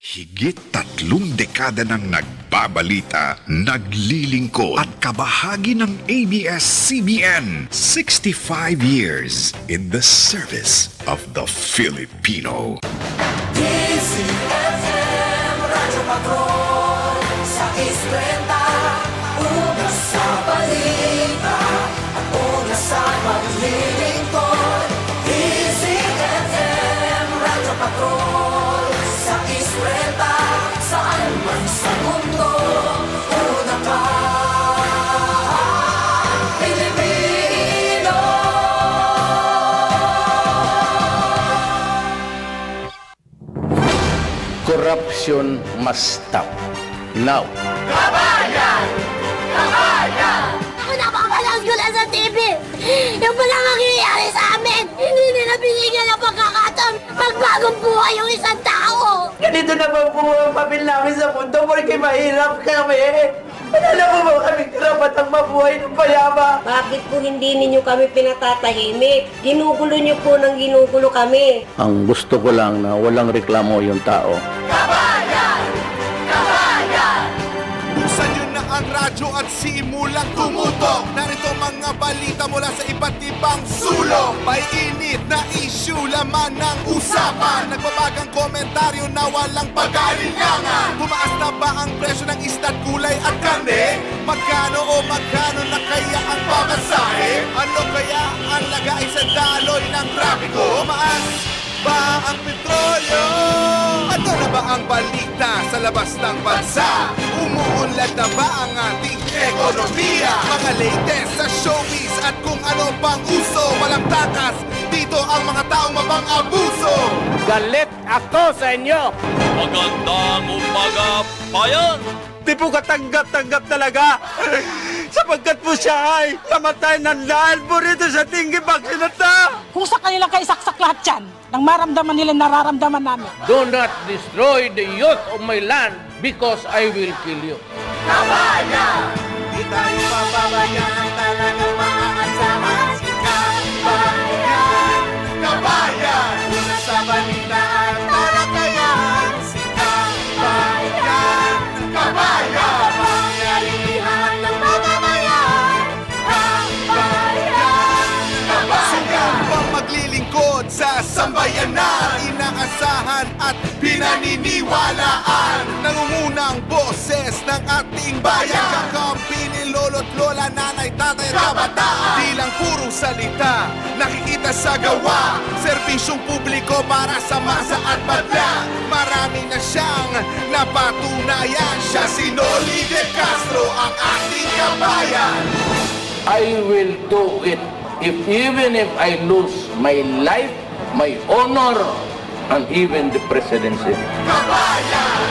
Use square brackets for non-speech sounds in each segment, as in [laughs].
Higit tatlong dekada nang nagbabalita, naglilingkod at kabahagi ng ABS-CBN. 65 years in the service of the Filipino. DZFM Radyo Patrol Corruption must stop. Now. Ako napapanood ko lang sa TV. Yung pala mangyayari sa amin. Hindi nila binigyan ng pagkakataon magbagong buhay yung isang tao. Ganito na ba po ang papel namin sa mundo porque mahirap kami? Wala mo ba kami karapatang mabuhay ng payama? Bakit po hindi ninyo kami pinatatahimik? Ginugulo niyo po ng ginugulo kami. Ang gusto ko lang na walang reklamo yung tao. Buksan nyo na ang radyo at simulang tumutok Narito mga balita mula sa iba't ibang sulok May init na issue, laman ng usapan Nagbabagang komentaryo na walang pag-alinlangan Tumaas na ba ang presyo ng isda't gulay at karne? Magkano o magkano na kaya ang pamasahe? Ano kaya ang lagay sa daloy ng trapiko? Tumaas ba ang petrolyo? Ano na ba ang balita sa labas ng bansa? Umuunlad na ba ang ating ekonomiya? Mga latest sa showbiz at kung ano pang uso Walang takas, dito ang mga taong mabang abuso Galit ako sa inyo! Magandang umaga, bayan! Di po katanggap-tanggap talaga. [laughs] Sapagkat po siya ay namatay ng dahil po rito sa tinggi baksinata. Kung sa kanila kayo saksak lahat yan, nang maramdaman nila nararamdaman namin. Do not destroy the youth of my land because I will kill you. Di tayo papabayaan talagang pinaniniwalaan. Nangungunang boses ng ating bayan. Kakampi ni lolo't lola, nanay, tatay at kabataan. Di lang puro salita, nakikita sa gawa. Serbisyong publiko para sa masa at madla. Marami na siyang napatunayan. Siya si Noli De Castro, ang ating kabayan. I will do it if even if I lose my life, my honor, and even the presidency. Kabayan!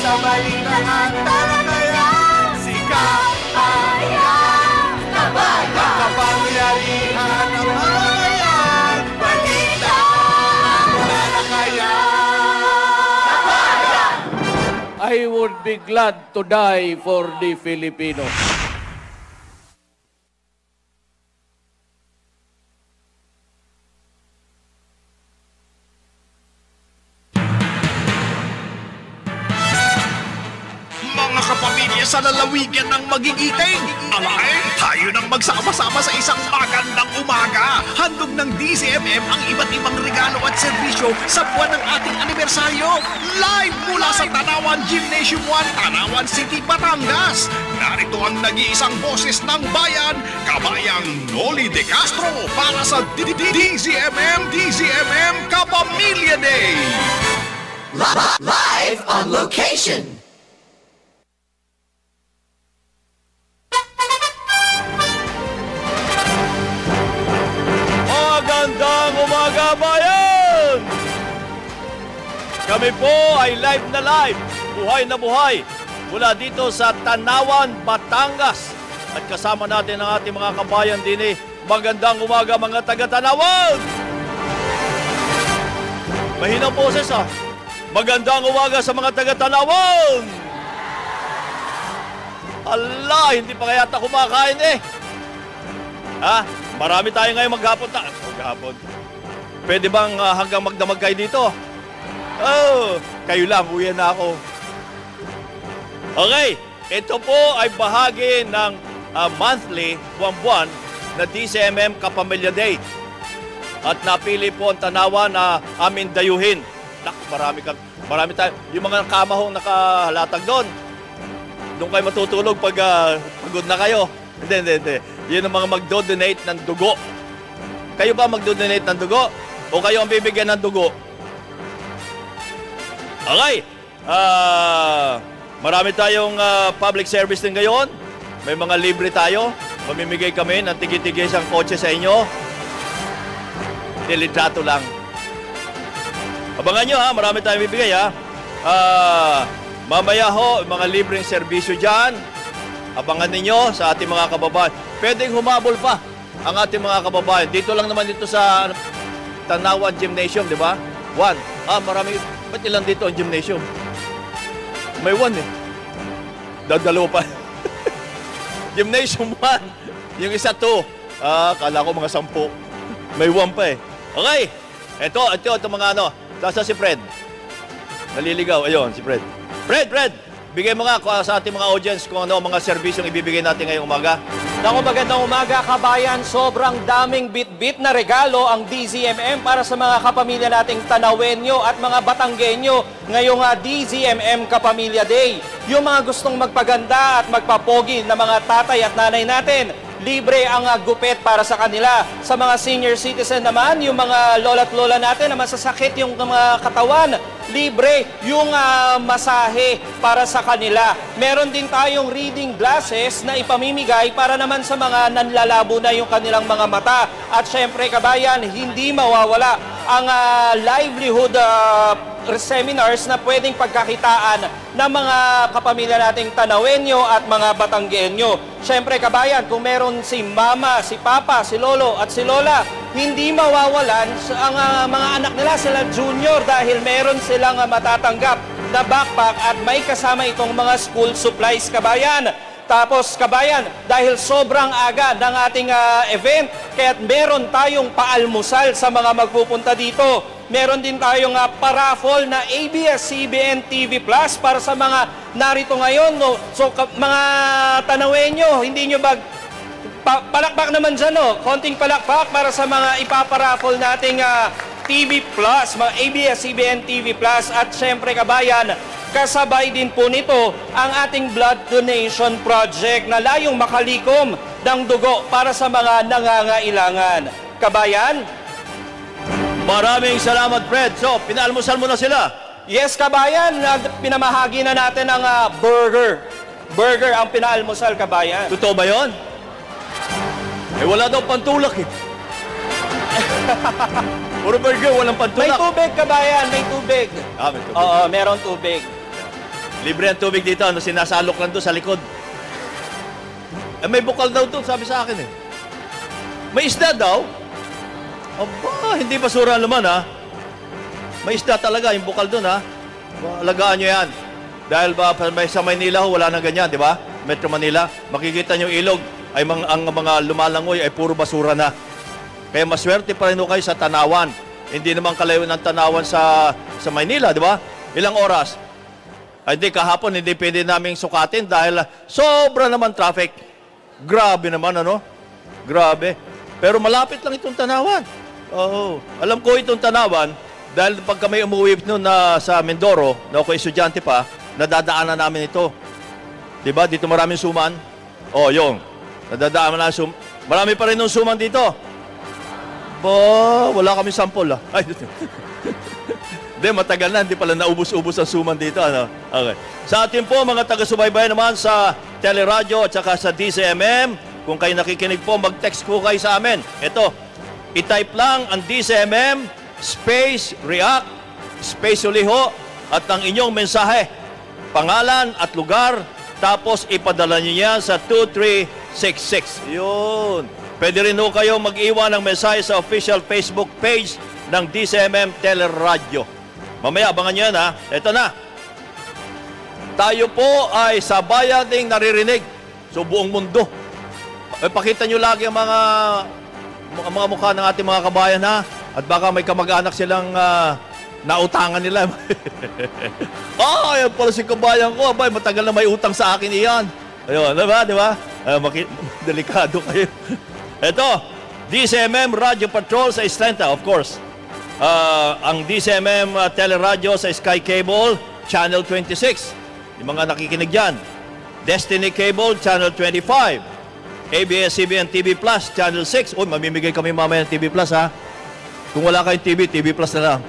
Kabayan! I would be glad to die for the Filipino. Sa lalawigan ng magigiting, alay, tayo nang magsama-sama sa isang magandang umaga. Handog ng DCMM ang iba't ibang regalo at serbisyo sa buwan ng ating anibersaryo. Live mula sa Tanawan Gymnasium 1, Tanawan City, Batangas. Narito ang nag-iisang boses ng bayan, kabayang Noli De Castro para sa DCMM DCMM Kapamilya Day. Live on location Magandang umaga, bayan! Kami po ay live na live, buhay na buhay, mula dito sa Tanawan, Batangas. At kasama natin ang ating mga kabayan din eh. Magandang umaga mga taga-Tanawan! Mahinang boses ah. Magandang umaga sa mga taga-Tanawan! Ala, hindi pa kaya ta kumakain eh. Ha? Marami tayo ngayon maghapon. Ta maghapon. Pwede bang ah, hanggang magdamag kayo dito? Oh, kayo lang. Uwi na ako. Okay. Ito po ay bahagi ng ah, monthly, buwan-buwan, na DCMM Kapamilya Day. At napili po ang tanawa na amin dayuhin. Nak, marami kang, marami tayo. Yung mga kamahong nakahalatag doon, doon kayo matutulog pag ah, pagod na kayo. Hindi, hindi, hindi. Yun ang mga magdo-donate ng dugo. Kayo ba magdo-donate ng dugo? O kayo ang bibigyan ng dugo? Okay. Ah, marami tayong ah, public service din ngayon. May mga libre tayo. Mamimigay kami ng tigi-tigi isang kotse sa inyo. Delitrato lang. Abangan nyo ha, marami tayong bibigay ha. Ah, mamaya ho, mga libreng serbisyo dyan. Abangan ninyo sa ating mga kababayan. Pwedeng humabol pa ang ating mga kababayan. Dito lang naman dito sa Tanawan Gymnasium, di ba? One. Ah, marami. Ba't ilan dito ang gymnasium? May one eh. Dadalo pa. [laughs] Gymnasium 1. Yung isa 2. Ah, kala ko mga 10. May 1 pa eh. Okay. Ito, ito, ito mga ano. Tasa si Fred. Naliligaw. Ayun, si Fred. Fred, Fred! Bigay mo nga ko- sa ating mga audience kung ano ang mga serbisyong ibibigay natin ngayong umaga. Naku, magandang umaga kabayan. Sobrang daming bit-bit na regalo ang DZMM para sa mga kapamilya nating Tanawenyo at mga Batanggenyo ngayong ah, DZMM Kapamilya Day. Yung mga gustong magpaganda at magpapogi na mga tatay at nanay natin, libre ang ah, gupit para sa kanila. Sa mga senior citizen naman, yung mga lola't lola natin na masasakit yung mga katawan, libre yung ah, masahe para sa kanila. Meron din tayong reading glasses na ipamimigay para naman sa mga nanlalabo na yung kanilang mga mata. At syempre kabayan, hindi mawawala ang ah, livelihood ah, seminars na pwedeng pagkakitaan ng mga kapamilya nating Tanawenyo at mga Batanggenyo. Syempre kabayan, kung meron si mama, si papa, si lolo at si lola, hindi mawawalan ang ah, mga anak nila sila junior dahil meron silang ah, matatanggap na backpack at may kasama itong mga school supplies kabayan. Tapos kabayan, dahil sobrang aga ng ating ah, event, kaya meron tayong paalmusal sa mga magpupunta dito. Meron din tayong uh, paraffol na ABS-CBN TV Plus para sa mga narito ngayon. No? So mga tanawenyo, hindi nyo ba pa- palakpak naman dyan, no? Konting palakpak para sa mga ipaparaffle nating ah, TV Plus, mga ABS-CBN TV Plus. At syempre, kabayan, kasabay din po nito ang ating blood donation project na layong makalikom ng dugo para sa mga nangangailangan. Kabayan, Maraming salamat, Fred. So, pinaalmusal mo na sila. Yes, kabayan, pinamahagi na natin ang ah, burger. Burger ang pinaalmusal, kabayan. Totoo ba yon? Eh, wala daw pantulak eh. [laughs] Puro burger, walang May pantulak. tubig, kabayan, may tubig. Ah, may tubig. Oo, meron tubig. Libre ang tubig dito, ano, sinasalok lang doon sa likod. Eh, may bukal daw doon, sabi sa akin eh. May isda daw. Aba, hindi basura naman ha. May isda talaga, yung bukal doon ha. Ba, Alagaan nyo yan. Dahil ba pa- may sa Maynila ho, wala nang ganyan, di ba? Metro Manila, makikita nyo ilog, ay mga, ang mga lumalangoy ay puro basura na. Kaya maswerte pa rin kayo sa Tanawan. Hindi naman kalayo ng Tanawan sa, sa Maynila, di ba? Ilang oras? Ay, hindi, kahapon hindi pwede naming sukatin dahil ah, sobra naman traffic. Grabe naman, ano? Grabe. Pero malapit lang itong Tanawan. Oo. Alam ko itong Tanawan dahil pag kami umuwi noon na sa Mindoro, na ako estudyante pa, nadadaanan namin ito. 'Di ba? Dito maraming suman. Oh, yung. Nadadaanan na sum. Marami pa rin ng suman dito. Ba, wala kami sample ah. Ay, [laughs] Hindi, matagal na. Hindi pala naubos-ubos ang suman dito. Ano? Okay. Sa atin po, mga taga-subaybay naman sa teleradyo at saka sa DCMM, kung kayo nakikinig po, mag-text po kayo sa amin. Ito, i-type lang ang DCMM, space, react, space uliho, at ang inyong mensahe, pangalan at lugar, tapos ipadala niyo yan sa 2366. Yun. Pwede rin ho kayo mag-iwan ng mensahe sa official Facebook page ng DCMM Teleradyo. Mamaya, abangan nyo yan ha. Ito na. Tayo po ay sa bayan ding naririnig. So buong mundo. Eh, pakita nyo lagi ang mga mga mukha ng ating mga kabayan ha. At baka may kamag-anak silang ah, nautangan nila. [laughs] oh, ayan pala si kabayan ko. Abay, matagal na may utang sa akin iyan. Ayun, di ba? Di ba? Ay, maki- [laughs] delikado kayo. [laughs] Ito, DCMM Radio Patrol sa Islenta, of course. Ah, ang DCMM uh, Teleradyo sa Sky Cable, Channel 26. Yung mga nakikinig dyan. Destiny Cable, Channel 25. ABS-CBN TV Plus, Channel 6. Uy, mamimigay kami mamaya ng TV Plus, ha? Kung wala kayong TV, TV Plus na lang.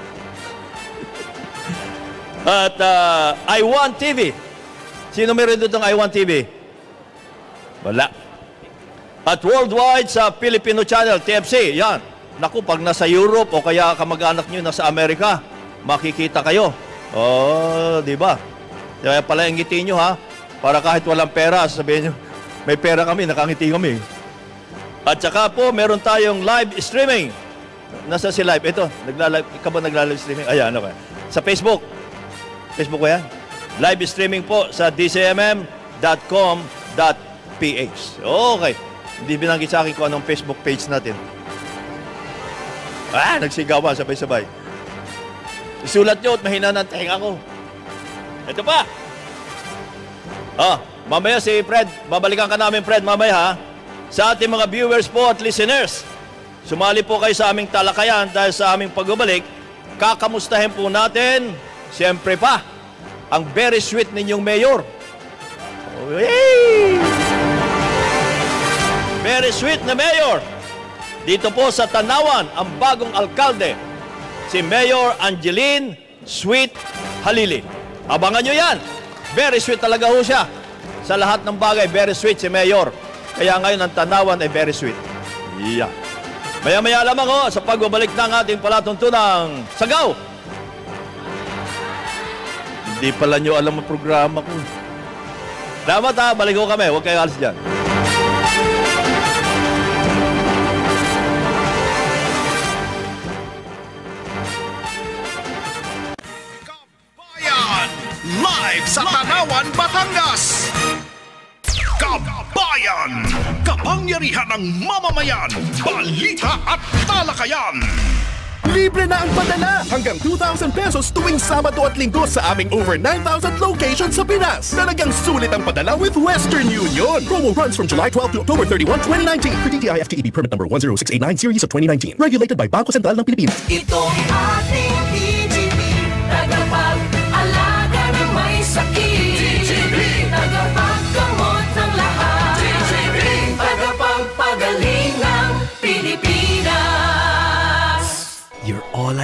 At uh, I1 TV. Sino meron doon ng I1 TV? Wala. At worldwide sa Filipino Channel, TFC. Yan. Naku, pag nasa Europe o kaya kamag-anak nyo nasa Amerika, makikita kayo. Oh, di ba? Kaya pala yung ngiti nyo ha. Para kahit walang pera, sabihin nyo, may pera kami, nakangiti kami. At saka po, meron tayong live streaming. Nasa si live? Ito, nagla-live. Ikaw ba nagla-live streaming? Ayan, okay. Sa Facebook. Facebook ko yan. Live streaming po sa dcmm.com.ph. Okay. Hindi binanggit sa akin kung anong Facebook page natin. Ah, nagsigawan sabay-sabay. Isulat nyo at mahina ng tenga ko. Ito pa. Ah, mamaya si Fred, babalikan ka namin Fred mamaya ha. Sa ating mga viewers po at listeners, sumali po kayo sa aming talakayan dahil sa aming pagbabalik, kakamustahin po natin, siyempre pa, ang very sweet ninyong mayor. Oh, yay! Very sweet na mayor. Dito po sa Tanawan, ang bagong alkalde, si Mayor Angeline Sweet Halili. Abangan nyo yan. Very sweet talaga ho siya. Sa lahat ng bagay, very sweet si Mayor. Kaya ngayon ang Tanawan ay very sweet. Yeah. Maya-maya lamang ho sa pagbabalik ng ating palatuntunang Sagaw. Hindi pala nyo alam ang programa ko. Damat ha, balik ho kami. Huwag kayo alis dyan. Kabayan! Live sa Tanawan, Batangas! Kabayan! Kapangyarihan ng mamamayan! Balita at talakayan! Libre na ang padala! Hanggang 2,000 pesos tuwing Sabado at Linggo sa aming over 9,000 locations sa Pinas. Talagang sulit ang padala with Western Union. Promo runs from July 12 to October 31, 2019. For DTI FTEB permit number 10689 series of 2019. Regulated by Bangko Sentral ng Pilipinas. Ito ang ating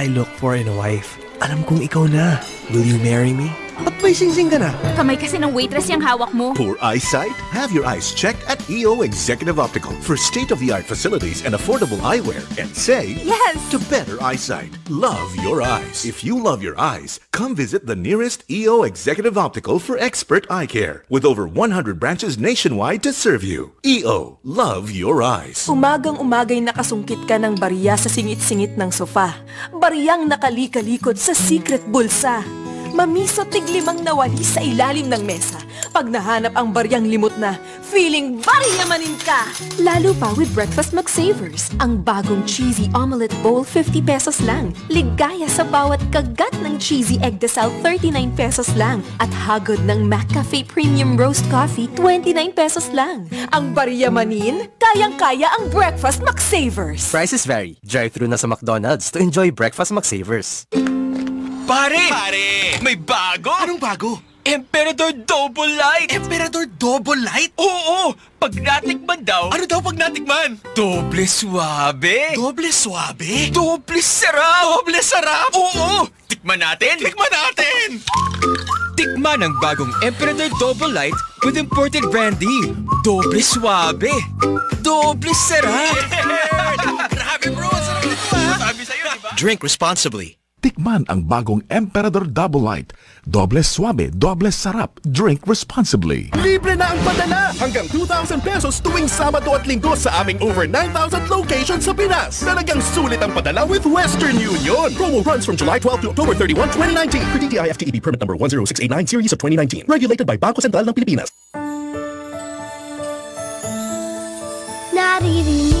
I look for in a wife. Alam kong ikaw na. Will you marry me? Ba't may sing-sing ka na? Kamay kasi ng waitress yung hawak mo. Poor eyesight? Have your eyes checked at EO Executive Optical for state-of-the-art facilities and affordable eyewear. And say yes to better eyesight. Love your eyes. If you love your eyes, come visit the nearest EO Executive Optical for expert eye care. With over 100 branches nationwide to serve you. EO, love your eyes. Umagang-umagay nakasungkit ka ng bariya sa singit-singit ng sofa. Bariyang nakalikalikot sa secret bulsa. Mamiso tiglimang nawali sa ilalim ng mesa. Pag nahanap ang bariyang limot na, feeling bariyamanin ka! Lalo pa with Breakfast McSavers, ang bagong cheesy omelette bowl 50 pesos lang. Ligaya sa bawat kagat ng cheesy egg desal 39 pesos lang. At hagod ng McCafe Premium Roast Coffee 29 pesos lang. Ang bariyamanin, kayang-kaya ang Breakfast McSavers. Prices vary. Drive-thru na sa McDonald's to enjoy Breakfast McSavers. Pare! Pare! May bago! Anong bago? Emperador Double Light! Emperador Double Light? Oo! Pag natikman daw... Ano daw pag natikman? Doble suabe! Doble suabe? Doble sarap! Doble sarap! Oo! Tikman natin! Tikman natin! Tikman ang bagong Emperador Double Light with imported brandy. Doble suabe! Doble sarap! [laughs] Grabe bro! Sarap nito ah! Sabi sa'yo, di ba? Drink responsibly. Tikman ang bagong Emperador Double Light. Doble suabe, doble sarap. Drink responsibly. Libre na ang padala! Hanggang 2,000 pesos tuwing Sabado at Linggo sa aming over 9,000 locations sa Pinas. Talagang sulit ang padala with Western Union. Promo runs from July 12 to October 31, 2019. For DTI FTEB permit number 10689 series of 2019. Regulated by Bangko Sentral ng Pilipinas. Naririnig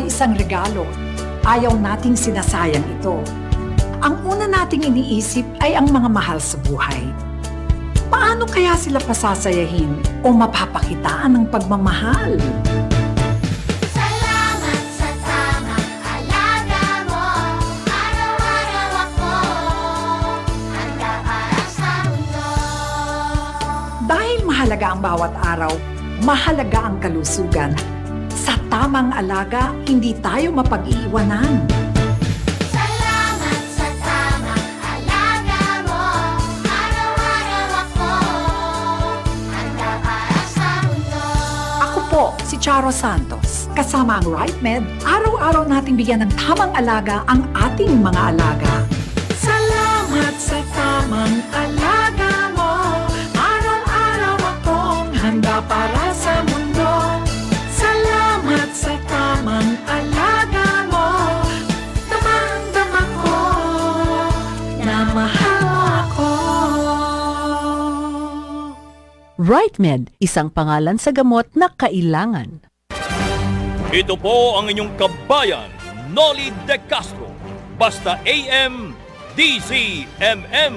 ay isang regalo. Ayaw nating sinasayang ito. Ang una nating iniisip ay ang mga mahal sa buhay. Paano kaya sila pasasayahin o mapapakitaan ng pagmamahal? Dahil mahalaga ang bawat araw, mahalaga ang kalusugan. Sa tamang alaga, hindi tayo mapag-iiwanan. Salamat sa tamang alaga mo Araw-araw ako handa para sa mundo Ako po, si Charo Santos. Kasama ang Right Med, araw-araw nating bigyan ng tamang alaga ang ating mga alaga. Salamat sa tamang alaga mo. Araw-araw akong handa para RightMed, isang pangalan sa gamot na kailangan. Ito po ang inyong kabayan, Nolly De Castro. Basta AM, DZMM.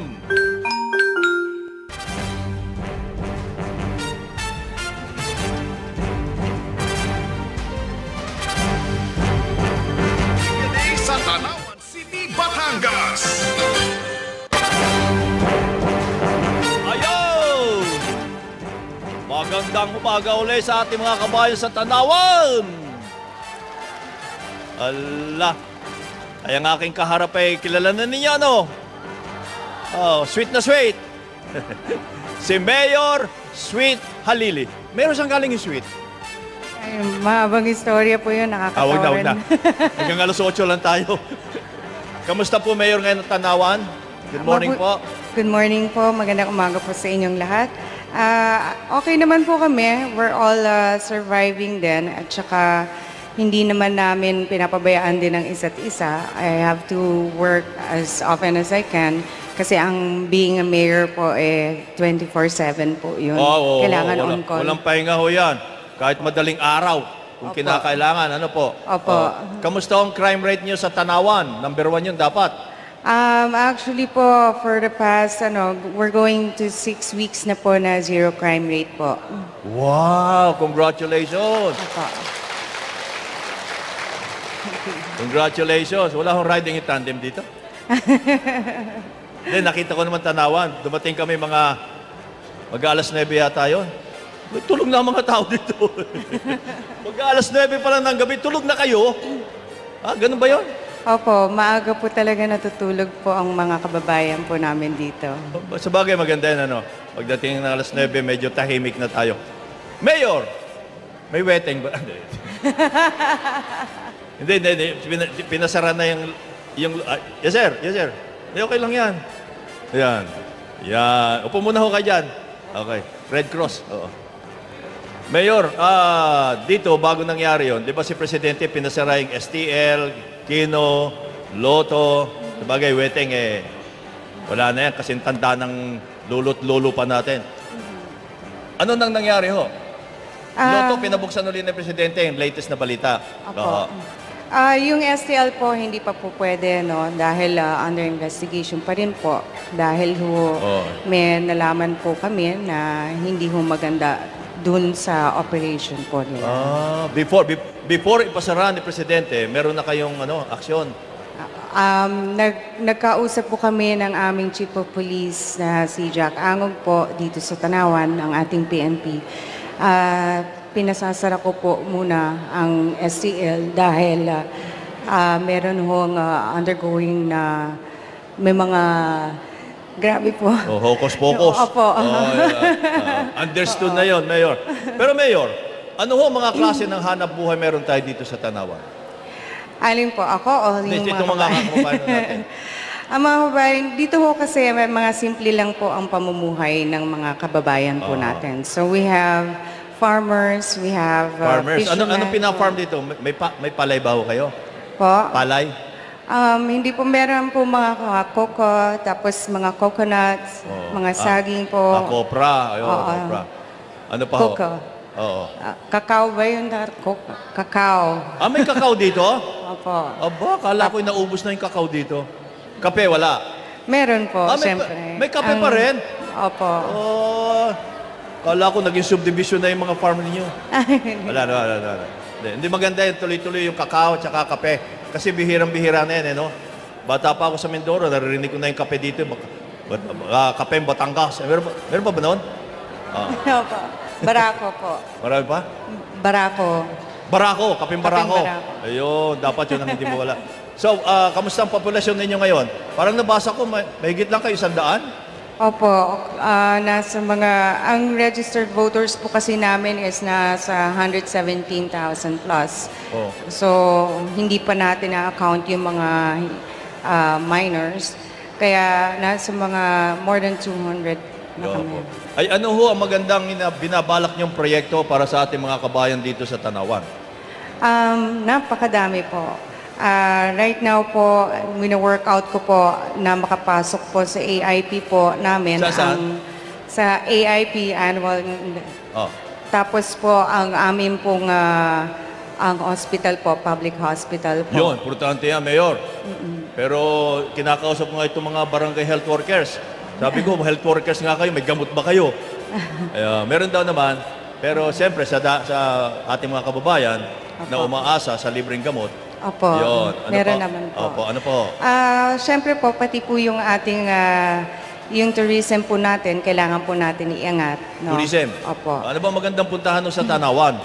Magandang umaga uli sa ating mga kabayan sa Tanawan! Ala, ay ang aking kaharap ay kilala na ninyo, ano? Oh, sweet na sweet. [laughs] si Mayor Sweet Halili. Meron siyang galing yung sweet. Ay, mahabang istorya po yun, Ah, nakakatawa wag na, wag na. Hanggang alas 8 lang tayo. Kamusta po, Mayor, ngayon ng Tanawan? Good morning po. Good morning po, magandang umaga po sa inyong lahat. Ah, okay naman po kami, we're all ah, surviving din at saka hindi naman namin pinapabayaan din ang isa't isa. I have to work as often as I can kasi ang being a mayor po eh 24/7 po yun. Oo, oo, Kailangan oo, on walang, call. Walang pahinga ho yan. Kahit madaling araw, kung Opo. kinakailangan. Ano po? Opo. Oh. Kamusta ang crime rate niyo sa Tanawan? Number one yun dapat. Um, actually po, for the past, ano, we're going to six weeks na po na zero crime rate po. Wow! Congratulations! Congratulations! Wala akong riding in tandem dito. [laughs] Hindi, nakita ko naman Tanawan. Dumating kami mga mag-alas 9 yata yun. May Tulog na ang mga tao dito. [laughs] mag-alas 9 pa lang ng gabi, tulog na kayo. Ah, ganun ba yun? Opo, maaga po talaga natutulog po ang mga kababayan po namin dito. Sa bagay, maganda yan, ano? Pagdating ng alas 9, medyo tahimik na tayo. Mayor! May wedding ba? [laughs] [laughs] hindi, hindi, hindi. Pina- pinasara na yung... yung ah, yes, sir. Yes, sir. Hindi, okay lang yan. Yan. Yan. Upo muna ho kayo dyan. Okay. Red Cross. Oo. Mayor, ah, dito, bago nangyari yon, di ba si Presidente pinasara yung STL, Kino, Loto, sabagay, weteng eh, wala na yan kasi tanda ng lulot lulo pa natin. Ano nang nangyari ho? Ah. Loto, pinabuksan ulit ng Presidente yung latest na balita. Oo. Ah, yung STL po, hindi pa po pwede, no? Dahil ah, under investigation pa rin po. Dahil ho, Oo. may nalaman po kami na hindi ho maganda dun sa operation po nila. Ah, before, be- before ipasara ni Presidente, meron na kayong ano, aksyon. Um, nag, nagkausap po kami ng aming Chief of Police na si Jack Angog po dito sa Tanawan, ang ating PNP. Ah, pinasasara ko po muna ang STL dahil ah, ah, meron hong ah, undergoing na may mga grabe po. Oh, hocus pocus. Opo. Oh, yeah. Ah, understood na yon, Mayor. Pero Mayor, ano ho mga klase ng hanap buhay meron tayo dito sa Tanawan? Alin po ako o yung Dito mga mga kababayan? kababayan natin. [laughs] Ang mga kababayan, dito ho kasi may mga simple lang po ang pamumuhay ng mga kababayan po Oo. natin. So we have farmers, we have uh, Farmers. Ano ano fishermen pina-farm dito? May may, pa, may palay ba ho kayo? po. Palay? Um, hindi po meron po mga uh, coco, tapos mga coconuts, Oo. mga Ah, saging po. Ah, kopra. Ayun, Oo. kopra. Ano pa ho? Coco. Oo. Ah, kakao ba yun? Co- kakao. Ah, may kakao dito? [laughs] Opo. Aba, kala ko naubos na yung kakao dito. Kape, wala. Meron po, Ah, may, syempre. may kape pa rin? Opo. Oh, kala ko naging subdivision na yung mga farm ninyo. [laughs] Wala, wala, wala. wala. Hindi, hindi maganda yun, tuloy-tuloy yung kakao at kape. Kasi bihirang-bihira na yan, eh, no? Bata pa ako sa Mindoro, naririnig ko na yung kape dito. Bak, bat, uh, kape ng Batangas. Eh, meron, ba- meron pa ba noon? Ah, [laughs] Opo. Barako po. marami pa? Barako. Barako, kaping barako. barako. Ayun, dapat yun ang hindi mo wala. So, ah, kamusta ang populasyon ninyo ngayon? Parang nabasa ko, may, mahigit lang kayo sandaan? Opo, ah, nasa mga, ang registered voters po kasi namin is nasa 117,000 plus. Oh. So, hindi pa natin na-account yung mga ah, minors. Kaya nasa mga more than 200 na kami. po. Ay ano ho ang magandang ina- binabalak niyong proyekto para sa ating mga kabayan dito sa Tanawan? Um, napakadami po. Ah, right now po, wina-workout ko po na makapasok po sa AIP po namin. Sa saan? ang- sa AIP annual. Oh. Tapos po ang amin pong ah, ang hospital po, public hospital po. Yun, importante yan, Mayor. Pero kinakausap ko nga itong mga barangay health workers. Sabi ko, health workers nga kayo, may gamot ba kayo? [laughs] Ay, meron daw naman. Pero siyempre, sa, da- sa ating mga kababayan na umaasa sa libreng gamot, Opo, yun. Ano meron po? naman po. Opo, ano po? Ah, Siyempre po, pati po yung ating, ah, yung tourism po natin, kailangan po natin iangat. No? Tourism. Opo. Ano ba magandang puntahan nun sa Tanawan?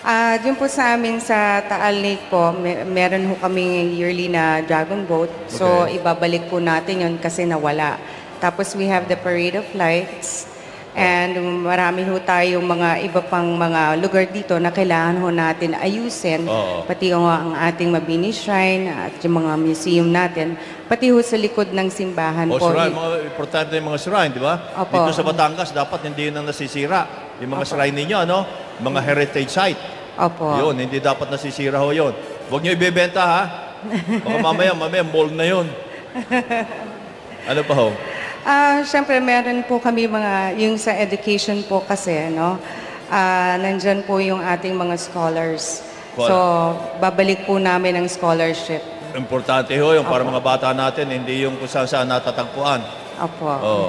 Ah, dyan po sa amin sa Taal Lake po, may, meron ho kaming yearly na dragon boat. So, Okay. ibabalik po natin yon kasi nawala. Tapos we have the Parade of Lights. And marami ho tayong mga iba pang mga lugar dito na kailangan ho natin ayusin. Oo. Pati ho ang ating Mabini Shrine at yung mga museum natin. Pati ho sa likod ng simbahan O po. shrine, mga importante yung mga shrine, di ba? Opo. Dito sa Batangas, dapat hindi yun ang nasisira. Yung mga shrine ninyo, ano? Mga heritage site. Opo. Yun, hindi dapat nasisira ho yun. Huwag nyo ibebenta, ha? Baka [laughs] mamaya, mamaya, mall na yun. [laughs] Ano pa ho? Ah, syempre meron po kami mga yung sa education po kasi no. Ah, nandyan po yung ating mga scholars. Wala. So, babalik po namin ang scholarship. Importante ho yung para mga bata natin, hindi yung kung saan saan natatagpuan. Opo. Oo.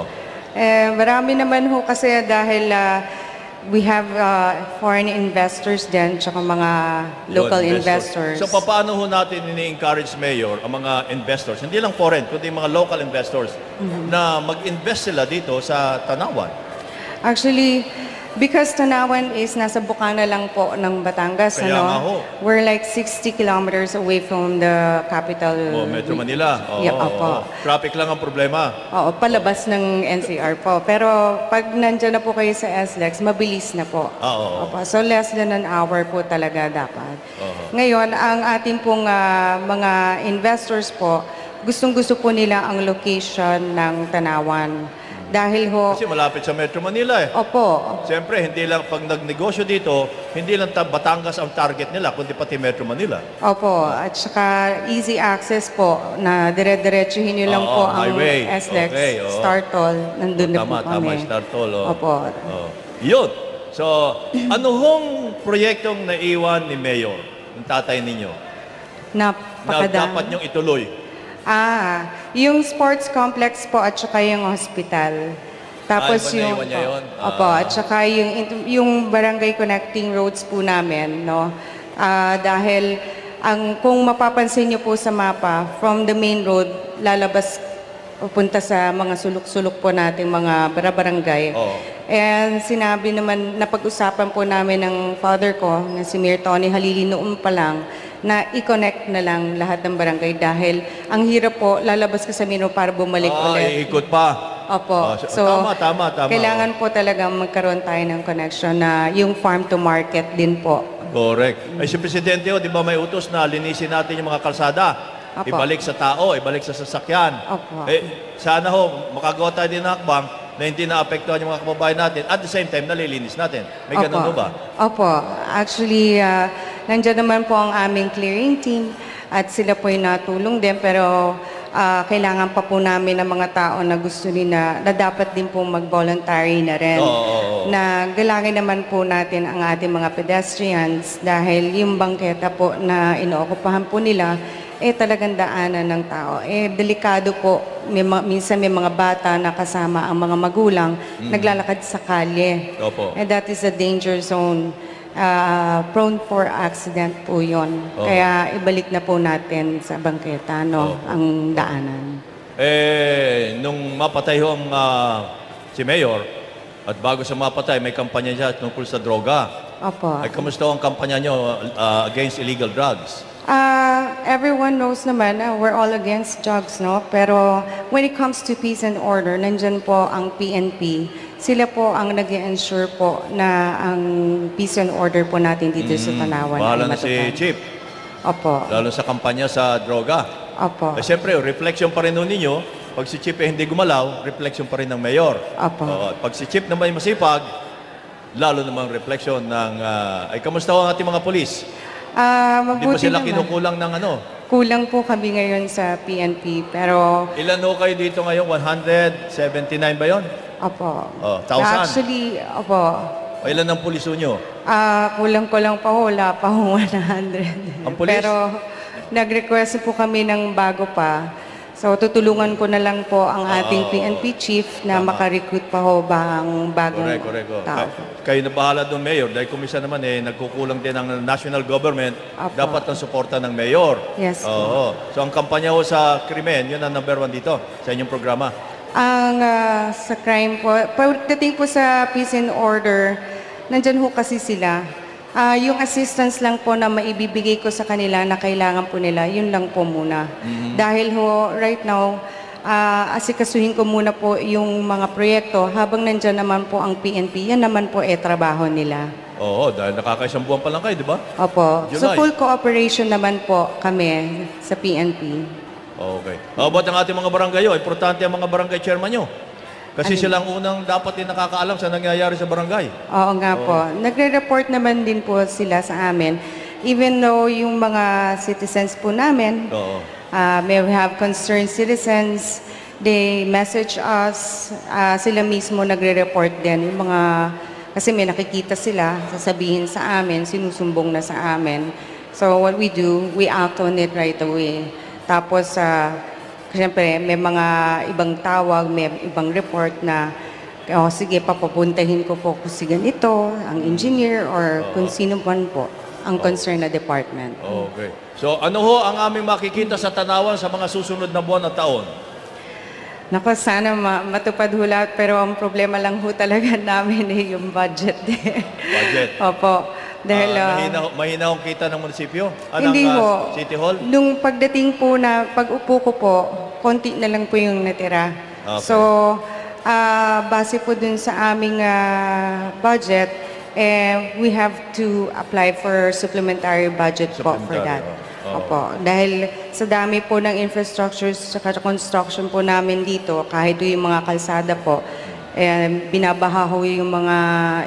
Eh, marami naman ho kasi dahil ah, we have ah, foreign investors din tsaka mga local Yun, investors. So, paano ho natin ini-encourage, Mayor, ang mga investors, hindi lang foreign, kundi mga local investors, Mhm. na mag-invest sila dito sa Tanawan? Actually, because Tanawan is nasa Bukana lang po ng Batangas, Kaya ano? nga ho. We're like 60 kilometers away from the capital. O, Metro Manila. Oo, Yeah, oo, opo. oo. Traffic lang ang problema. Oo, palabas ng NCR po. Pero pag nandyan na po kayo sa SLEX, mabilis na po. Ah, oo. Opo. So less than an hour po talaga dapat. Oo. Ngayon, ang ating pong ah, mga investors po, gustong-gusto po nila ang location ng Tanawan. Dahil ho, Kasi malapit sa Metro Manila eh. opo, Siyempre, hindi lang pag nagnegosyo dito, hindi lang ta- Batangas ang target nila, kundi pati Metro Manila. Opo, at saka easy access po na dire-diretsuhin nyo lang Oo, po ang highway. SLEX Okay, oo. Star Toll. Nandun na po tama, kami. tama, Star Toll. Oh. Opo. Oh. Yun. So, [clears throat] ano hong proyektong naiwan ni Mayor, ng tatay ninyo, na Napakadami. dapat niyong ituloy? Ah, yung sports complex po at saka yung hospital. Tapos Ah, iba na yung niya yun? Opo, Ah. at saka yung yung barangay connecting roads po namin, no. Ah, dahil ang kung mapapansin niyo po sa mapa, from the main road lalabas pupunta sa mga sulok-sulok po nating mga bara- barangay. Oo. And sinabi naman, napag-usapan po namin ng father ko, na si Mayor Tony Halili noon pa lang, na i-connect na lang lahat ng barangay dahil ang hirap po, lalabas ka sa Mino para bumalik Ah, ulit. iikot pa. Opo. Ah, tama, tama, tama. kailangan po talaga magkaroon tayo ng connection na yung farm to market din po. Correct. Ay si Presidente, oh, di ba may utos na linisin natin yung mga kalsada? Apo. Ibalik sa tao, ibalik sa sasakyan. Opo. Eh, sana ho, makagawa tayo din ng hakbang na hindi na-apektuhan yung mga kababayan natin. At the same time, nalilinis natin. May ganun ho ba? Opo. Actually, uh, nandiyan naman po ang aming clearing team at sila po yung natulong din pero ah, kailangan pa po namin ng mga tao na gusto nila na dapat din po mag-voluntary na rin. Oo. Na galangin naman po natin ang ating mga pedestrians dahil yung bangketa po na inookupahan po nila eh talagang daanan ng tao. Eh delikado po, may, ma- minsan may mga bata na kasama ang mga magulang Mm. naglalakad sa kalye. Opo. And that is a danger zone. Uh, prone for accident po yun. Oo. Kaya ibalik na po natin sa bangketa no, ang daanan. Eh, nung mapatay ho ang ah, si Mayor, at bago sa mapatay, may kampanya siya tungkol sa droga. Opo. Ay, kamusta ang kampanya nyo ah, against illegal drugs? Uh, everyone knows naman na we're all against drugs, no? Pero when it comes to peace and order, nandyan po ang PNP. Sila po ang nag ensure po na ang peace and order po natin dito sa Tanawan Mm, Bahala na si. Chief, Opo. lalo sa kampanya sa droga. Opo. Eh, siyempre, reflection pa rin ho ninyo, pag si Chief eh hindi gumalaw, reflection pa rin ng Mayor. Opo. At pag si Chief naman masipag, lalo namang reflection ng, ah, ay kamusta ang ating mga polis? Ah, Hindi pa mabuti sila naman. kinukulang ng ano? Kulang po kami ngayon sa PNP, pero Ilan ho kayo dito ngayon? 179 ba yon? opo. Oh, 1,000. Actually, opo. O ilan ang pulis ho nyo? Ah, kulang-kulang pa ho, wala pa ho [laughs] 100. Ang pulis? Pero nag-request po kami ng bago pa. So tutulungan ko na lang po ang ating Oo. PNP chief na makarecruit pa ho ba ang bagong Correct, correct. Oh. tao. Kay- Kayo na bahala doon, Mayor. Dahil kumisa naman eh, nagkukulang din ang national government. Apo. Dapat ang suporta ng Mayor. Yes po. Oo. So ang kampanya ho sa krimen, yun ang number one dito sa inyong programa. Ang ah, sa crime po, pagdating po sa peace and order, nandyan ho kasi sila. Ah, yung assistance lang po na maibibigay ko sa kanila na kailangan po nila, yun lang po muna. Dahil ho, right now, ah, asikasuhin ko muna po yung mga proyekto habang nandyan naman po ang PNP, yan naman po eh trabaho nila. Oo, dahil nakakaisang buwan pa lang kayo, di ba? Opo. So July. full cooperation naman po kami sa PNP. Okay. How about ang ating mga barangay? oh? Importante ang mga barangay chairman nyo. Kasi Ano? silang unang dapat din nakakaalam sa nangyayari sa barangay. Oo nga po. Nagre-report naman din po sila sa amin. Even though yung mga citizens po namin, Oo. uh, may we have concerned citizens, they message us, ah, sila mismo nagre-report din. Yung mga, kasi may nakikita sila, sasabihin sa amin, sinusumbong na sa amin. So what we do, we act on it right away. Tapos, uh, siyempre, may mga ibang tawag, may ibang report na o sige, papapuntahin ko po kung si ganito, ang engineer, or kung sino man po ang concerned na department. Okay. So ano ho ang aming makikita sa tanawan sa mga susunod na buwan at taon? Naku, sana ma- matupad ho lahat, pero ang problema lang ho talaga [laughs] namin eh, yung budget. Budget. Opo. Dahil, Ah, ah, mahina, mahina hong kita ng munisipyo? Ah, Hindi ng, ah, ho. City Hall? Nung pagdating po na, pag upo ko po, konti na lang po yung natira. Okay. So, ah, base po dun sa aming ah, budget, eh, we have to apply for supplementary budget po for Supplementary, that. oh. Opo. Dahil sa dami po ng infrastructures sa construction po namin dito, kahit yung mga kalsada po, eh, binabaha ho yung mga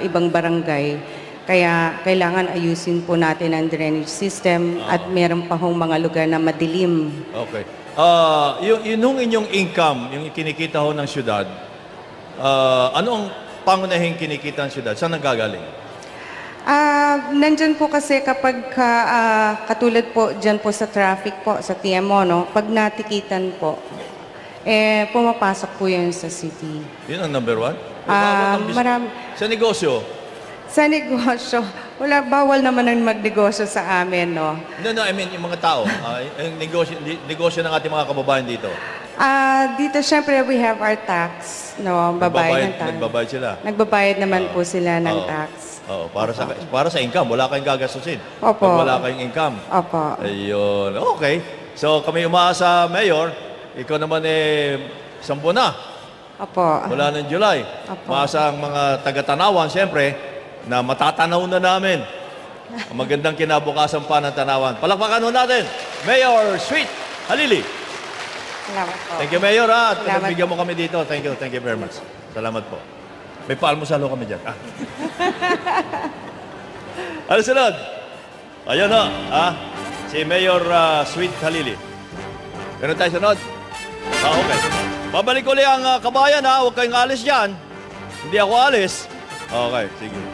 ibang barangay. Kaya kailangan ayusin po natin ang drainage system at meron pa hong mga lugar na madilim. Okay. Ah, yung, yung inyong income, yung kinikita ho ng syudad, ah, ano ang pangunahing kinikita ng syudad? Saan nanggagaling? Ah, nandyan po kasi kapag ka, ah, katulad po dyan po sa traffic po, sa TMO, no? Pag natikitan po, eh, pumapasok po yun sa city. Yun ang number one? Ah, Bawal ang bis- maram- Sa negosyo? Sa negosyo, wala, bawal naman ang magnegosyo sa amin, no? No, no, I mean, yung mga tao, ah, yung negosyo, negosyo ng ating mga kababayan dito. Ah, dito syempre we have our tax, no, babayad ng tax. Nagbabayad sila. Nagbabayad naman po sila ng Oo. tax. Oo, para sa para sa income, wala kayong gagastusin. Opo. Pag wala kayong income. Opo. Ayun. Okay. So kami umaasa, Mayor, ikaw naman eh, sampu na. Opo. Mula ng July. Maasa ang mga taga-tanawan, siyempre, na matatanaw na namin. Ang magandang kinabukasan pa ng tanawan. Palakpakan ho natin, Mayor Sweet Halili. Salamat po. Thank you, Mayor, ha. At Salamat nagbigyan mo kami dito. Thank you, thank you very much. Salamat po. May paalmusal ho kami dyan. Ah. [laughs] ano sunod? Ayun ho, ah. Si Mayor ah, Sweet Halili. Ganun tayo sunod? Ah, okay. Babalik ulit ang ah, kabayan ha. Huwag kayong alis dyan. Hindi ako alis. Okay, sige.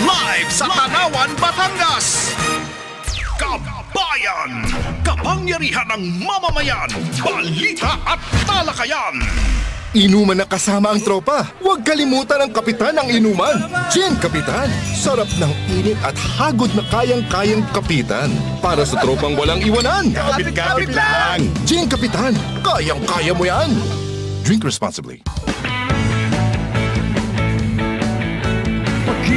Live sa Tanawan, Batangas! Kabayan! Kapangyarihan ng mamamayan! Balita at talakayan! Inuman na kasama ang tropa. Huwag kalimutan ang kapitan ng inuman. Gin Kapitan. Sarap ng init at hagod na kayang-kayang kapitan. Para sa tropang walang iwanan. Kapit-kapit lang. Gin Kapitan. Kayang-kaya mo yan. Drink responsibly.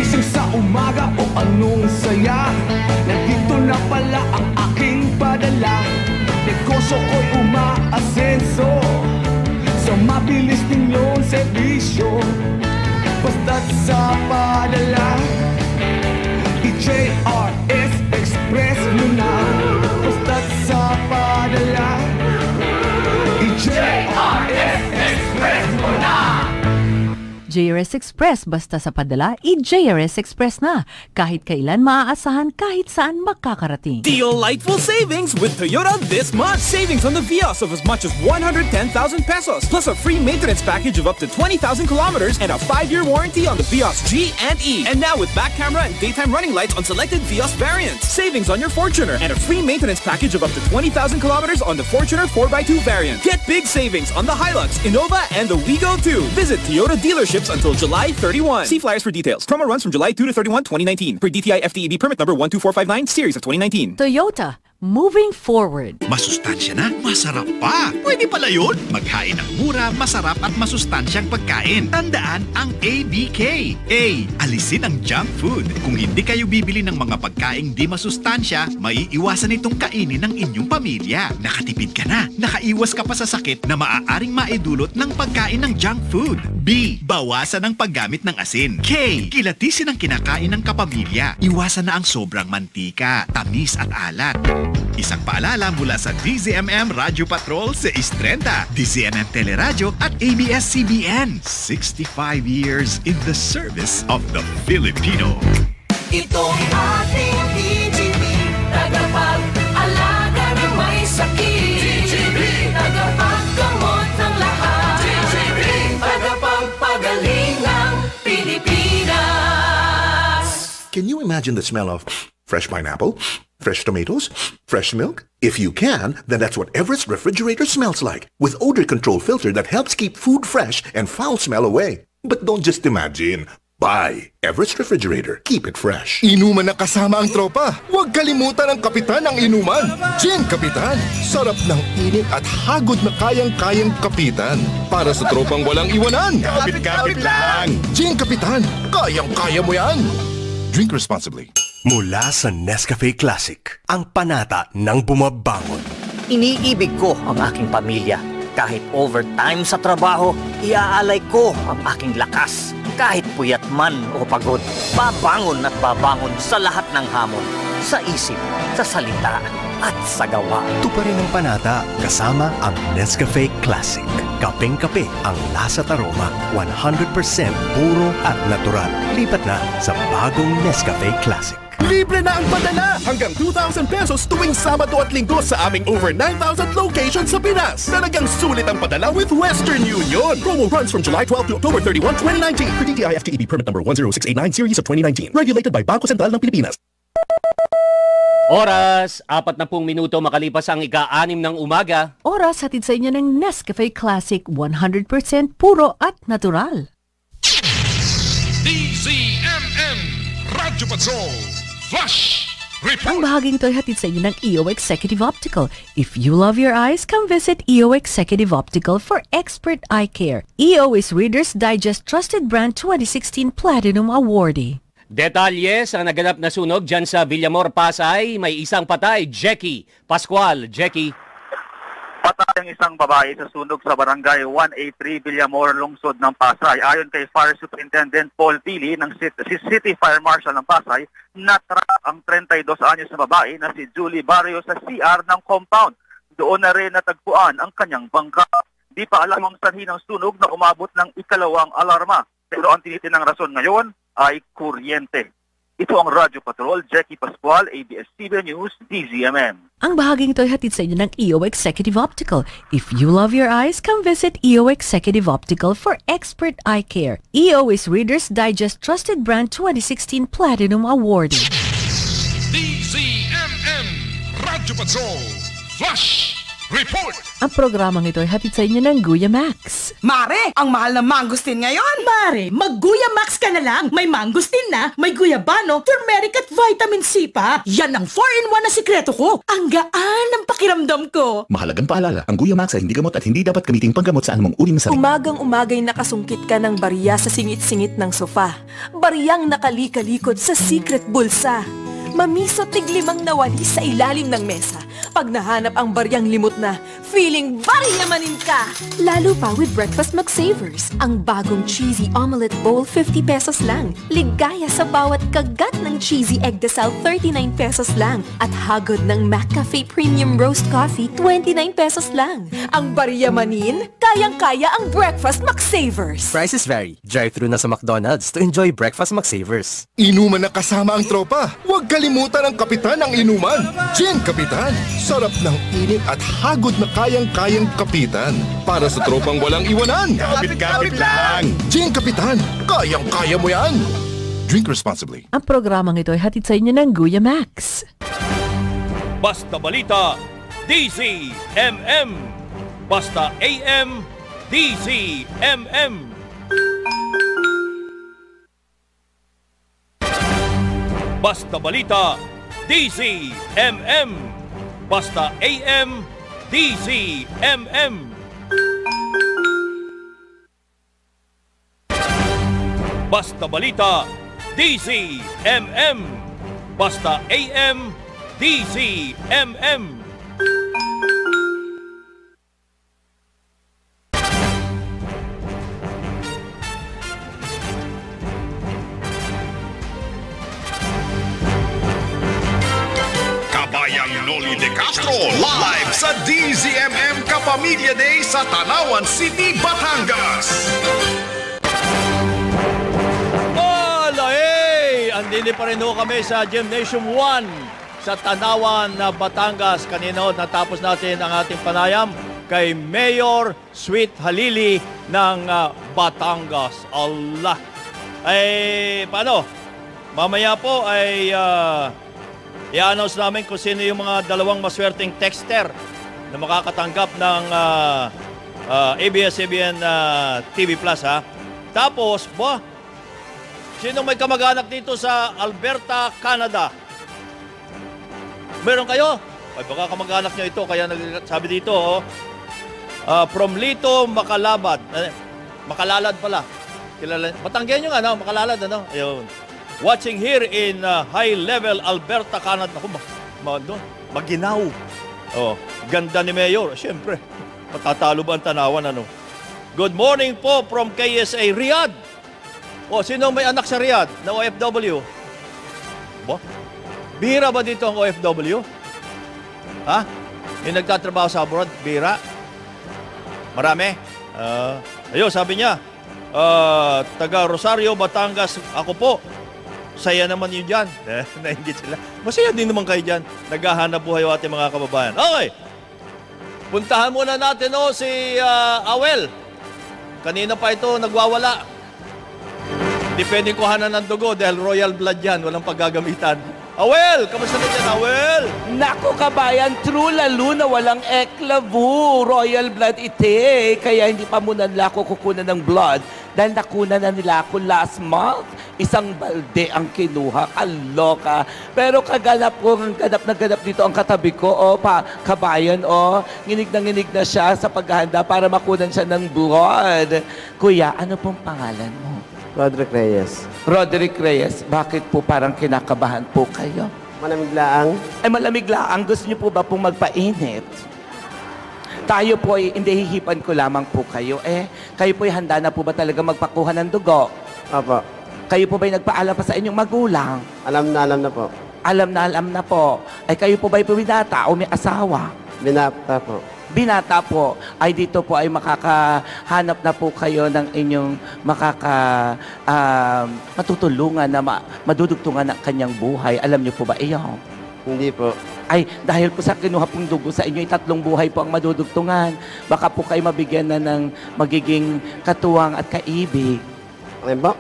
Pagising sa umaga o anong saya? Nandito na pala ang aking padala. Negosyo ko'y umaasenso Sa mabilis ninyong serbisyo. Basta't sa padala I-JRS Express nyo na. Basta't sa padala JRS Express basta sa padala, i-JRS Express na. Kahit kailan maaasahan, kahit saan makakarating. Delightful savings with Toyota this month. Savings on the Vios of as much as 110,000 pesos, plus a free maintenance package of up to 20,000 kilometers and a 5-year warranty on the Vios G and E. And now with back camera and daytime running lights on selected Vios variants. Savings on your Fortuner and a free maintenance package of up to 20,000 kilometers on the Fortuner 4x2 variant. Get big savings on the Hilux, Innova, and the Wigo 2. Visit Toyota dealerships until July 31. See flyers for details. Promo runs from July 2 to 31, 2019. Per DTI FTEB permit number 12459, series of 2019. Toyota, moving forward. Masustansya na, masarap pa. Pwede pala yun. Maghain ng mura, masarap at masustansyang pagkain. Tandaan ang ABK. A. Alisin ang junk food. Kung hindi kayo bibili ng mga pagkaing di masustansya, maiiwasan itong kainin ng inyong pamilya. Nakatipid ka na. Nakaiwas ka pa sa sakit na maaaring maidulot ng pagkain ng junk food. B. Bawasan ang paggamit ng asin. K. Kilatisin ang kinakain ng kapamilya. Iwasan na ang sobrang mantika, tamis at alat. Isang paalala mula sa DZMM Radyo Patrol sa Istrenta, DZMM Teleradyo at ABS-CBN. 65 years in the service of the Filipino. Itong ating DGB Tagapag-alaga ng may sakit Can you imagine the smell of fresh pineapple, fresh tomatoes, fresh milk? If you can, then that's what Everest refrigerator smells like, with odor control filter that helps keep food fresh and foul smell away. But don't just imagine. Buy Everest refrigerator. Keep it fresh. Inuman na kasama ang tropa. Huwag kalimutan ang kapitan ng inuman. Gin Kapitan. Sarap ng init at hagod na kayang-kayang kapitan. Para sa tropang walang iwanan. Kapit-kapit lang. Gin Kapitan. Kayang-kaya mo yan. Drink responsibly. Mula sa Nescafe Classic, ang panata ng bumabangon. Iniibig ko ang aking pamilya. Kahit overtime sa trabaho, iaalay ko ang aking lakas. Kahit puyat man o pagod, babangon at babangon sa lahat ng hamon. Sa isip, sa salita, at sa gawa. Ito pa rin ang panata kasama ang Nescafe Classic. Kapeng-kape ang lasa at aroma, 100% puro at natural. Lipat na sa bagong Nescafe Classic. Libre na ang padala! Hanggang 2,000 pesos tuwing Sabado at Linggo sa aming over 9,000 locations sa Pinas. Talagang sulit ang padala with Western Union. Promo runs from July 12 to October 31, 2019. For DTI FTEB permit number 10689 series of 2019. Regulated by Bangko Sentral ng Pilipinas. Oras, apat na pong minuto makalipas ang ika-anim ng umaga. Oras hatid sa inyo ng Nescafe Classic 100% puro at natural. DZMM Radyo Patrol Flash Ang bahaging ito ay hatid sa inyo ng EO Executive Optical. If you love your eyes, come visit EO Executive Optical for expert eye care. EO is Reader's Digest Trusted Brand 2016 Platinum Awardee. Detalye sa naganap na sunog dyan sa Villamor, Pasay. May isang patay, Jackie. Pascual, Jackie. Patay ang isang babae sa sunog sa barangay 183 Villamor, lungsod ng Pasay. Ayon kay Fire Superintendent Paul Pili ng City Fire Marshal ng Pasay, natrap ang 32 anyos na babae na si Julie Barrio sa CR ng compound. Doon na rin natagpuan ang kanyang bangka. Di pa alam ang sanhi ng sunog na umabot ng ikalawang alarma. Pero ang tinitinang rason ngayon ay kuryente. Ito ang Radyo Patrol, Jackie Pascual, ABS-CBN News, DZMM. Ang bahaging ito ay hatid sa inyo ng EO Executive Optical. If you love your eyes, come visit EO Executive Optical for expert eye care. EO is Reader's Digest Trusted Brand 2016 Platinum Awardee. DZMM Radyo Patrol Flash Report Ang programang ito ay hatid sa inyo ng Guya Max. Mare, ang mahal ng mangustin ngayon. Mare, mag-Guya Max ka na lang. May mangustin na, may guyabano, turmeric at vitamin C pa. Yan ang 4-in-1 na sikreto ko. Ang gaan ng pakiramdam ko. Mahalagang paalala, ang Guya Max ay hindi gamot at hindi dapat gamiting panggamot sa anumang uri ng sakit. Umagang-umagay nakasungkit ka ng barya sa singit-singit ng sofa. Bariyang nakalikalikot sa secret bulsa. Mamiso tiglimang nawali sa ilalim ng mesa. Pag nahanap ang baryang limot na, feeling bariyamanin ka! Lalo pa with Breakfast McSavers, ang bagong cheesy omelette bowl 50 pesos lang. Ligaya sa bawat kagat ng cheesy egg desal 39 pesos lang. At hagod ng McCafe Premium Roast Coffee 29 pesos lang. Ang bariyamanin, kayang-kaya ang Breakfast McSavers. Prices vary. Drive-thru na sa McDonald's to enjoy Breakfast McSavers. Inuman na kasama ang tropa. Huwag kalimutan ang kapitan ng inuman. Gin Kapitan. Sarap ng init at hagod na kayang-kayang kapitan. Para sa tropang walang iwanan. [laughs] Kapit-kapit lang. Gin Kapitan. Kayang-kaya mo yan. Drink responsibly. Ang programang ito ay hatid sa inyo ng Guya Max. Basta Balita, DZMM. Basta AM, DZMM. Basta Balita, DZMM. Basta AM, DZMM. Basta Balita, DZMM. Basta AM, DZMM. Kabayang Noli de Castro live sa DZMM Kapamilya Day sa Tanawan City, Batangas. Hola, hey! Andini pa rin kami sa Gymnasium 1 sa Tanawan, na Batangas. Kanina natapos natin ang ating panayam kay Mayor Sweet Halili ng ah, Batangas. Allah! Ay, paano? Mamaya po ay ah, i-announce namin kung sino yung mga dalawang maswerteng texter na makakatanggap ng ah, ah, ABS-CBN ah, TV Plus ha. Tapos, ba, sino may kamag-anak dito sa Alberta, Canada? Meron kayo? Ay, baka kamag-anak nyo ito, kaya nagsabi dito, oh, ah, from Lito, Makalabad. Eh, Makalalad pala. Kilala, Batanggen yung ano, Makalalad, ano? Ayun. Watching here in uh, high level Alberta, Canada. Ako, ma, doon, maginaw. Oh, ganda ni Mayor. Siyempre, matatalo ba ang tanawan, ano? Good morning po from KSA Riyadh. O, sino may anak sa Riyadh na OFW? Ba? Bihira ba dito ang OFW? Ha? Yung nagtatrabaho sa abroad, bihira? Marami? Ah, ayun, sabi niya, ah, taga Rosario, Batangas, ako po. Saya naman yun dyan. [laughs] Nainggit sila. Masaya din naman kayo dyan. Naghahanap buhay ating mga kababayan. Okay. Puntahan muna natin oh, si ah, Awel. Kanina pa ito nagwawala. Pwedeng kuhanan ng dugo dahil royal blood yan. Walang paggagamitan. Awel, kamusta na dyan, Awel? Nako kabayan, true lalo na walang eklavu, royal blood ite. Kaya hindi pa muna nila ako kukunan ng blood dahil nakuna na nila ako last month. Isang balde ang kinuha, kaloka. Pero kaganap ko, ang ganap na ganap dito ang katabi ko, o pa, kabayan, o. Nginig na nginig na siya sa paghahanda para makunan siya ng blood. Kuya, ano pong pangalan mo? Roderick Reyes. Roderick Reyes, bakit po parang kinakabahan po kayo? Malamig laang. Ay malamig laang. Gusto niyo po ba pong magpainit? Tayo po ay hindi hihipan ko lamang po kayo. Eh, kayo po ay handa na po ba talaga magpakuha ng dugo? Opo. Kayo po ba ay nagpaalam pa sa inyong magulang? Alam na alam na po. Alam na alam na po. Ay kayo po ba ay puminata o may asawa? Binapta po. Binata po ay dito po ay makakahanap na po kayo ng inyong makaka um, matutulungan na ma, madudugtungan ng kanyang buhay. Alam niyo po ba iyon? Hindi po. Ay, dahil po sa kinuha pong dugo sa inyo, ay tatlong buhay po ang madudugtungan. Baka po kayo mabigyan na ng magiging katuwang at kaibig. Ano ba?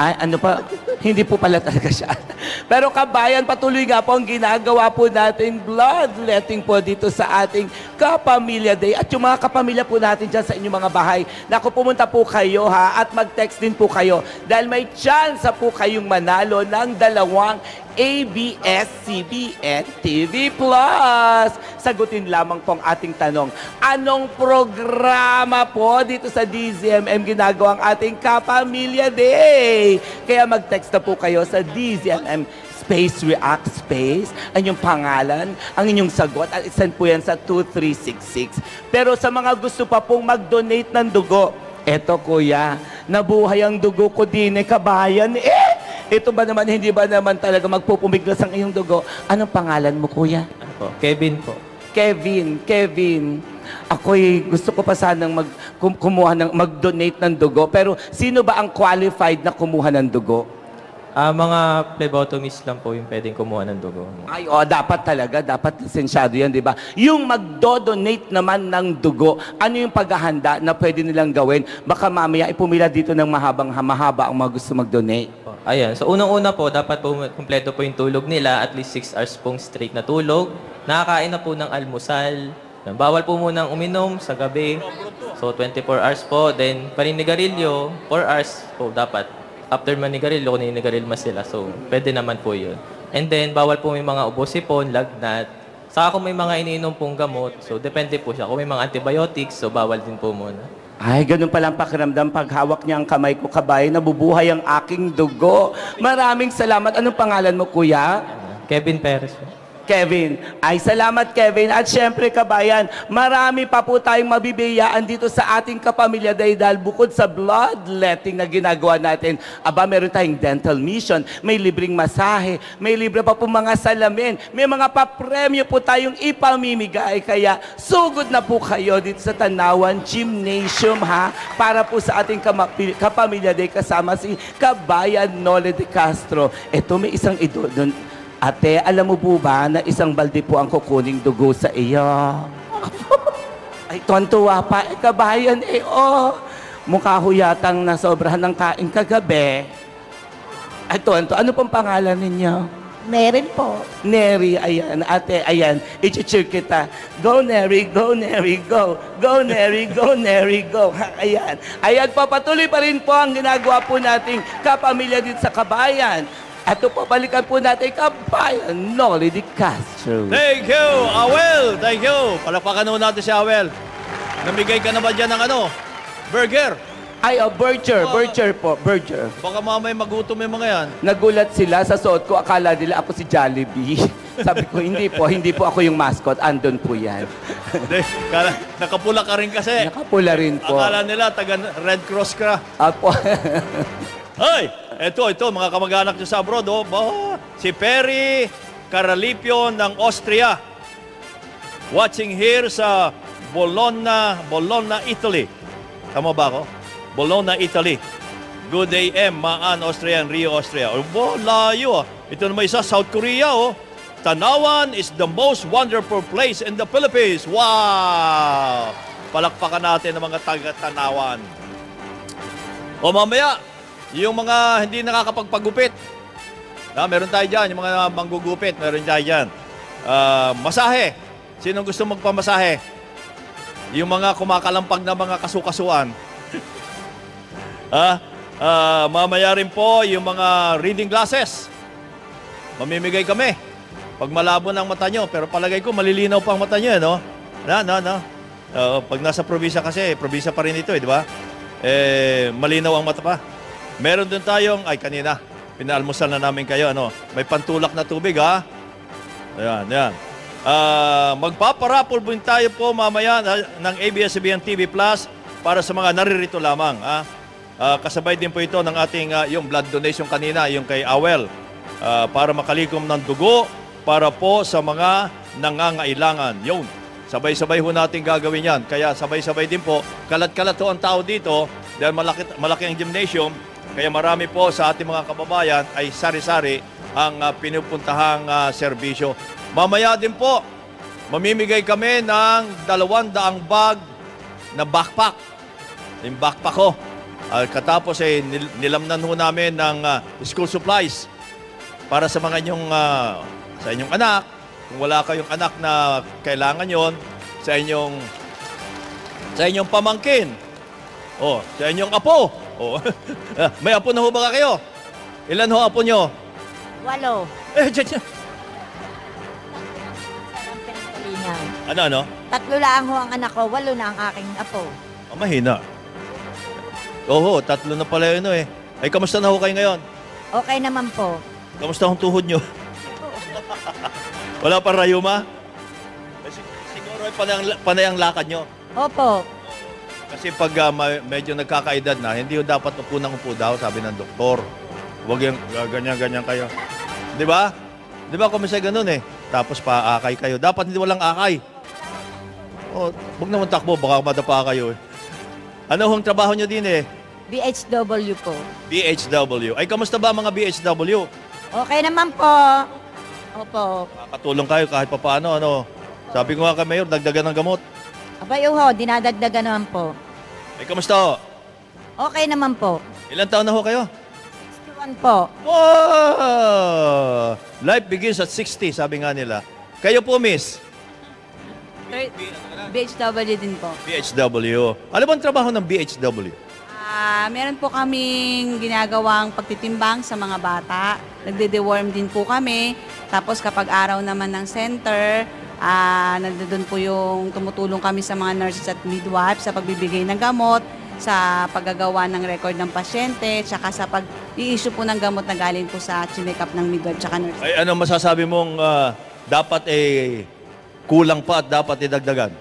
Ay, ano pa? Hindi po pala talaga siya. [laughs] Pero kabayan, patuloy nga po ang ginagawa po natin bloodletting po dito sa ating Kapamilya Day. At yung mga kapamilya po natin dyan sa inyong mga bahay, naku, pumunta po kayo ha at mag-text din po kayo dahil may chance po kayong manalo ng dalawang ABS-CBN TV Plus. Sagutin lamang po ang ating tanong. Anong programa po dito sa DZMM ginagawang ating Kapamilya Day? Kaya mag-text na po kayo sa DZMM Space React Space, ang inyong pangalan, ang inyong sagot, at send po yan sa 2366. Pero sa mga gusto pa pong mag-donate ng dugo, eto kuya, nabuhay ang dugo ko din eh, kabayan. Eh, ito ba naman, hindi ba naman talaga magpupumiglas ang iyong dugo? Anong pangalan mo, kuya? Po, Kevin po. Kevin, Kevin. Ako'y gusto ko pa sanang mag, kum- kumuha ng, mag-donate ng dugo. Pero sino ba ang qualified na kumuha ng dugo? Ah, mga phlebotomist lang po yung pwedeng kumuha ng dugo. Ay, oh, dapat talaga, dapat lisensyado yan, di ba? Yung magdo-donate naman ng dugo, ano yung paghahanda na pwede nilang gawin? Baka mamaya ipumila dito ng mahabang mahaba ang mga gusto mag-donate. Po. Ayan. So, unang-una po, dapat po kumpleto po yung tulog nila. At least 6 hours pong straight na tulog. Nakakain na po ng almusal. Bawal po munang uminom sa gabi. So, 24 hours po. Then, paninigarilyo, 4 hours po dapat. After manigarilyo, kung ninigarilyo sila. So, pwede naman po yun. And then, bawal po may mga ubosipon, lagnat. Saka kung may mga iniinom pong gamot, so depende po siya. Kung may mga antibiotics, so bawal din po muna. Ay, ganun palang pakiramdam pag hawak niya ang kamay ko, kabay, nabubuhay ang aking dugo. Maraming salamat. Anong pangalan mo, kuya? Kevin Perez. Kevin. Ay, salamat Kevin. At syempre, kabayan, marami pa po tayong mabibiyaan dito sa ating kapamilya day dahil bukod sa bloodletting na ginagawa natin, aba, meron tayong dental mission, may libreng masahe, may libre pa po mga salamin, may mga papremyo po tayong ipamimigay. Kaya, sugod na po kayo dito sa Tanawan Gymnasium, ha? Para po sa ating kapamilya day kasama si Kabayan Nole de Castro. Ito, may isang idol doon. Ate, alam mo po ba na isang balde po ang kukuning dugo sa iyo? Ay, tuwan-tuwa pa. Eh, kabayan, eh, oh. Mukha ho yatang nasobrahan ng kain kagabi. Ay, tuwan-tuwa. Ano pong pangalan ninyo? Meron po. Neri, ayan. Ate, ayan. I-cheer kita. Go, Neri, go, Neri, go. Go, Neri, go, Neri, go. Ayan. Ayan po, patuloy pa rin po ang ginagawa po nating kapamilya dito sa kabayan. At po, balikan po natin kabayan, Noli Di Castro. Thank you, Awel! Thank you! Palakpakan naman natin si Awel. Namigay ka na ba dyan ng ano? Burger? Ay, oh, burger, burger po, burger. Baka mamay magutom yung mga yan. Nagulat sila sa suot ko, akala nila ako si Jollibee. [laughs] Sabi ko, hindi po, hindi po ako yung mascot, andon po yan. Hindi, kala- nakapula ka rin kasi. Nakapula rin po. Akala nila, taga Red Cross ka. Apo. [laughs] Ay, eto, ito, mga kamag-anak nyo sa abroad, oh. Bah, si Perry Caralipio ng Austria. Watching here sa Bologna, Bologna, Italy. Tama ba ako? Bologna, Italy. Good AM, Maan, Austria, and Rio, Austria. Oh, bo, layo ah. Ito naman isa, South Korea, oh. Tanawan is the most wonderful place in the Philippines. Wow! Palakpakan natin ang mga taga-Tanawan. O mamaya, yung mga hindi nakakapagpagupit, Ah, meron tayo dyan, yung mga manggugupit, meron tayo dyan. Ah, masahe. Sino gusto magpamasahe? Yung mga kumakalampag na mga kasukasuan. [laughs] ah, ah, mamaya rin po yung mga reading glasses. Mamimigay kami. Pag malabo ng mata nyo, pero palagay ko malilinaw pa ang mata nyo, eh, no? Na, no, no. Oo, pag nasa probinsya kasi, probinsya pa rin ito, eh, di ba? Eh, malinaw ang mata pa. Meron din tayong, ay kanina, pinaalmusal na namin kayo, ano, may pantulak na tubig, ha? Ayan, ayan. Ah, magpaparapol po tayo po mamaya ng ABS-CBN TV Plus para sa mga naririto lamang. Ha? Ah, kasabay din po ito ng ating ah, yung blood donation kanina, yung kay Awel, ah, para makalikom ng dugo para po sa mga nangangailangan. Yun, sabay-sabay ho natin gagawin yan. Kaya sabay-sabay din po, kalat-kalat ho ang tao dito dahil malaki, malaki ang gymnasium. Kaya marami po sa ating mga kababayan ay sari-sari ang ah, pinupuntahang ah, serbisyo. Mamaya din po, mamimigay kami ng dalawang daang bag na backpack. Yung backpack ko. Ah, katapos ay nil- nilamnan ho namin ng ah, school supplies para sa mga inyong, ah, sa inyong anak. Kung wala kayong anak na kailangan yon sa inyong sa inyong pamangkin. Oh, sa inyong apo. Oh. [laughs] May apo na ho ba kayo? Ilan ho apo nyo? Walo. Eh, dyan, dyan. Ano, ano? Tatlo lang ho ang anak ko, walo na ang aking apo. Oh, mahina. Oo, tatlo na pala yun eh. Ay, kamusta na ho kayo ngayon? Okay naman po. Kamusta ang tuhod nyo? [laughs] Wala pa rayuma? Eh, sig- Siguro ay panay ang, panay ang lakad nyo. Opo. Kasi pag ma- medyo nagkakaedad na, hindi ho dapat upo ng upo daw, sabi ng doktor. Huwag yung ah, ganyan-ganyan kayo. Di ba? Di ba kung may ganun eh? Tapos paakay kayo. Dapat hindi walang akay. Oh, huwag naman takbo, baka madapa kayo eh. Ano hong trabaho nyo din eh? BHW po. BHW. Ay, kamusta ba mga BHW? Okay naman po. Opo. Katulong kayo kahit papaano, ano. Sabi ko nga kay Mayor, dagdagan ng gamot. Abay ho, dinadagdagan naman po. Ay, kamusta ho? Okay naman po. Ilan taon na ho kayo? 61 po. Wow! Life begins at 60, sabi nga nila. Kayo po, miss? BHW din po. BHW. Ano bang trabaho ng BHW? Ah, meron po kaming ginagawang pagtitimbang sa mga bata. Nagde-deworm din po kami. Tapos kapag araw naman ng center, ah, nandoon po yung tumutulong kami sa mga nurses at midwives sa pagbibigay ng gamot, sa paggagawa ng record ng pasyente, tsaka sa pag-i-issue po ng gamot na galing po sa chinek-up ng midwife tsaka nurse. Ay, ano masasabi mong ah, dapat eh kulang pa at dapat idagdagan?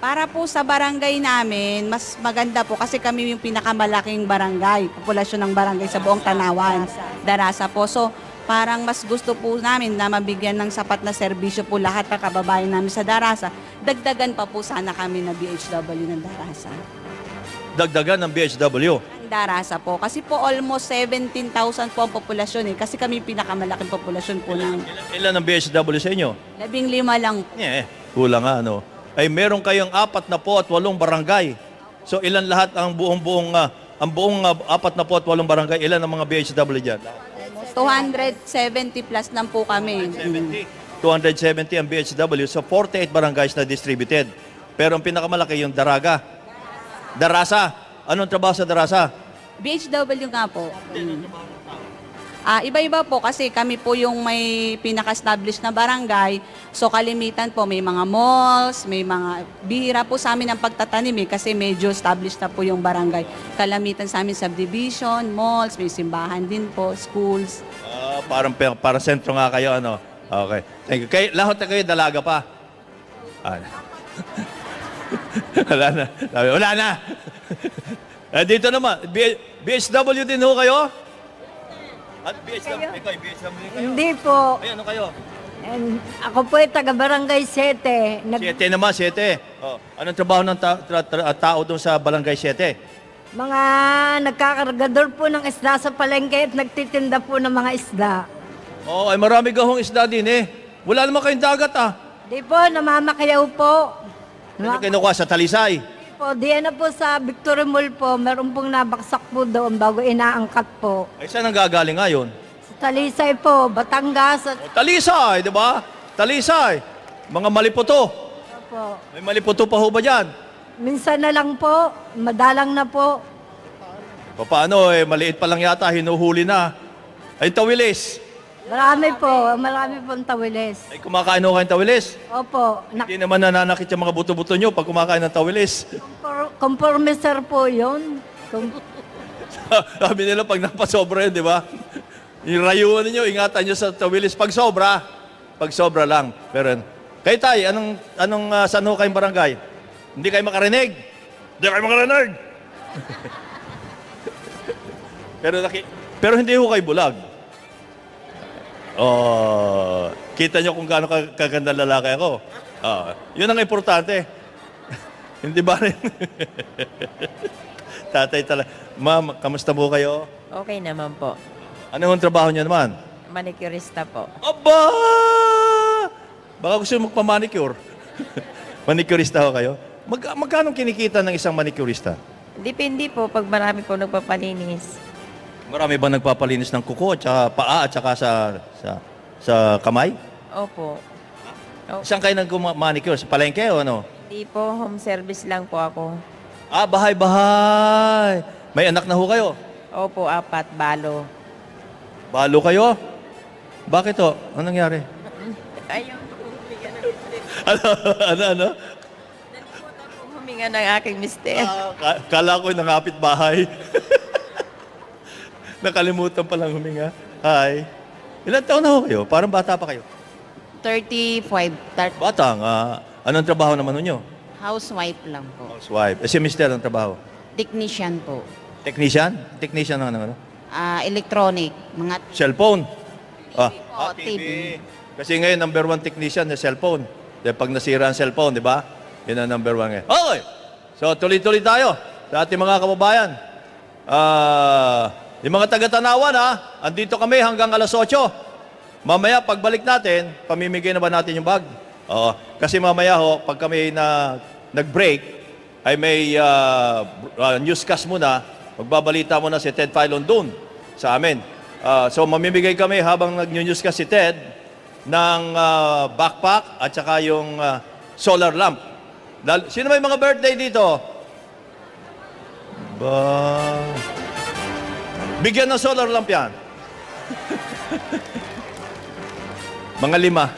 Para po sa barangay namin, mas maganda po kasi kami yung pinakamalaking barangay, populasyon ng barangay sa buong Tanawan, Darasa po. So, parang mas gusto po namin na mabigyan ng sapat na serbisyo po lahat ng kababayan namin sa Darasa. Dagdagan pa po sana kami na BHW ng Darasa. Dagdagan ng BHW. Ang Darasa po. Kasi po almost 17,000 po ang populasyon eh. Kasi kami pinakamalaking populasyon po ng Ilan ang BHW sa inyo? labing lima lang po. Eh, kulang nga, ano. Ay, meron kayong apat na po at walong barangay. So, ilan lahat ang buong-buong, ah, ang buong ah, apat na po at walong barangay, ilan ang mga BHW dyan? 270 plus lang po kami. 270 ang BHW, so 48 barangays na distributed. Pero ang pinakamalaki yung Daraga. Darasa. Anong trabaho sa Darasa? BHW nga po. Ah, iba-iba po kasi kami po yung may pinaka-establish na barangay. So kalimitan po may mga malls, may mga bihira po sa amin ang pagtatanim eh, kasi medyo established na po yung barangay. Kalamitan sa amin subdivision, malls, may simbahan din po, schools. Ah, parang, parang sentro nga kayo, ano? Okay. Thank you. Kay, lahat na kayo dalaga pa. Ah. [laughs] wala na. Sabi, wala na. [laughs] eh, dito naman, B- BHW din ho kayo? At BHW, ikaw, BHW kayo? Hindi po. Ay, ano kayo? And ako po ay taga Barangay 7. Nag, Siete naman, siete. Oh, anong trabaho ng ta- tra- tra- tao doon sa Barangay 7? Mga nagkakargador po ng isda sa palengke at nagtitinda po ng mga isda. Oh, ay marami gahong isda din eh. Wala naman kayong dagat ah. Di po, namamakayaw po. Ano kinukuha sa Talisay? po, di na po sa Victory Mall po, meron pong nabaksak po doon bago inaangkat po. Ay saan ang gagaling ngayon? Sa Talisay po, Batangas at Talisay, di ba? Talisay. Mga maliputo. po. May maliputo pa ho ba dyan? Minsan na lang po, madalang na po. Paano eh, maliit pa lang yata, hinuhuli na. Ay, tawilis. Marami po, marami pong tawilis. Ay, kumakain ho kayong tawilis. Opo, na- Hindi naman nananakit yung mga buto-buto nyo pag kumakain ng tawilis. compromiser po yun. Com- [laughs] Sabi nila pag napasobra yun, di ba? Yung rayuan ninyo, ingatan nyo sa tawilis. Pag sobra, pag sobra lang. Pero, kayo tay, anong, anong uh, saan ho kayong barangay? Hindi kayo makarinig? Hindi kayo makarinig! pero, naki, pero hindi ho kayo bulag. Oh, kita nyo kung gaano ka- kaganda lalaki ako. Ah, yun ang importante. [laughs] hindi ba rin? [laughs] Tatay talaga. Ma'am, kamusta po kayo? Okay naman po. Ano yung trabaho niyo naman? Manicurista po. Aba! Baka gusto mo magpa-manicure. [laughs] Manicurista ho kayo? Mag magkano kinikita ng isang manicurista? Depende po pag marami po nagpapalinis. Marami ba nagpapalinis ng kuko at saka paa at saka sa, sa, sa kamay? Opo. Saan kayo nag-manicure? Sa palengke o ano? Hindi po, home service lang po ako. Ah, bahay-bahay. May anak na ho kayo? Opo, apat, balo. Balo kayo? Bakit ho? Anong nangyari? [laughs] Ayaw [laughs] ano, ano, ano? Huminga ng aking mister. Ka- Kala ko nangapit bahay. [laughs] Nakalimutan pa lang huminga. Hi. Ilan taon na ho kayo? Parang bata pa kayo. 35, tar- Bata nga. Anong trabaho naman ninyo? housewife lang po. Housewife. Eh, si mister ang trabaho? Technician po. Technician? Technician ng ano? Ah, electronic, mga Cellphone? Ah, oh, TV. kasi ngayon number one technician na cellphone. Dahil pag nasira ang cellphone, di ba? Yun ang number one ngayon. Okay. So, tuloy-tuloy tayo sa ating mga kababayan. Ah, yung mga taga-tanawan ha, andito kami hanggang alas 8. Mamaya, pagbalik natin, pamimigay na ba natin yung bag? Oo. Kasi mamaya ho, pag kami na nag-break, ay may ah, uh, newscast muna, magbabalita muna si Ted Filon doon sa amin. Ah, so mamimigay kami habang nag-newscast si Ted ng ah, backpack at saka yung ah, solar lamp. Dal- Sino may mga birthday dito? Ba... Bigyan ng solar lamp yan. [laughs] mga lima.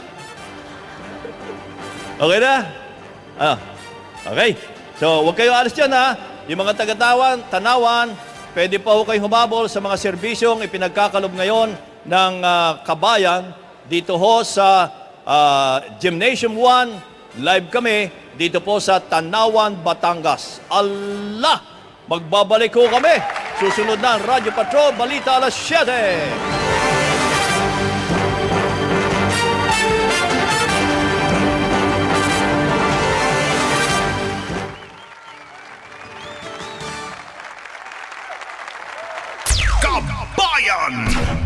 Okay na? Ah, okay. So, huwag kayo alis dyan ha. Yung mga tagatawan, tanawan, pwede pa ho kayong humabol sa mga serbisyong ipinagkakalob ngayon ng ah, kabayan dito ho sa ah, Gymnasium 1. Live kami dito po sa Tanawan, Batangas. Allah! Magbabalik ho kami. Susunod na Radyo Patrol, Balita alas 7.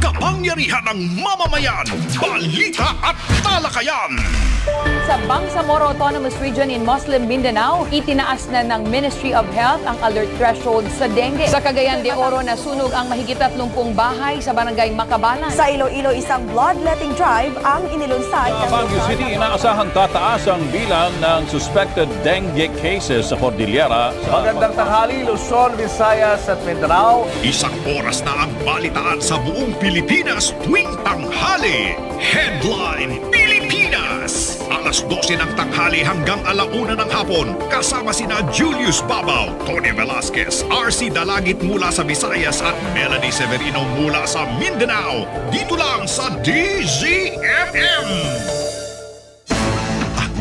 Kapangyarihan ng mamamayan! Balita at talakayan! Sa Bangsamoro Autonomous Region in Muslim Mindanao, itinaas na ng Ministry of Health ang alert threshold sa dengue. Sa Cagayan de Oro, nasunog ang mahigit 30 bahay sa barangay Makabalan. Sa Iloilo, isang bloodletting drive ang inilunsad. Sa Baguio City, inaasahang tataas ang bilang ng suspected dengue cases sa Cordillera. Sa Magandang tanghali, Luzon, Visayas at Mindanao. Isang oras na ang balitaan sa buong Pilipinas tuwing tanghali. Headline Pilipinas! Alas 12 ng tanghali hanggang alauna ng hapon. Kasama sina Julius Babaw, Tony Velasquez, RC Dalagit mula sa Visayas at Melanie Severino mula sa Mindanao. Dito lang sa DZFM!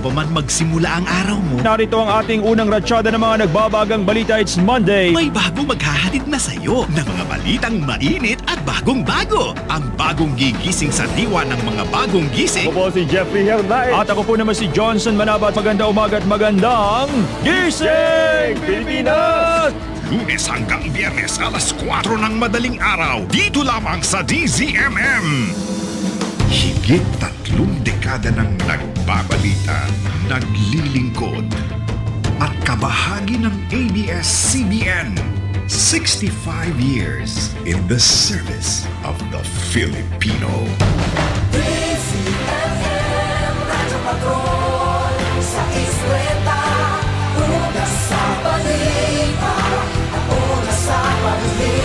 Pa man magsimula ang araw mo, Narito ang ating unang ratsyada ng mga nagbabagang balita. It's Monday. may bago maghahatid na sa'yo ng mga balitang mainit at bagong-bago. Ang bagong gigising sa diwa ng mga bagong gising. Ako po si Jeffrey Hernandez. At ako po naman si Johnson Manabat. Maganda umaga at magandang Gising Pilipinas! Lunes hanggang biyernes alas 4 ng madaling araw. Dito lamang sa DZMM. Higit tatlong dekada ng nagbabalita, naglilingkod, at kabahagi ng ABS-CBN. 65 years in the service of the Filipino. Paglilingkod.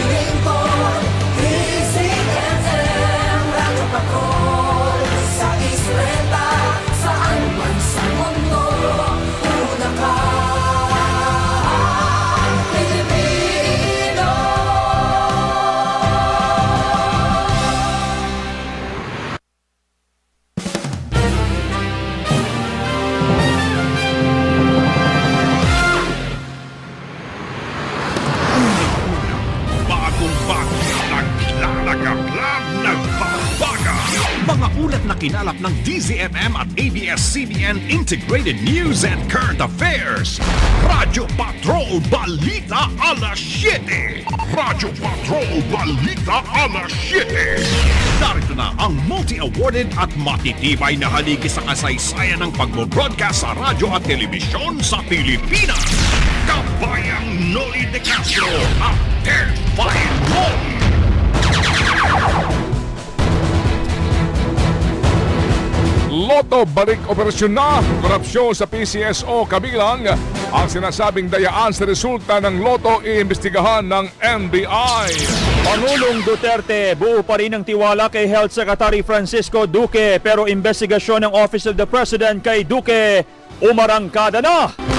Ulat na kinalap ng DZMM at ABS-CBN Integrated News and Current Affairs. Radyo Patrol Balita alas 7. Radyo Patrol Balita alas 7. Narito na ang multi-awarded at matitibay na haligi sa kasaysayan ng pagbo-broadcast sa radyo at telebisyon sa Pilipinas. Kabayang Noli de Castro at Ted Filemon. Loto balik operasyon na, korupsyon sa PCSO kabilang ang sinasabing dayaan sa resulta ng Loto iimbestigahan ng NBI. Pangulong Duterte, buo pa rin ang tiwala kay Health Secretary Francisco Duque pero investigasyon ng Office of the President kay Duque umarangkada na.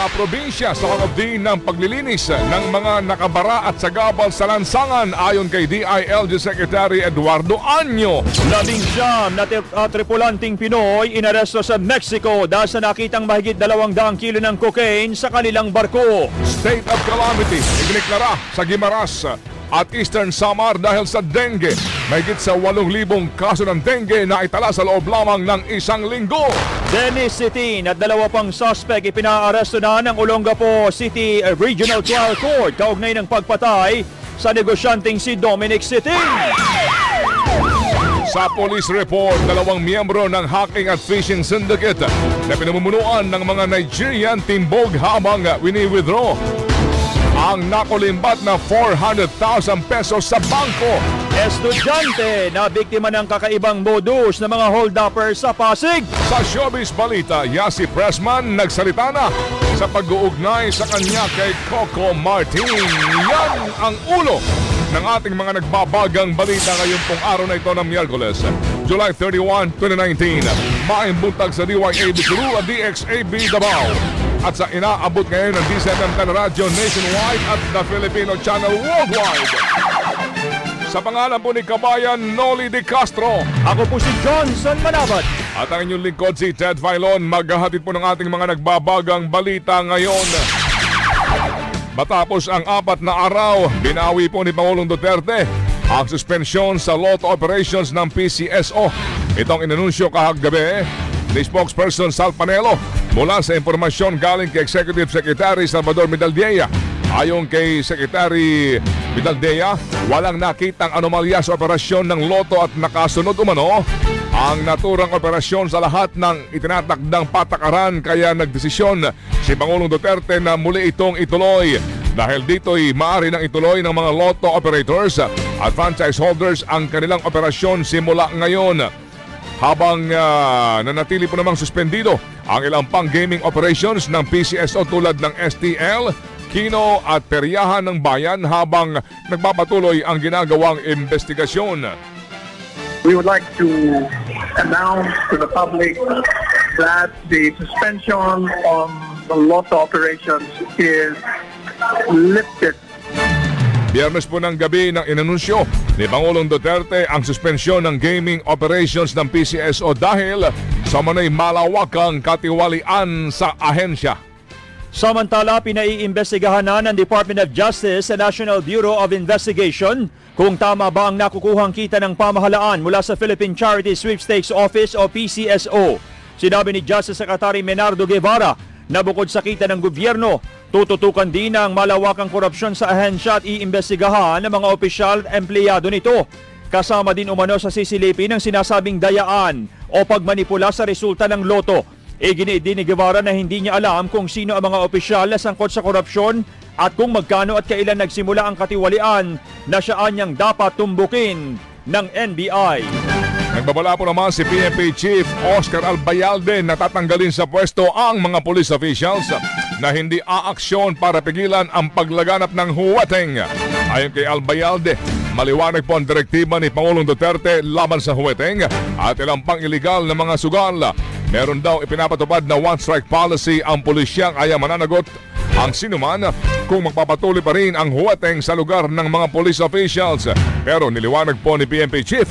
Mga probinsya sa harap din ng paglilinis ng mga nakabara at sagabal sa lansangan ayon kay DILG Secretary Eduardo Anyo. Labing siyam na uh, tripulanting Pinoy inaresto sa Mexico dahil sa nakitang mahigit 200 kilo ng cocaine sa kanilang barko. State of calamity idiniklara sa Gimaras at Eastern Samar dahil sa dengue. Mahigit sa 8,000 kaso ng dengue na itala sa loob lamang ng isang linggo. Dennis City at dalawa pang suspect ipinaaresto na ng Olongapo City Regional Trial Court kaugnay ng pagpatay sa negosyanteng si Dominic City. Sa police report, dalawang miyembro ng hacking at phishing syndicate na pinamumunuan ng mga Nigerian timbog habang wini-withdraw ang nakulimbat na 400,000 pesos sa bangko. Estudyante na biktima ng kakaibang modus ng mga hold-upper sa Pasig. Sa showbiz balita, Yasi Pressman nagsalita na sa pag-uugnay sa kanya kay Coco Martin. Yan ang ulo ng ating mga nagbabagang balita ngayon pong araw na ito ng Miyerkules, July 31, 2019. Maing buntag sa DYAB Suru at DXAB Davao. At sa inaabot ngayon ng DZM Radio Nationwide at the Filipino Channel Worldwide. Sa pangalan po ni Kabayan Noli De Castro. Ako po si Johnson Manabat. At ang inyong lingkod si Ted Filon. Maghahatid po ng ating mga nagbabagang balita ngayon. Matapos ang apat na araw, binawi po ni Pangulong Duterte ang suspensyon sa lot operations ng PCSO. Itong inanunsyo kahagabi ni spokesperson Sal Panelo mula sa impormasyon galing kay Executive Secretary Salvador Medaldea. Ayon kay Secretary Vidaldea, walang nakitang anomalya sa operasyon ng loto at nakasunod umano ang naturang operasyon sa lahat ng itinatakdang patakaran kaya nagdesisyon si Pangulong Duterte na muli itong ituloy. Dahil dito'y maaari nang ituloy ng mga loto operators at franchise holders ang kanilang operasyon simula ngayon. Habang ah, nanatili po namang suspendido ang ilang pang gaming operations ng PCSO tulad ng STL, Kino at Peryahan ng Bayan habang nagpapatuloy ang ginagawang investigasyon. We would like to announce to the public that the suspension on the lotto operations is lifted. Biyernes po ng gabi nang inanunsyo ni Pangulong Duterte ang suspensyon ng gaming operations ng PCSO dahil sa manay malawakang katiwalian sa ahensya. Samantala, pinaiimbestigahan na ng Department of Justice sa National Bureau of Investigation kung tama ba ang nakukuhang kita ng pamahalaan mula sa Philippine Charity Sweepstakes Office o PCSO. Sinabi ni Justice Secretary Menardo Guevara na bukod sa kita ng gobyerno, tututukan din ang malawakang korupsyon sa ahensya at iimbestigahan ng mga opisyal at empleyado nito. Kasama din umano sa sisilipin ng sinasabing dayaan o pagmanipula sa resulta ng loto. Iginiit din ni Guevara na hindi niya alam kung sino ang mga opisyal na sangkot sa korupsyon at kung magkano at kailan nagsimula ang katiwalian na siya anyang dapat tumbukin ng NBI. Nagbabala po naman si PNP Chief Oscar Albayalde na tatanggalin sa pwesto ang mga police officials na hindi aaksyon para pigilan ang paglaganap ng huweteng. Ayon kay Albayalde, maliwanag po ang direktiba ni Pangulong Duterte laban sa huweteng at ilang pang iligal na mga sugal. Meron daw ipinapatupad na one-strike policy ang pulisyang kaya mananagot ang sinuman kung magpapatuloy pa rin ang huweteng sa lugar ng mga police officials. Pero niliwanag po ni PNP Chief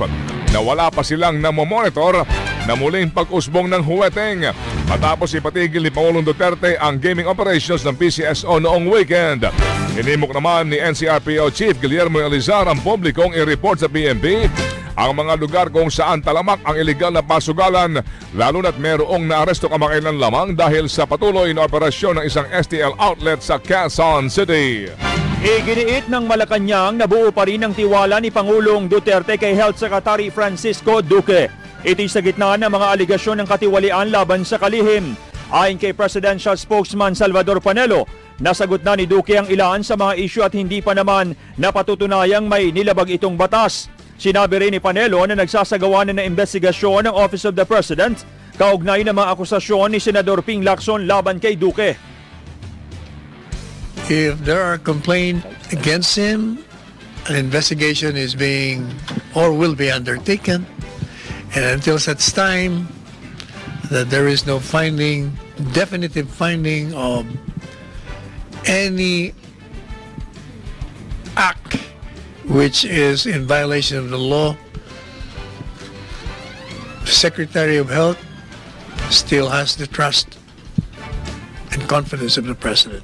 na wala pa silang namomonitor na muling pag-usbong ng huweteng matapos ipatigil ni Pangulong Duterte ang gaming operations ng PCSO noong weekend. Inimok naman ni NCRPO Chief Guillermo Elizar ang publikong i-report sa PNP ang mga lugar kung saan talamak ang iligal na pasugalan lalo na't merong naaresto kamakailan lamang dahil sa patuloy na operasyon ng isang STL outlet sa Quezon City. Iginiit ng Malacanang na buo pa rin ang tiwala ni Pangulong Duterte kay Health Secretary Francisco Duque. Ito sa gitna ng mga aligasyon ng katiwalian laban sa kalihim. Ayon kay Presidential Spokesman Salvador Panelo, nasagot na ni Duque ang ilan sa mga isyu at hindi pa naman napatutunayang may nilabag itong batas. Sinabi rin ni Panelo na nagsasagawa na ng investigasyon ng Office of the President kaugnay ng mga akusasyon ni Senador Ping Lacson laban kay Duque. If there are complaints against him, an investigation is being or will be undertaken. And until such time that there is no finding, definitive finding of any act which is in violation of the law, Secretary of Health still has the trust and confidence of the President.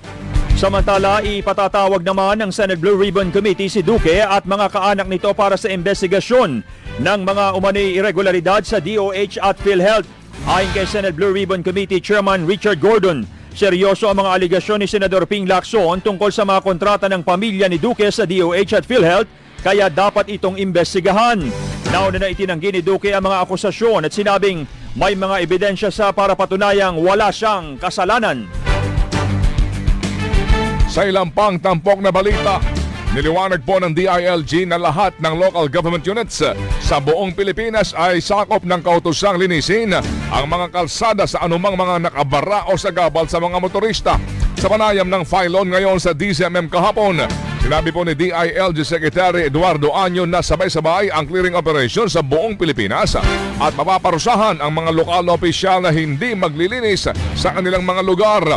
Samantala, ipatatawag naman ng Senate Blue Ribbon Committee si Duque at mga kaanak nito para sa investigasyon ng mga umani irregularidad sa DOH at PhilHealth. Ayon kay Senate Blue Ribbon Committee Chairman Richard Gordon, seryoso ang mga aligasyon ni Senador Ping Lacson tungkol sa mga kontrata ng pamilya ni Duque sa DOH at PhilHealth kaya dapat itong imbestigahan. Nauna na itinanggi ni Duque ang mga akusasyon at sinabing may mga ebidensya sa para patunayang wala siyang kasalanan. Sa ilang pang tampok na balita, niliwanag po ng DILG na lahat ng local government units sa buong Pilipinas ay sakop ng kautosang linisin ang mga kalsada sa anumang mga nakabara o sagabal sa mga motorista. Sa panayam ng Filon ngayon sa DCMM kahapon, sinabi po ni DILG Secretary Eduardo Anyo na sabay-sabay ang clearing operation sa buong Pilipinas at mapaparusahan ang mga lokal opisyal na hindi maglilinis sa kanilang mga lugar.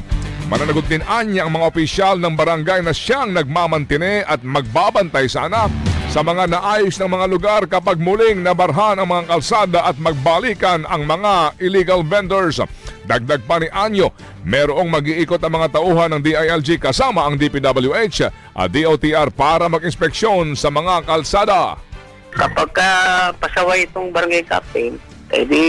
Mananagot din anya ang mga opisyal ng barangay na siyang nagmamantine at magbabantay sana sa mga naayos ng mga lugar kapag muling nabarhan ang mga kalsada at magbalikan ang mga illegal vendors. Dagdag pa ni Anyo, merong mag-iikot ang mga tauhan ng DILG kasama ang DPWH at DOTR para mag-inspeksyon sa mga kalsada. Kapag ka pasaway itong barangay captain, eh di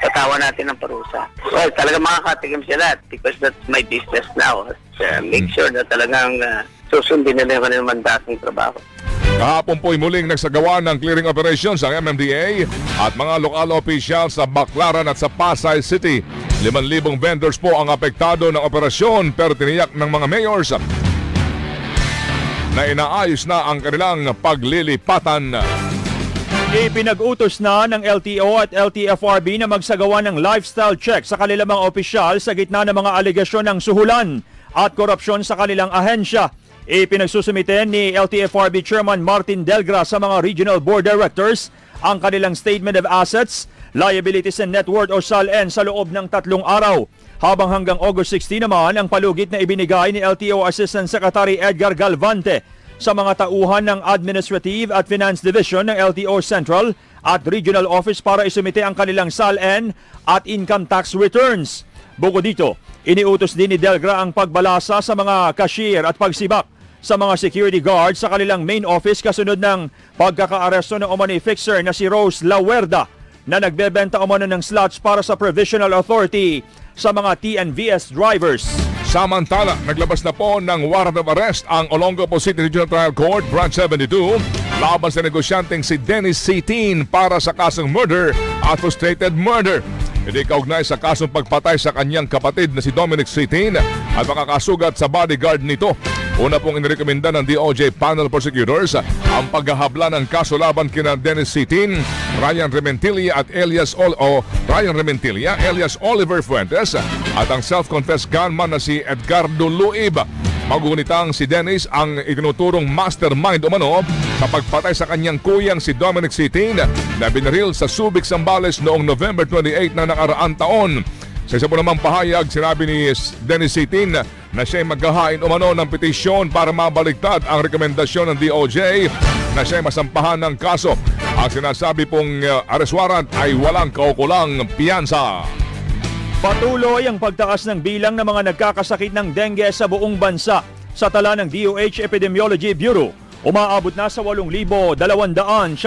tatawa natin ng parusa. Well, talaga makakatikim sila because that's my business now. Uh, make sure na talagang uh, susundin nila yung kanilang mandatong trabaho. Kahapon po'y muling nagsagawa ng clearing operations ang MMDA at mga lokal opisyal sa Baclaran at sa Pasay City. 5,000 vendors po ang apektado ng operasyon pero tiniyak ng mga mayors na inaayos na ang kanilang paglilipatan. Ipinag-utos na ng LTO at LTFRB na magsagawa ng lifestyle check sa kanilang mga opisyal sa gitna ng mga alegasyon ng suhulan at korupsyon sa kanilang ahensya. Ipinagsusumite ni LTFRB Chairman Martin Delgra sa mga Regional Board Directors ang kanilang Statement of Assets, Liabilities and Net Worth o SALN sa loob ng tatlong araw. Habang hanggang August 16 naman ang palugit na ibinigay ni LTO Assistant Secretary Edgar Galvante sa mga tauhan ng Administrative at Finance Division ng LTO Central at Regional Office para isumite ang kanilang SALN at income tax returns. Bukod dito, iniutos din ni Delgra ang pagbalasa sa mga cashier at pagsibak sa mga security guards sa kanilang main office kasunod ng pagkakaaresto ng umani fixer na si Rose Lawerda na nagbebenta umano ng slots para sa Provisional Authority sa mga TNVS drivers. Samantala, naglabas na po ng warrant of arrest ang Olongapo City Regional Trial Court Branch 72 laban sa negosyanteng si Dennis Sitin para sa kasong murder at frustrated murder. Hindi kaugnay sa kasong pagpatay sa kanyang kapatid na si Dominic Sitin at makakasugat sa bodyguard nito. Una pong inirekomenda ng DOJ panel prosecutors ang paghahabla ng kaso laban kina Dennis Sitin, Ryan Rementilla at Elias Ol o Ryan Rementilla, Elias Oliver Fuentes at ang self-confessed gunman na si Edgardo Luib. Magunitang si Dennis ang itinuturong mastermind umano sa pagpatay sa kanyang kuyang si Dominic Sitin na binaril sa Subic, Zambales noong November 28 na nakaraang taon. Sa isa po namang pahayag, sinabi ni Dennis Sitin na siya'y maghahain umano ng petisyon para mabaligtad ang rekomendasyon ng DOJ na siya'y masampahan ng kaso. Ang sinasabi pong uh, ay walang kaukulang piyansa. Patuloy ang pagtaas ng bilang ng mga nagkakasakit ng dengue sa buong bansa. Sa tala ng DOH Epidemiology Bureau, umaabot na sa 8,275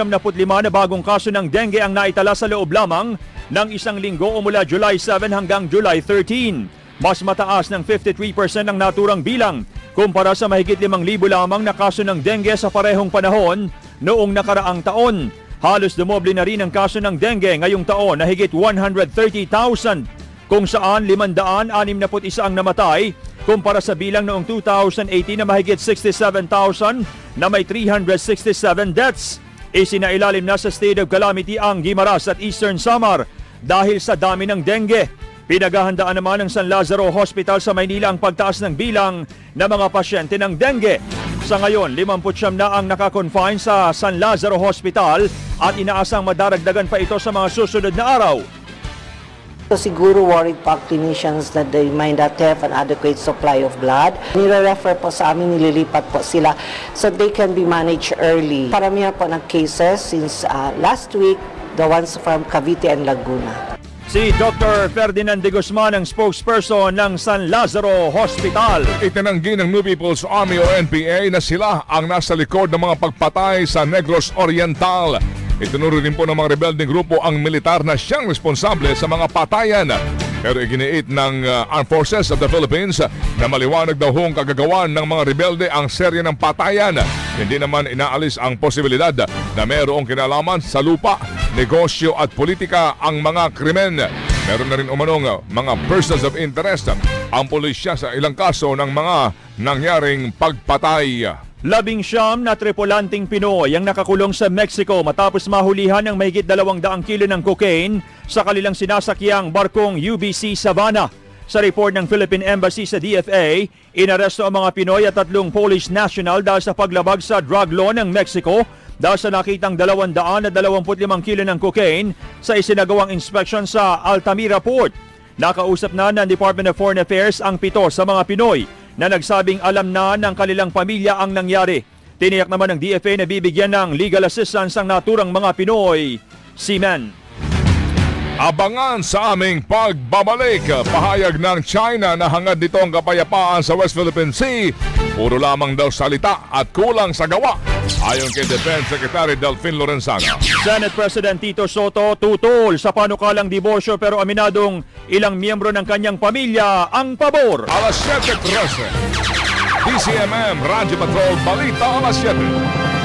na bagong kaso ng dengue ang naitala sa loob lamang ng isang linggo o mula July 7 hanggang July 13. Mas mataas ng 53% ang naturang bilang kumpara sa mahigit 5,000 lamang na kaso ng dengue sa parehong panahon noong nakaraang taon. Halos dumoble na rin ang kaso ng dengue ngayong taon na higit 130,000 kung saan 561 ang namatay kumpara sa bilang noong 2018 na mahigit 67,000 na may 367 deaths. Isinailalim na sa state of calamity ang Guimaras at Eastern Samar dahil sa dami ng dengue. Pinaghahandaan naman ng San Lazaro Hospital sa Maynila ang pagtaas ng bilang ng mga pasyente ng dengue. Sa ngayon, 50 na ang nakakonfine sa San Lazaro Hospital at inaasang madaragdagan pa ito sa mga susunod na araw. So siguro worried pa ang clinicians that they might not have an adequate supply of blood. Nire-refer po sa amin, nililipat po sila so they can be managed early. Paramihan po ng cases since uh, last week, the ones from Cavite and Laguna. Si Dr. Ferdinand de Guzman ang spokesperson ng San Lazaro Hospital. Itinanggi ng New People's Army o NPA na sila ang nasa likod ng mga pagpatay sa Negros Oriental. Itinuro rin po ng mga rebelding grupo ang militar na siyang responsable sa mga patayan. Pero iginiit ng uh, Armed Forces of the Philippines na maliwanag daw hong kagagawan ng mga rebelde ang serye ng patayan. Hindi naman inaalis ang posibilidad na mayroong kinalaman sa lupa, negosyo at politika ang mga krimen. Meron na rin umanong mga persons of interest ang pulisya sa ilang kaso ng mga nangyaring pagpatay. Labing siyam na tripulanting Pinoy ang nakakulong sa Mexico matapos mahulihan ng mahigit 200 kilo ng cocaine sa kanilang sinasakyang barkong UBC Savannah. Sa report ng Philippine Embassy sa DFA, inaresto ang mga Pinoy at tatlong Polish national dahil sa paglabag sa drug law ng Mexico dahil sa nakitang 225 kilo ng cocaine sa isinagawang inspection sa Altamira Port. Nakausap na ng Department of Foreign Affairs ang pito sa mga Pinoy na nagsabing alam na ng kanilang pamilya ang nangyari. Tiniyak naman ng DFA na bibigyan ng legal assistance ang naturang mga Pinoy. Seaman. Abangan sa aming pagbabalik. Pahayag ng China na hangad nito ang kapayapaan sa West Philippine Sea. Puro lamang daw salita at kulang sa gawa. Ayon kay Defense Secretary Delfin Lorenzana. Senate President Tito Soto tutol sa panukalang diborsyo pero aminadong ilang miyembro ng kanyang pamilya ang pabor. Alas 7.13. DCMM Radyo Patrol Balita alas 7.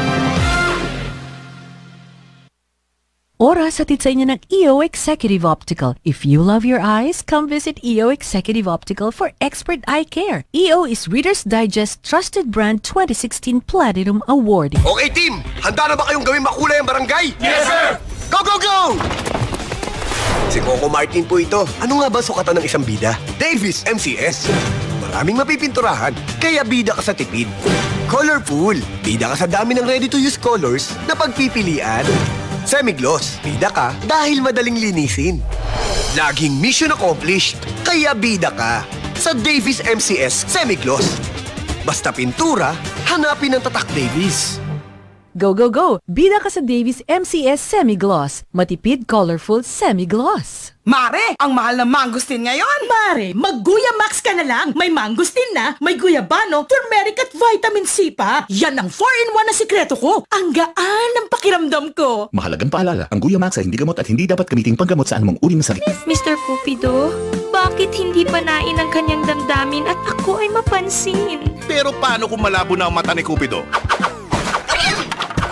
Oras hatid sa inyo ng EO Executive Optical. If you love your eyes, come visit EO Executive Optical for expert eye care. EO is Reader's Digest Trusted Brand 2016 Platinum Award. Okay team, handa na ba kayong gawin makulay ang barangay? Yes, sir! Go, go, go! Si Coco Martin po ito. Ano nga ba sukatan ng isang bida? Davis MCS. Maraming mapipinturahan, kaya bida ka sa tipid. Colorful. Bida ka sa dami ng ready-to-use colors na pagpipilian. Semi-gloss. Bida ka dahil madaling linisin. Laging mission accomplished, kaya bida ka. Sa Davis MCS Semi-Gloss. Basta pintura, hanapin ang tatak Davis. Go, go, go! Bida ka sa Davis MCS Semi-Gloss. Matipid, colorful Semi-Gloss. Mare, ang mahal ng mangustin ngayon. Mare, mag-Guya Max ka na lang. May mangustin na, may guyabano, turmeric at vitamin C pa. Yan ang 4-in-1 na sikreto ko. Ang gaan ng pakiramdam ko. Mahalagang paalala, ang Guya Max ay hindi gamot at hindi dapat gamiting panggamot sa anumang uri ng sakit. Mr. Cupido, bakit hindi panain ang kanyang damdamin at ako ay mapansin? Pero paano kung malabo na ang mata ni Cupido?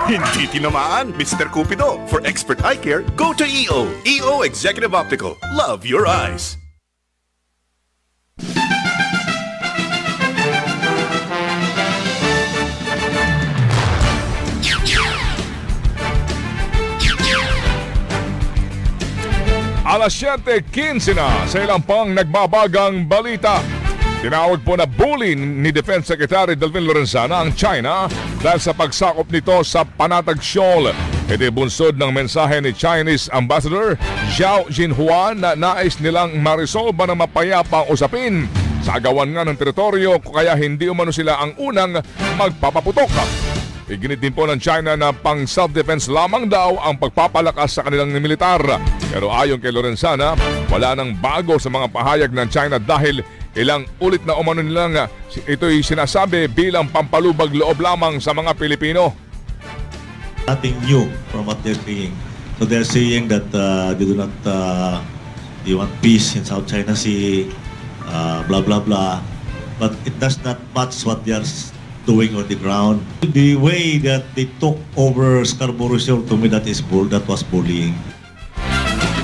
Hindi tinamaan, Mr. Cupido. For expert eye care, go to EO. EO Executive Optical. Love your eyes. Alas 7.15 na sa ilang pang nagbabagang balita. Tinawag po na bully ni Defense Secretary Delvin Lorenzana ang China dahil sa pagsakop nito sa Panatag Shoal. Ito bunsod ng mensahe ni Chinese Ambassador Zhao Jinhua na nais nilang marisolba ng mapayapa ang usapin sa agawan nga ng teritoryo kaya hindi umano sila ang unang magpapaputok. Iginit din po ng China na pang self-defense lamang daw ang pagpapalakas sa kanilang militar. Pero ayon kay Lorenzana, wala nang bago sa mga pahayag ng China dahil ilang ulit na umano nilang ito'y sinasabi bilang pampalubag loob lamang sa mga Pilipino. nothing new from what they're saying. So they're saying that uh, they do not, uh, they want peace in South China Sea, uh, blah blah blah. But it does not match what they are doing on the ground. The way that they took over Scarborough Shoal to me, that is bull, that was bullying.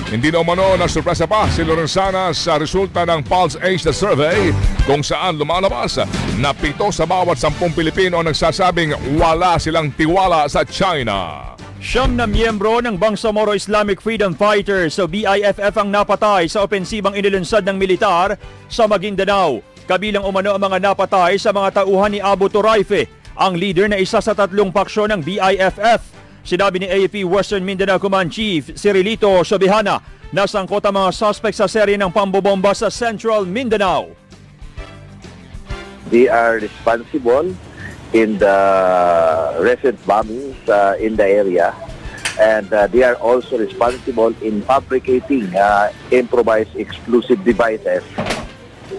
Hindi na umano na sorpresa pa si Lorenzana sa resulta ng Pulse Age na survey kung saan lumalabas na pito sa bawat sampung Pilipino ang nagsasabing wala silang tiwala sa China. Siyam na miyembro ng Bangsamoro Islamic Freedom Fighters o BIFF ang napatay sa opensibang inilunsad ng militar sa Maguindanao. Kabilang umano ang mga napatay sa mga tauhan ni Abu Turaife, ang leader na isa sa tatlong paksyon ng BIFF. Sinabi ni AFP Western Mindanao Command Chief Cirilito Sobihana na sangkot ang mga suspect sa serye ng pambobomba sa Central Mindanao. They are responsible in the recent bombings uh, in the area. And uh, they are also responsible in fabricating uh, improvised explosive devices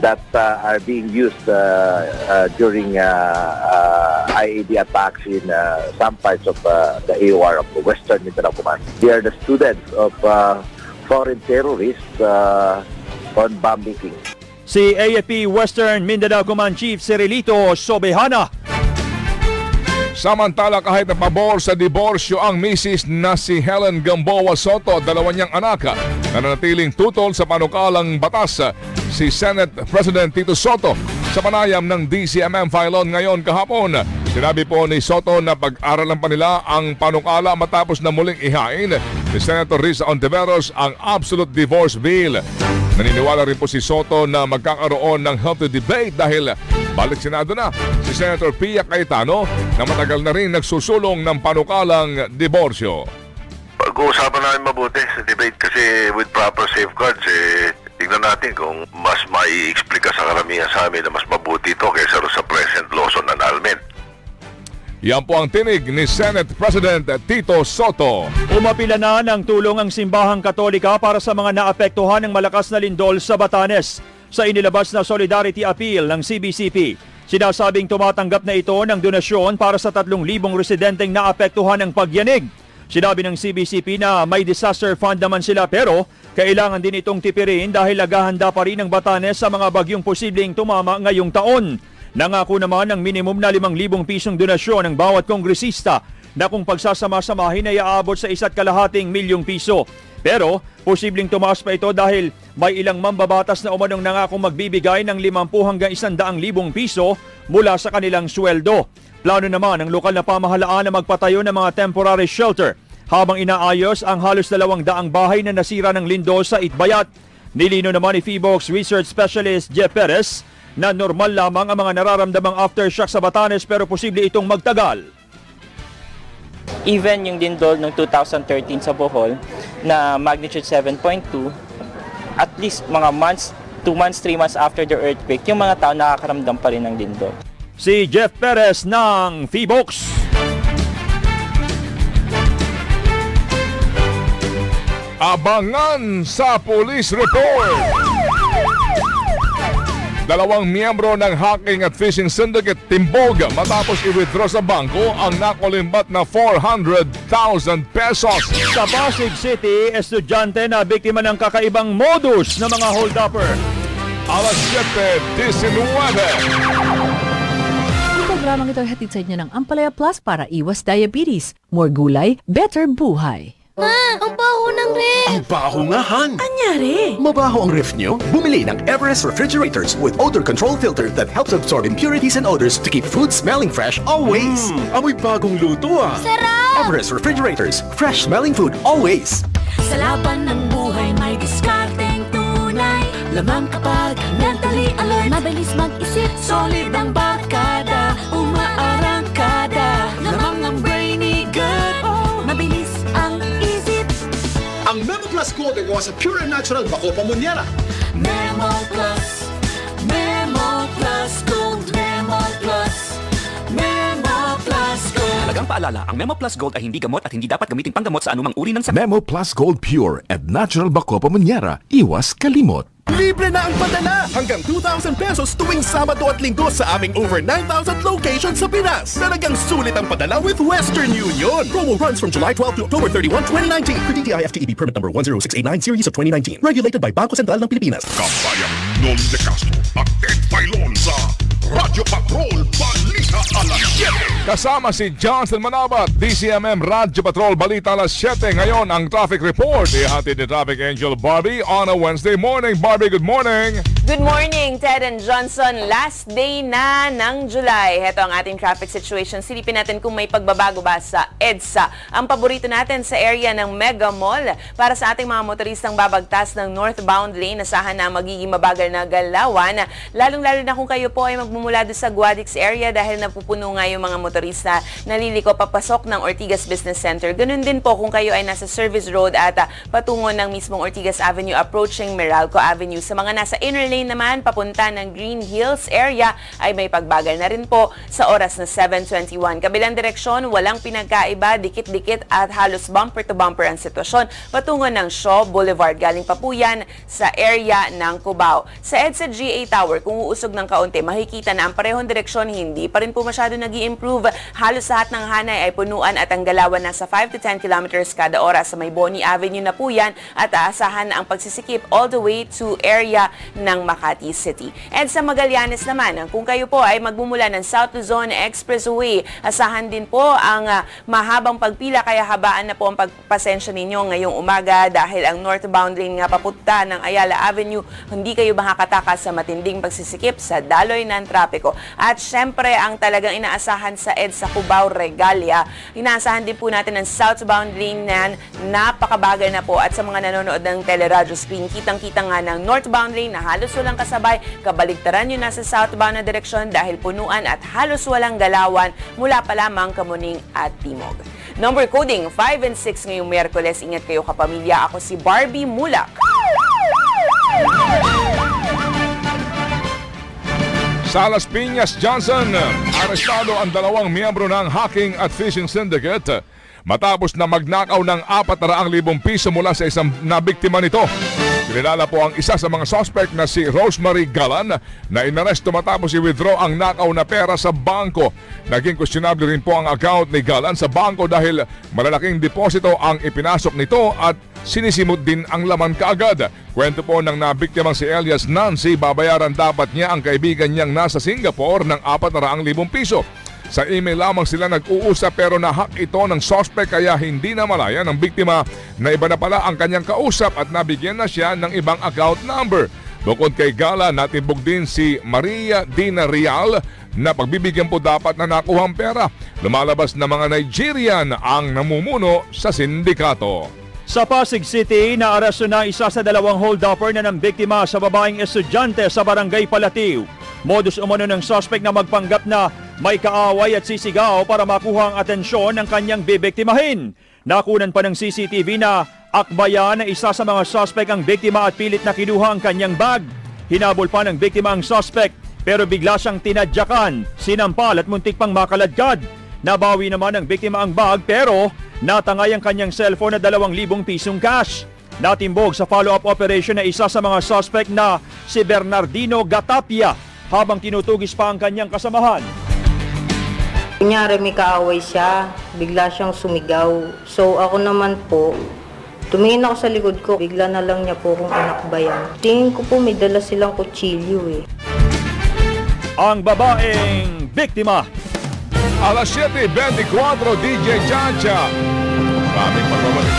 that uh, are being used uh, uh, during uh, uh, IED attacks in uh, some parts of uh, the AOR of the Western Mindanao Command. They are the students of uh, foreign terrorists uh, on bomb making. Si AFP Western Mindanao Command Chief Cirilito Sobehana Samantala kahit na pabor sa diborsyo ang misis na si Helen Gamboa Soto dalawa niyang anak na nanatiling tutol sa panukalang batas si Senate President Tito Soto sa panayam ng DCMM Filon ngayon kahapon. Sinabi po ni Soto na pag-aralan pa nila ang panukala matapos na muling ihain ni Senator Risa Ontiveros ang Absolute Divorce Bill. Naniniwala rin po si Soto na magkakaroon ng healthy debate dahil balik Senado na si Senator Pia Cayetano na matagal na rin nagsusulong ng panukalang diborsyo. Pag-uusapan namin mabuti sa debate kasi with proper safeguards, eh, tignan natin kung mas mai-explica sa karamihan sa amin na mas mabuti ito kaysa sa present laws on annulment. Yan po ang tinig ni Senate President Tito Soto. Umapila na ng tulong ang simbahang katolika para sa mga naapektuhan ng malakas na lindol sa Batanes. Sa inilabas na Solidarity Appeal ng CBCP, sinasabing tumatanggap na ito ng donasyon para sa 3,000 residenteng naapektuhan ng pagyanig. Sinabi ng CBCP na may disaster fund naman sila pero kailangan din itong tipirin dahil naghahanda pa rin ang Batanes sa mga bagyong posibleng tumama ngayong taon. Nangako naman ng minimum na 5,000 pisong donasyon ng bawat kongresista na kung pagsasama-samahin ay aabot sa isa't kalahating milyong piso. Pero posibleng tumaas pa ito dahil may ilang mambabatas na umanong nangakong magbibigay ng 50 hanggang 100,000 piso mula sa kanilang sweldo. Plano naman ng lokal na pamahalaan na magpatayo ng mga temporary shelter habang inaayos ang halos dalawang daang bahay na nasira ng lindol sa Itbayat. Nilino naman ni Feebox Research Specialist Jeff Perez na normal lamang ang mga nararamdamang aftershock sa Batanes pero posible itong magtagal. Even yung dindol ng 2013 sa Bohol na magnitude 7.2, at least mga months, 2 months, 3 months after the earthquake, yung mga tao nakakaramdam pa rin ng dindol. Si Jeff Perez ng Feebox. Abangan sa police report! Dalawang miyembro ng hacking at phishing syndicate timbog matapos i-withdraw sa bangko ang nakulimbat na 400,000 pesos. Sa Pasig City, estudyante na biktima ng kakaibang modus ng mga hold-upper. Alas 7.19 Ang programang ito ay hatid sa inyo ng Ampalaya Plus para iwas diabetes. More gulay, better buhay. Ma, ang baho ng ref! Ang baho nga, Han! Anyari? Mabaho ang ref nyo? Bumili ng Everest Refrigerators with odor control filter that helps absorb impurities and odors to keep food smelling fresh always. Hmm, amoy bagong luto ah! Sarap! Everest Refrigerators, fresh smelling food always. Sa laban ng buhay may diskarteng tunay Lamang kapag mentally alert Mabilis mag-isip, solid ang barkada Ang Memo Plus Gold ay gawa sa pure and natural bako pamunyara. Memo Plus Memo Plus Gold Memo Plus Memo Plus Gold Talagang paalala, ang Memo Plus Gold ay hindi gamot at hindi dapat gamitin panggamot sa anumang uri ng sakit. Memo Plus Gold Pure at Natural Bacopa Munyara. Iwas kalimot. Libre na ang padala! Hanggang 2,000 pesos tuwing Sabado at Linggo sa aming over 9,000 locations sa Pinas. Talagang sulit ang padala with Western Union. Promo runs from July 12 to October 31, 2019. For DTI FTEB permit number 10689 series of 2019. Regulated by Bangko Sentral ng Pilipinas. Kabayang Non de Castro at Ted Pailon sa Radyo Patrol Balita Alas 7. Kasama si Johnson Manabat, DCMM Radyo Patrol Balita alas 7. Ngayon ang traffic report. Ihatid ni Traffic Angel Barbie on a Wednesday morning. Barbie, good morning. Good morning, Ted and Johnson. Last day na ng July. Heto ang ating traffic situation. Silipin natin kung may pagbabago ba sa EDSA. Ang paborito natin sa area ng Mega Mall. Para sa ating mga motoristang babagtas ng northbound lane, nasahan na magiging mabagal na galawan. Lalong-lalo na kung kayo po ay magmumula doon sa Guadix area dahil napupuno nga yung mga motorista naliliko papasok ng Ortigas Business Center. Ganun din po kung kayo ay nasa Service Road at ah, patungo ng mismong Ortigas Avenue approaching Meralco Avenue. Sa mga nasa inner lane naman, papunta ng Green Hills area ay may pagbagal na rin po sa oras na 7.21. Kabilang direksyon, walang pinagkaiba, dikit-dikit at halos bumper to bumper ang sitwasyon patungo ng Shaw Boulevard. Galing pa po yan sa area ng Cubao. Sa EDSA GA Tower, kung uusog ng kaunti, makikita na ang parehong direksyon hindi pa rin po masyado nag improve Halos lahat ng hanay ay punuan at ang galawan nasa 5 to 10 kilometers kada oras. Sa may Boni Avenue na po yan at aasahan ang pagsisikip all the way to area ng Makati City. And sa Magallanes naman, kung kayo po ay magmumula ng South Luzon Expressway, asahan din po ang ah, mahabang pagpila kaya habaan na po ang pagpasensya ninyo ngayong umaga dahil ang northbound lane nga papunta ng Ayala Avenue, hindi kayo makakatakas sa matinding pagsisikip sa daloy ng trapiko. At syempre, ang talagang inaasahan sa EDSA Cubao Regalia, inaasahan din po natin ang southbound lane na napakabagal na po at sa mga nanonood ng teleradyo screen, kitang-kita nga ng northbound lane na halos walang kasabay, kabaligtaran nyo nasa southbound na direksyon dahil punuan at halos walang galawan mula pa lamang Kamuning at Timog. Number coding 5 and 6 ngayong Miyerkules. Ingat kayo kapamilya. Ako si Barbie Mulak. Sa Las Piñas, Johnson, arestado ang dalawang miyembro ng hacking at phishing syndicate matapos na magnakaw ng 400,000 piso mula sa isang nabiktima nito. Kinilala po ang isa sa mga suspect na si Rosemary Galan na inaresto matapos i-withdraw ang nakaw na pera sa bangko. Naging questionable rin po ang account ni Galan sa bangko dahil malalaking deposito ang ipinasok nito at sinisimot din ang laman kaagad. Kwento po ng nabiktimang si Elias Nancy, babayaran dapat niya ang kaibigan niyang nasa Singapore ng 400,000 piso. Sa email lamang sila nag-uusap pero nahack ito ng suspect kaya hindi na malaya ng biktima na iba na pala ang kanyang kausap at nabigyan na siya ng ibang account number. Bukod kay Gala, natibog din si Maria Dina Real na pagbibigyan po dapat na nakuhang pera. Lumalabas na mga Nigerian ang namumuno sa sindikato. Sa Pasig City, naaresto na isa sa dalawang hold-upper na ng biktima sa babaeng estudyante sa Barangay Palatiw. Modus umano ng suspect na magpanggap na may kaaway at sisigaw para makuha ang atensyon ng kanyang bibiktimahin. Nakunan pa ng CCTV na akbayan na isa sa mga suspect ang biktima at pilit na kinuha ang kanyang bag. Hinabol pa ng biktima ang suspect pero bigla siyang tinadyakan, sinampal at muntik pang makaladkad. Nabawi naman ng biktima ang bag pero natangay ang kanyang cellphone na 2,000 pisong cash. Natimbog sa follow-up operation na isa sa mga suspect na si Bernardino Gatapia habang tinutugis pa ang kanyang kasamahan. Kunyari may kaaway siya, bigla siyang sumigaw. So ako naman po, tumingin ako sa likod ko, bigla na lang niya po kung inakbayan. Tingin ko po may dala silang kutsilyo eh. Ang babaeng biktima. Alas 7.24 DJ Chancha. Maraming pagbabalik.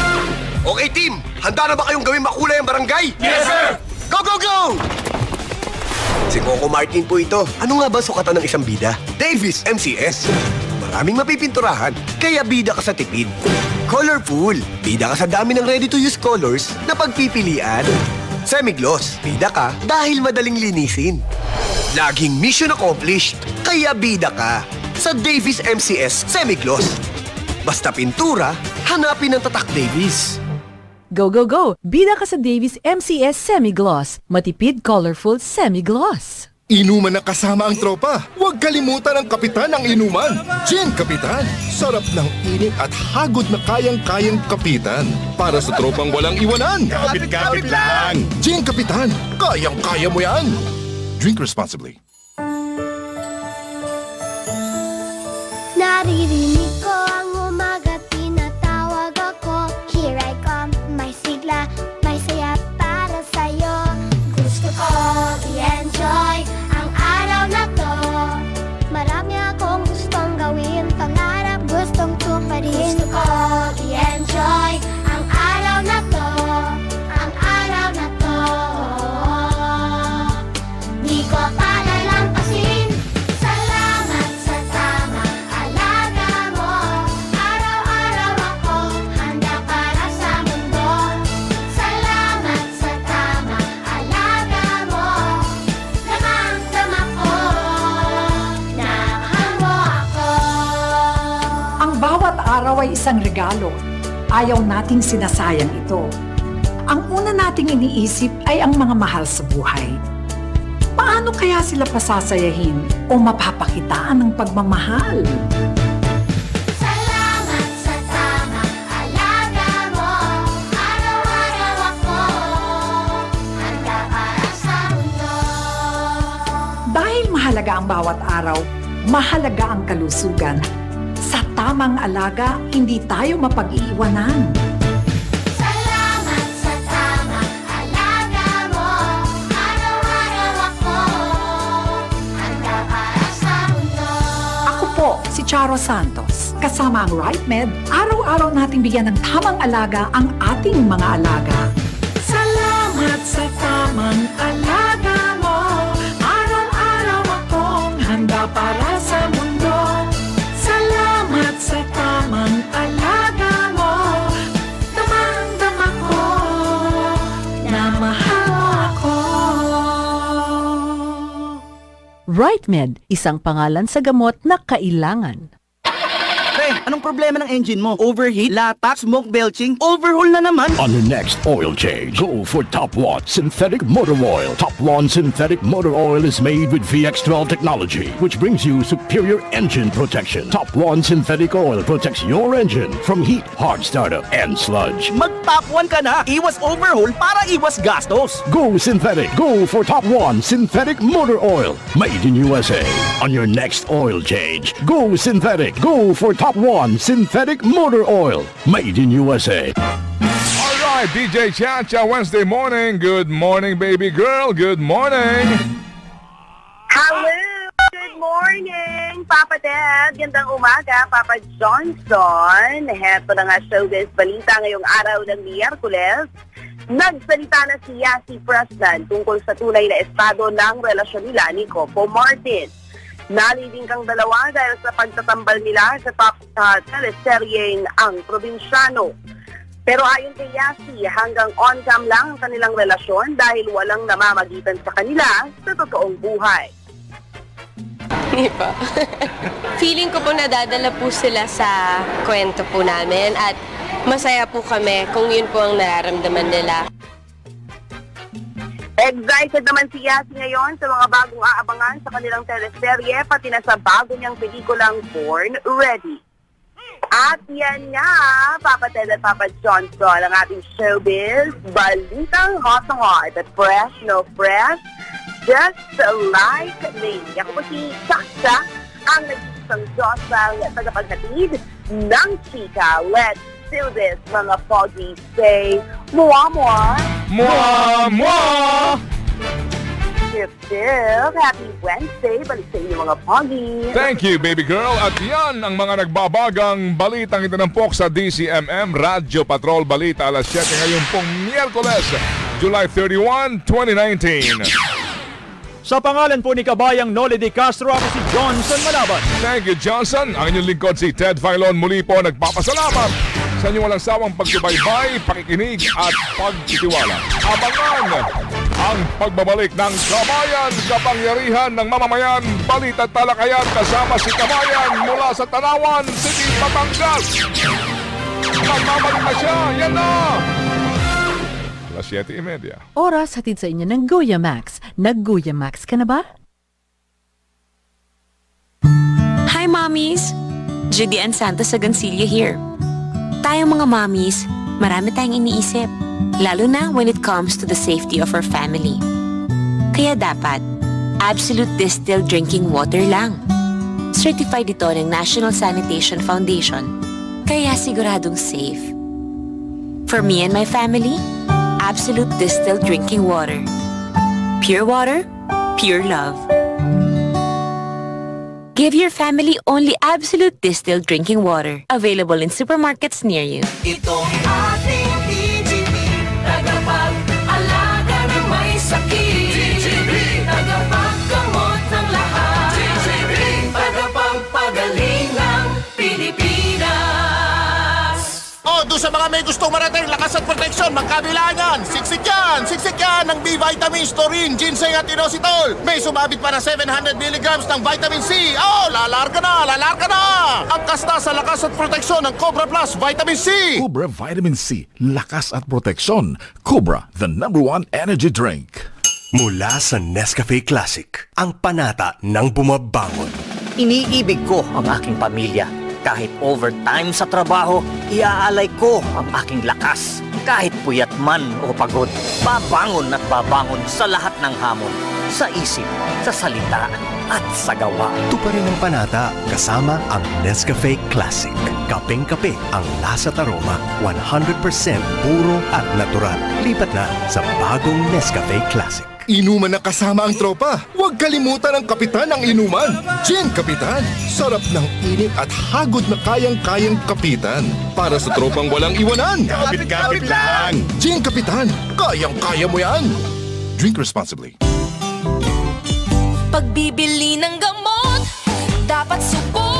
Okay team, handa na ba kayong gawin makulay ang barangay? Yes, sir! Go, go, go! Si Coco Martin po ito. Ano nga ba sukatan ng isang bida? Davis MCS. Maraming mapipinturahan, kaya bida ka sa tipid. Colorful, bida ka sa dami ng ready-to-use colors na pagpipilian. Semi-gloss, bida ka dahil madaling linisin. Laging mission accomplished, kaya bida ka sa Davis MCS Semi-Gloss. Basta pintura, hanapin ang tatak Davis. Go, go, go! Bida ka sa Davis MCS Semi-Gloss. Matipid, colorful semi-gloss. Inuman na kasama ang tropa. Huwag kalimutan ang kapitan ng inuman. Gin Kapitan. Sarap ng init at hagod na kayang-kayang kapitan. Para sa tropang walang iwanan. Kapit-kapit lang. Gin Kapitan. Kayang-kaya mo yan. Drink responsibly. Naririnig ay isang regalo. Ayaw nating sinasayang ito. Ang una nating iniisip ay ang mga mahal sa buhay. Paano kaya sila pasasayahin o mapapakitaan ng pagmamahal? Dahil mahalaga ang bawat araw, mahalaga ang kalusugan. Tamang alaga, hindi tayo mapag-iiwanan. Salamat sa tamang alaga mo Araw-araw ako handa para sa mundo Ako po, si Charo Santos. Kasama ang Right Med, araw-araw nating bigyan ng tamang alaga ang ating mga alaga. Salamat sa tamang Right Med, isang pangalan sa gamot na kailangan. Anong problema ng engine mo? Overheat, latak, smoke belching, overhaul na naman. On your next oil change, go for Top Watt Synthetic Motor Oil. Top One Synthetic Motor Oil is made with VX12 technology, which brings you superior engine protection. Top One Synthetic Oil protects your engine from heat, hard startup, and sludge. Mag-top 1 ka na. Iwas overhaul para iwas gastos. Go synthetic. Go for Top One Synthetic Motor Oil. Made in USA. On your next oil change, go synthetic. Go for Top One Synthetic Motor Oil. Made in USA. Alright, DJ Chacha, Wednesday morning. Good morning, baby girl. Good morning. Hello! Good morning, Papa Ted. Gandang umaga, Papa Johnson. Heto na nga showbiz balita ngayong araw ng Miyerkules. Nagsalita na si Yasi Preston tungkol sa tunay na estado ng relasyon nila ni Coco Martin. Nalibing kang dalawa dahil sa pagtatambal nila sa top uh, teleseryeng Ang Probinsyano. Pero ayon kay Yasi, hanggang on-cam lang ang kanilang relasyon dahil walang namamagitan sa kanila sa totoong buhay. Di ba? [laughs] Feeling ko po nadadala po sila sa kwento po namin at masaya po kami kung yun po ang nararamdaman nila. Excited naman si Yasi ngayon sa mga bagong aabangan sa kanilang teleserye pati na sa bago niyang pelikulang Born Ready. At yan nga, Papa Ted at Papa Johnson, ang ating showbiz, balitang hot na hot at fresh, no fresh, just like me. Ako po si Chacha, ang nag-isang Diyosang tagapaghatid ng chika. Let's do this, mga foggy. Say, mua mua. Mua mua. Tip tip. Happy Wednesday. Balik sa inyo mga foggy. Thank you, baby girl. At yan ang mga nagbabagang balitang itinampok sa DCMM Radyo Patrol Balita alas 7 ngayong pong Miyerkules, July 31, 2019. Sa pangalan po ni Kabayang Noli de Castro, ako si Johnson Malaban. Thank you, Johnson. Ang inyong lingkod si Ted Filon muli po nagpapasalamat sa inyong walang sawang pagsubaybay, pakikinig at pagtitiwala. Abangan ang pagbabalik ng Kabayan, kapangyarihan ng mamamayan, balita at talakayan kasama si Kabayan mula sa Tanawan City, Batangas. Magbabalik na siya, yan na! Alas 7.30. Oras hatid sa inyo ng Goya Max. Nag-Goya Max ka na ba? Hi, mommies! Judy Ann Santos Agancilla here. Tayong mga mommies, marami tayong iniisip. Lalo na when it comes to the safety of our family. Kaya dapat, absolute distilled drinking water lang. Certified ito ng National Sanitation Foundation. Kaya siguradong safe. For me and my family, absolute distilled drinking water. Pure water, pure love. Give your family only absolute distilled drinking water. Available in supermarkets near you. Itong ating Tagapag-alaga ng may sakit sa mga may gustong marating lakas at proteksyon, magkabilangan. Siksik yan! Siksik yan ng B-vitamins, taurine, ginseng at inositol. May sumabit pa na 700 milligrams ng vitamin C. Oh, lalarga na! Lalarga na! Ang kasta sa lakas at proteksyon ng Cobra Plus Vitamin C. Cobra Vitamin C, lakas at proteksyon. Cobra, the number one energy drink. Mula sa Nescafe Classic, ang panata ng bumabangon. Iniibig ko ang aking pamilya. Kahit overtime sa trabaho, iaalay ko ang aking lakas. Kahit puyat man o pagod, babangon at babangon sa lahat ng hamon. Sa isip, sa salita, at sa gawa. Ito pa rin ang panata kasama ang Nescafe Classic. Kapeng-kape ang lasa at aroma, 100% puro at natural. Lipat na sa bagong Nescafe Classic. Inuman na kasama ang tropa. Huwag kalimutan ang kapitan ng inuman. Gin Kapitan. Sarap ng init at hagod na kayang-kayang kapitan. Para sa tropang walang iwanan. [laughs] Kapit-kapit lang. Gin Kapitan. Kayang-kaya mo yan. Drink responsibly. Pagbibili ng gamot Dapat subok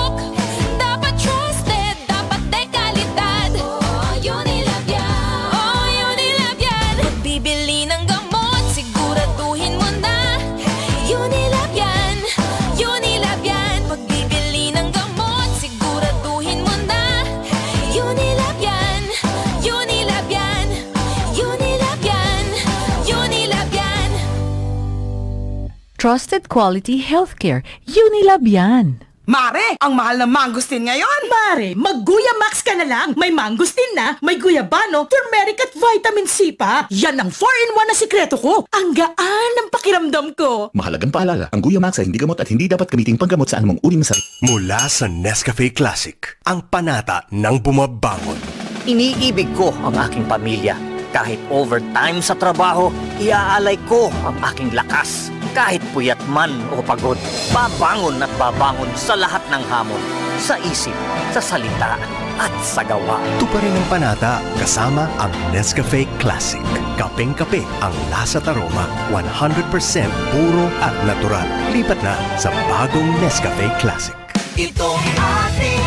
Trusted quality healthcare. Unilab yan. Mare, ang mahal ng mangustin ngayon. Mare, mag-Guya Max ka na lang. May mangustin na, may guyabano, turmeric at vitamin C pa. Yan ang 4-in-1 na sikreto ko. Ang gaan ng pakiramdam ko. Mahalagang paalala, ang Guya Max ay hindi gamot at hindi dapat gamitin panggamot sa anumang uri ng sakit. Mula sa Nescafe Classic, ang panata ng bumabangon. Iniibig ko ang aking pamilya. Kahit overtime sa trabaho, iaalay ko ang aking lakas. Kahit puyat man o pagod, babangon at babangon sa lahat ng hamon. Sa isip, sa salita, at sa gawa. Ito pa rin ang panata kasama ang Nescafe Classic. Kapeng-kape ang lasa at aroma, 100% puro at natural. Lipat na sa bagong Nescafe Classic. Itong ating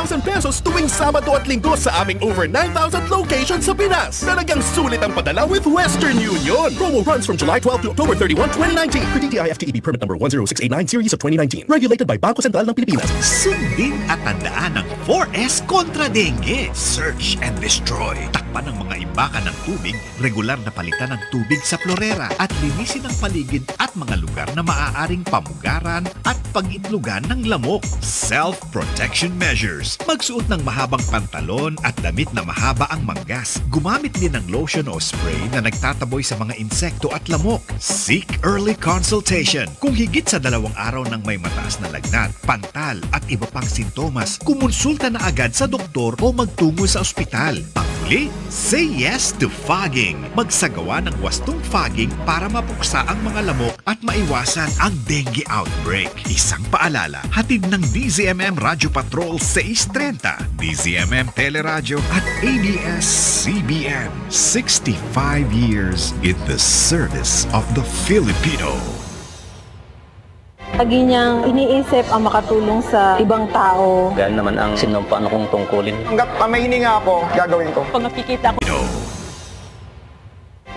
1,000 pesos tuwing Sabado at Linggo sa aming over 9,000 locations sa Pinas. Talagang sulit ang padala with Western Union. Promo runs from July 12 to October 31, 2019. For DTI FTEB permit number 10689 series of 2019. Regulated by Banco Central ng Pilipinas. Sundin at tandaan ng 4S kontra dengue. Search and destroy. Takpan ng mga imbakan ng tubig, regular na palitan ng tubig sa florera at linisin ang paligid at mga lugar na maaaring pamugaran at pag-itlugan ng lamok. Self-protection measures Magsuot ng mahabang pantalon at damit na mahaba ang manggas. Gumamit din ng lotion o spray na nagtataboy sa mga insekto at lamok. Seek early consultation. Kung higit sa dalawang araw nang may mataas na lagnat, pantal at iba pang sintomas, kumonsulta na agad sa doktor o magtungo sa ospital. Pang Panghuli, say yes to fogging. Magsagawa ng wastong fogging para mapuksa ang mga lamok at maiwasan ang dengue outbreak. Isang paalala, hatid ng DZMM Radio Patrol 630, DZMM Teleradyo at ABS-CBN. 65 years in the service of the Filipino. Lagi niyang iniisip ang makatulong sa ibang tao. Gaya naman ang sinumpaan kong tungkulin. Hanggat may hininga ako, gagawin ko. Pag nakikita ko.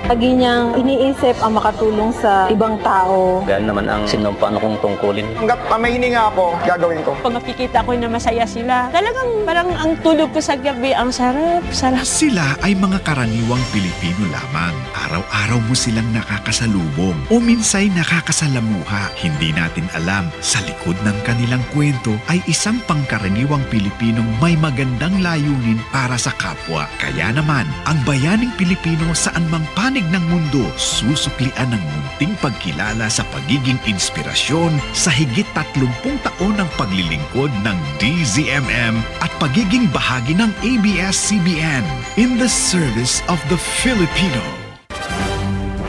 Lagi niyang iniisip ang makatulong sa ibang tao. Gaya naman ang sinumpaan kong tungkulin. Hanggat may hininga ako, gagawin ko. Pag nakikita ko na masaya sila, talagang parang ang tulog ko sa gabi, ang sarap, sarap. Sila ay mga karaniwang Pilipino lamang. Araw-araw mo silang nakakasalubong o minsay nakakasalamuha. Hindi natin alam, sa likod ng kanilang kwento ay isang pangkaraniwang Pilipinong may magandang layunin para sa kapwa. Kaya naman, ang bayaning Pilipino saan mang panig ng mundo, susuklian ng munting pagkilala sa pagiging inspirasyon sa higit 30 taon ng paglilingkod ng DZMM at pagiging bahagi ng ABS-CBN in the service of the Filipino.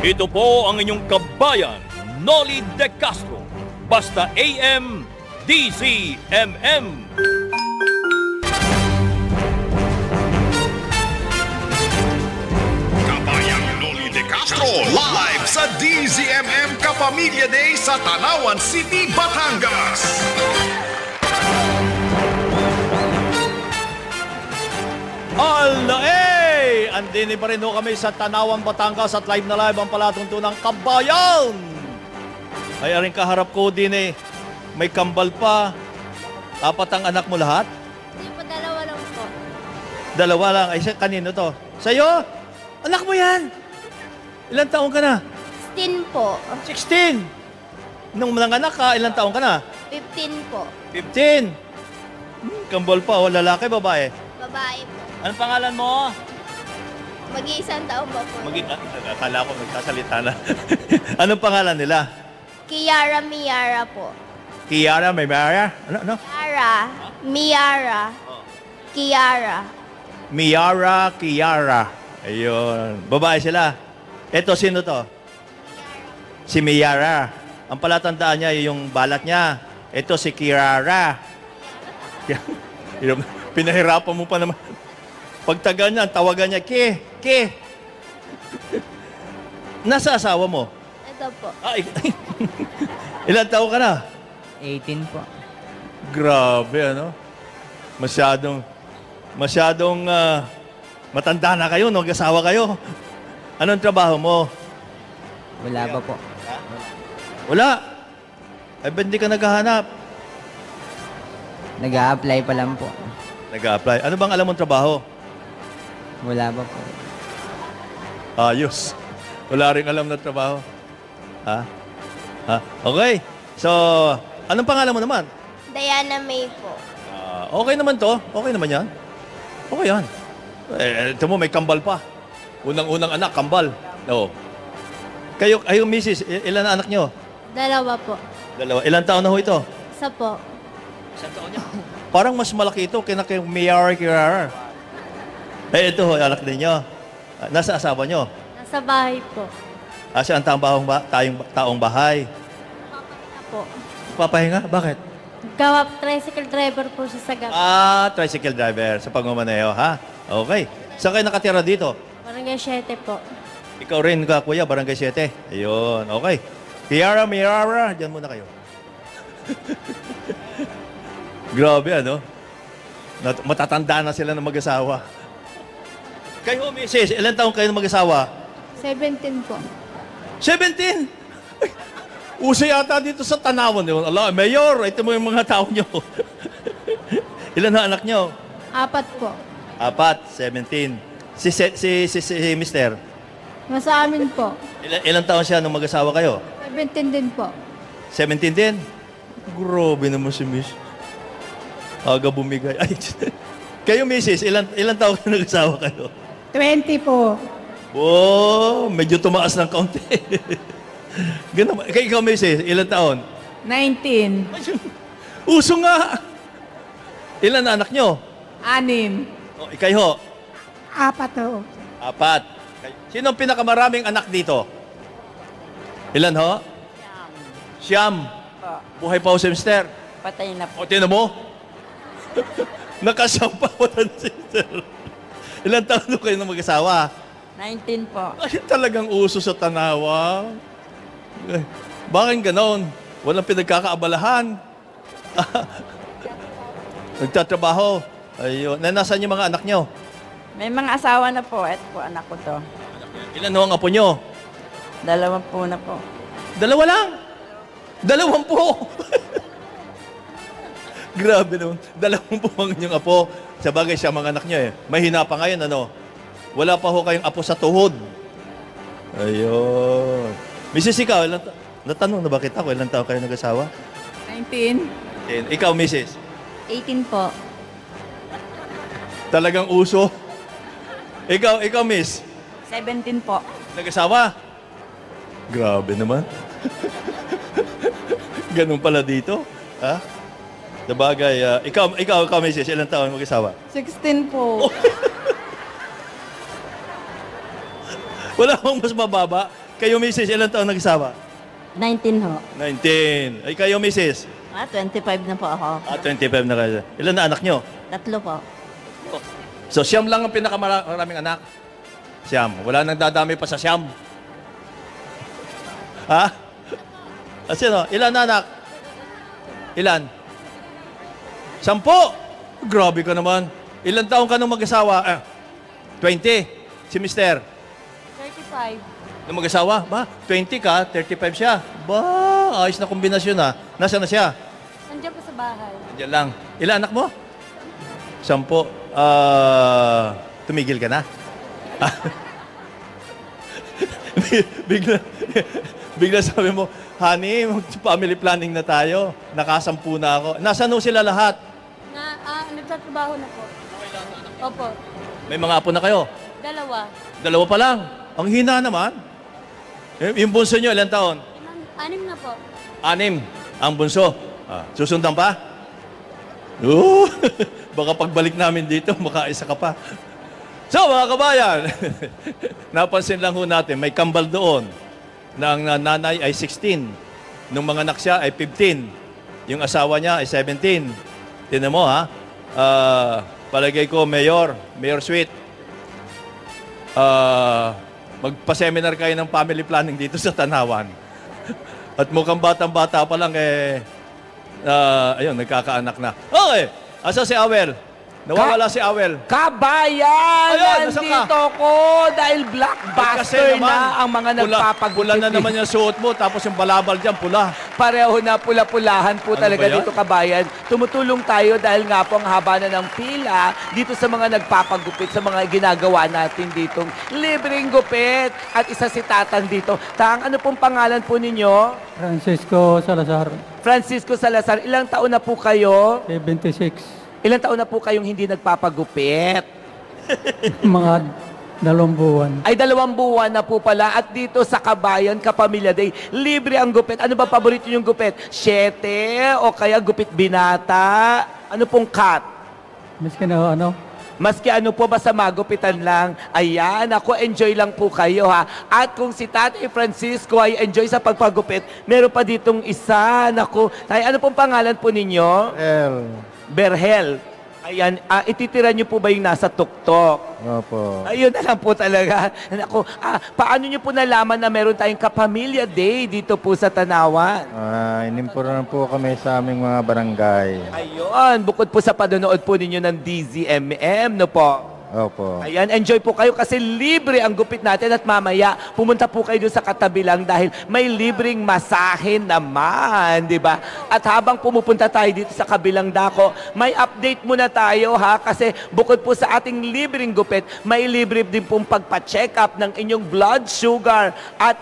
Ito po ang inyong kabayan, Nolly De Castro. Basta AM, DZMM. Castro live sa DZMM Kapamilya Day sa Tanawan City, Batangas. Ala eh! Andini pa rin ho kami sa Tanawan, Batangas at live na live ang palatuntunang kabayan! Ay aring kaharap ko din eh. May kambal pa. Apat ang anak mo lahat? Hindi po, dalawa lang po. Dalawa lang. Ay, kanino to? Sa'yo? Anak mo yan! Ilan taong ka na? 16 po. 16! Nung nanganak ka, ilan taong ka na? 15 po. 15! Hmm, kambal pa. O, lalaki, babae? Babae po. Anong pangalan mo? Mag-iisang taon ba po? Mag akala ko magkasalita na. [laughs] Anong pangalan nila? Kiara Miara po. Kiara, Maya? Ano, ano? Kiara. Miara. Kiara. Miara, Kiara. Ayun. Babae sila. Eto, sino to? Si Miara. Ang palatandaan niya, yung balat niya. Ito si Kirara. Yung- Pinahirapan mo pa naman. Pagtagal niya, ang tawagan niya, Ki, Ki. Nasa asawa mo? Ito po. Ay, [laughs] ilan taon ka na? 18 po. Grabe, ano? Masyadong, masyadong ah, matanda na kayo, no? Nag-asawa kayo. Anong trabaho mo? Wala pa po. Wala. Ay, ba't hindi ka naghahanap? Nag-a-apply pa lang po. Nag-apply. Ano bang alam mong trabaho? Wala pa po. Ayos. Wala rin alam na trabaho. Ha? Ha? Okay. So, anong pangalan mo naman? Diana May po. Ah, okay naman to. Okay naman yan. Okay yan. Eh, ito mo, may kambal pa. Unang-unang anak, kambal. Oo. Kayo, kayo, misis, i- ilan na anak nyo? Dalawa po. Dalawa. Ilan taon na ho ito? Isa po. Isang taon niya. [laughs] Parang mas malaki ito kina kay Mayor Kirara. Eh, ito ho, anak ninyo. Ah, Nasa asawa nyo. Nasa bahay po. Asa ang taong, bahong ba, tayong, taong bahay. Po. Papahinga? Bakit? Gawa tricycle driver po siya sa gabi. Ah, tricycle driver sa pagmamaneho, ha? Okay. Saan kayo nakatira dito? Barangay 7 po. Ikaw rin ka, kuya, barangay 7. Ayun, okay. Kiara, Miara, dyan muna kayo. [laughs] Grabe, ano? Nat- matatanda na sila ng mag-asawa. Kayo, misis, ilan taong kayo ng mag-asawa? 17 po. 17! Ay, Uso yata dito sa Tanawan yun. Allah, Mayor, ito mo yung mga tao nyo. [laughs] ilan na anak nyo? Apat po. Apat, 17. Si, si, si, si, si, Mister, Nasa amin po. ilan, ilang taon siya nung mag-asawa kayo? 17 din po. 17 din? Grabe naman si Miss. Aga bumigay. [laughs] Ay, kayo, Mrs., ilan, ilan taon na nag-asawa kayo? 20 po. Oh, medyo tumaas ng kaunti. [laughs] Ganun. ba? Kayo, ikaw, Mrs., ilan taon? 19. Uso nga! Ilan na anak nyo? Anim. Oh, ikayo ho? Apat ho. Apat. Sino ang pinakamaraming anak dito? Ilan ho? Siyam. Buhay pa ho si Mister. Patay na po. O, tinan mo? [laughs] Nakasampa ko ng sister. Ilan taon na kayo na mag-asawa? 19 po. Ay, talagang uso sa tanawa. Eh, Bakit ganon? Walang pinagkakaabalahan. [laughs] Nagtatrabaho. Ayun. Na, nasaan yung mga anak nyo? May mga asawa na po. Ito po, anak ko to. Ilan ho ang apo nyo? Dalawa po na po. Dalawa lang. Dalawang [laughs] po. Grabe naman. Dalawang po ang inyong apo. Sa bagay siya mga anak niya eh. Mahina pa ngayon, ano? Wala pa ho kayong apo sa tuhod. Ayun. Mrs. Ikaw, ilan ta- natanong na ba kita kung ilan taon kayo nag-asawa? 19. And ikaw, Mrs. 18 po. Talagang uso. Ikaw, ikaw, Miss. 17 po. Nag-asawa? Grabe naman. [laughs] Ganun pala dito. Ha? Sa bagay, ah, ikaw, ikaw, ikaw, Mrs. Ilan taon mag-asawa? 16 po. [laughs] Wala bang mas mababa? Kayo, Mrs. Ilan taon nag-asawa? 19 ho. 19. Ay, kayo, Mrs. Ah, 25 na po ako. Ah, 25 na kayo. Ilan na anak nyo? Tatlo po. So, siyam lang ang pinakamaraming anak. Siyam. Wala nang dadami pa sa siyam. Ha? Ah, sino? Ilan na anak? Ilan? Sampo! Grabe ka naman. Ilan taong ka nung mag-asawa? Eh, 20. Si Mister. 35. Nung mag-asawa? Ba? 20 ka, 35 siya. Ba, ayos na kombinasyon ha. Nasaan na siya? Nandiyan po sa bahay. Diyan lang. Ilan anak mo? Sampo. Ah, tumigil ka na? [laughs] bigla, bigla sabi mo, honey, family planning na tayo. Nakasampu na ako. Nasaan ho sila lahat? Na, ah, nagtatrabaho na po. Opo. May mga apo na kayo? Dalawa. Dalawa pa lang. Ang hina naman. Eh, Yung bunso nyo, ilang taon? Anim na po. Anim. Ang bunso. Ah, susundan pa? Oo. [laughs] Baka pagbalik namin dito, [laughs] makaisa ka pa. So, mga kabayan, [laughs] napansin lang ho natin, may kambal doon na ang nanay ay 16. Nung mga anak siya ay 15. Yung asawa niya ay 17. Tinan mo ha. Ah, palagay ko, Mayor, Mayor Sweet, ah, magpa-seminar kayo ng family planning dito sa Tanawan. [laughs] At mukhang batang-bata pa lang eh, ah, ayun, nagkakaanak na. Okay, asa si Awel? Nawawala si Awel. Kabayan! Ayun, nasaan ka? nandito ko dahil Kasi blockbuster naman, na ang mga pula, nagpapagupit. pula na naman yung suot mo, tapos yung balabal dyan, pula. Pareho na pula-pulahan po Ano talaga ba yan? dito kabayan. Tumutulong tayo dahil nga po ang haba na ng pila dito sa mga nagpapagupit, sa mga ginagawa natin ditong libreng gupit. At isa si Tatang dito. Tang, ano pong pangalan po ninyo? Francisco Salazar, Francisco Salazar. Ilang taon na po kayo? 76. Ilang taon na po kayong hindi nagpapagupit? [laughs] Mga dalawang buwan. Ay, dalawang buwan na po pala. At dito sa Kabayan, Kapamilya Day, libre ang gupit. Ano ba paborito yung gupit? Siyete o kaya gupit binata? Ano pong cut? Miski na ano, Maski ano po, basta magupitan lang. Ayan, ako, enjoy lang po kayo ha. At kung si Tatay Francisco ay enjoy sa pagpagupit, meron pa ditong isa. Naku, tay, ano pong pangalan po ninyo? L. Berhel. Ayan, ah, ititira niyo po ba yung nasa tuktok? Opo. Ayun na lang po talaga. [laughs] Ako, ah, paano niyo po nalaman na meron tayong Kapamilya Day dito po sa Tanawan? Ah, inimpuran po kami sa aming mga barangay. Ayun, bukod po sa panonood po ninyo ng DZMM, no po? Opo. Ayan, enjoy po kayo kasi libre ang gupit natin at mamaya pumunta po kayo doon sa katabi lang dahil may libreng masahe naman, di ba? At habang pumupunta tayo dito sa kabilang dako, may update muna tayo ha kasi bukod po sa ating libreng gupit, may libre din pong pagpa-check up ng inyong blood sugar at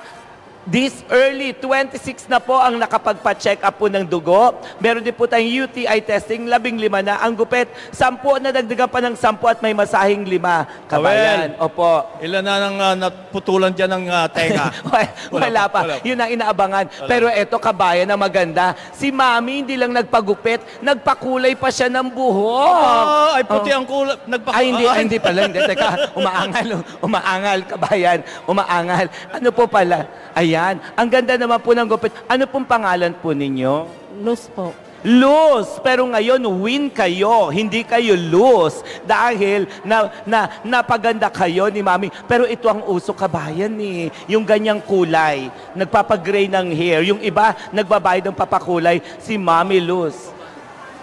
This early, 26 na po ang nakapagpa-check up po ng dugo. Meron din po tayong UTI testing, labing lima na. Ang gupit, sampu na dagdagan pa ng sampu at may masahing lima. Kabayan, opo. Ilan na nang uh, naputulan dyan ng uh, tenga? [laughs] Wala, pa. Yun ang inaabangan. Pero eto, kabayan na maganda. Si Mami hindi lang nagpagupit, nagpakulay pa siya ng buhok. Ah, ay puti Oh. ang kulay. Nagpa- Ay, hindi, Ah, ay, hindi pala. Hindi. Teka, umaangal, umaangal, kabayan. Umaangal. Ano po pala? Ayan. Ang ganda naman po ng gupit. Ano pong pangalan po ninyo? Luz po. Lose. Pero ngayon, win kayo. Hindi kayo lose. Dahil na, na, napaganda kayo ni Mami. Pero ito ang uso kabayan eh. Yung ganyang kulay. Nagpapagray ng hair. Yung iba, nagbabayad ng papakulay. Si Mami lose.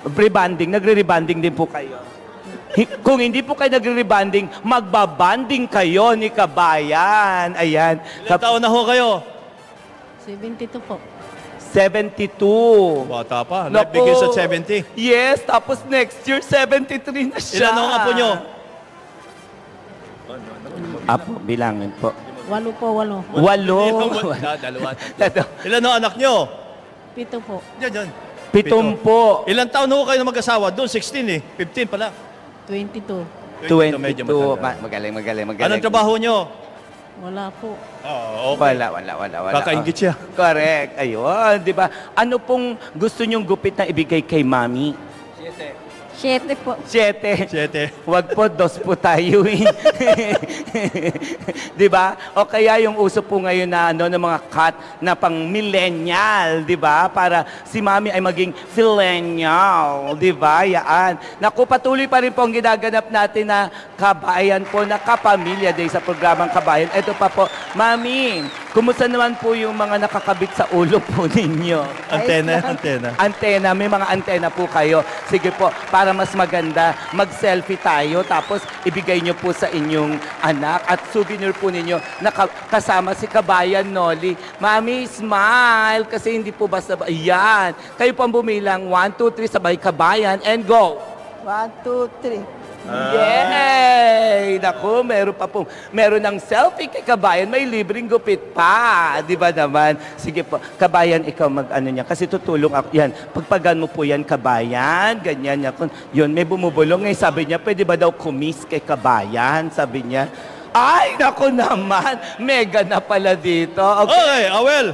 Rebanding. Nagre-rebanding din po kayo. Kung hindi po kayo nagre-rebanding, magbabanding kayo ni Kabayan. Ayan. Ilang taon na ho kayo? 72 po. 72. Bata pa. Naku. Life begins at 70. Yes, tapos next year, 73 na siya. Ilan ang apo nyo? Apo, bilangin po. Walo po, walo. Walo. Ah, Dalawa. Ilan ang anak nyo? Pito po. Diyan, diyan. Pitumpo. Ilang taon ho kayo na mag-asawa? Doon, 16 eh. 15 pala. 22. 22. medyo Ma- magaling, magaling, magaling. Anong trabaho nyo? Wala po. Oo, okay. Wala, wala, wala, wala. Kakaingit siya. [laughs] Correct. Ayun, di ba? Ano pong gusto nyong gupit na ibigay kay Mami? Siyete po. Siyete. Siyete. Huwag po, dos po tayo eh. [laughs] di ba? O kaya yung uso po ngayon na ano ng mga cut na pang millennial, di ba? Para si Mami ay maging millennial, di ba? Yaan. Naku, patuloy pa rin po ang ginaganap natin na kabayan po, na kapamilya day sa programang Kabayan. Ito pa po, Mami, kumusta naman po yung mga nakakabit sa ulo po ninyo? Antena, antena. Antena, may mga antena po kayo. Sige po, para para mas maganda, mag-selfie tayo, tapos ibigay nyo po sa inyong anak at souvenir po ninyo na kasama si Kabayan Noli. Mami, smile kasi hindi po basta, yan. Kayo pang bumilang, 1, 2, 3, sabay Kabayan and go! 1, 2, 3. Ah. Yay! Naku, meron pa po. Meron ng selfie kay Kabayan, may libreng gupit pa. Di ba naman? Sige po, Kabayan, ikaw mag-ano niya. Kasi tutulong ako. Yan, pagpagan mo po yan, Kabayan. Ganyan niya. Yun, may bumubulong. Ngayon sabi niya, pwede ba daw kumis kay Kabayan? Sabi niya. Ay, naku naman. Mega na pala dito. Okay, okay Awel. Well,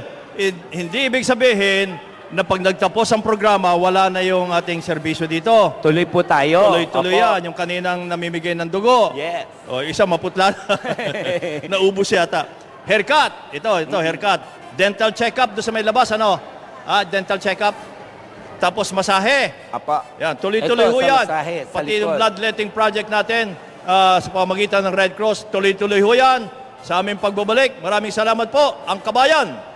hindi ibig sabihin, na pag nagtapos ang programa, wala na yung ating serbisyo dito. Tuloy po tayo. Tuloy-tuloy Opo. yan. Yung kaninang namimigay ng dugo. Yes. O, isa maputla na. [laughs] Naubos yata. Haircut. Ito, ito, haircut. Dental check-up doon sa may labas, ano? Ah, dental check-up. Tapos masahe. Apa. Yan, tuloy-tuloy Ito, ho sa yan. masahe, sa Pati likod. yung bloodletting project natin ah, sa pamagitan ng Red Cross, tuloy-tuloy ho yan. Sa aming pagbabalik, maraming salamat po, ang kabayan.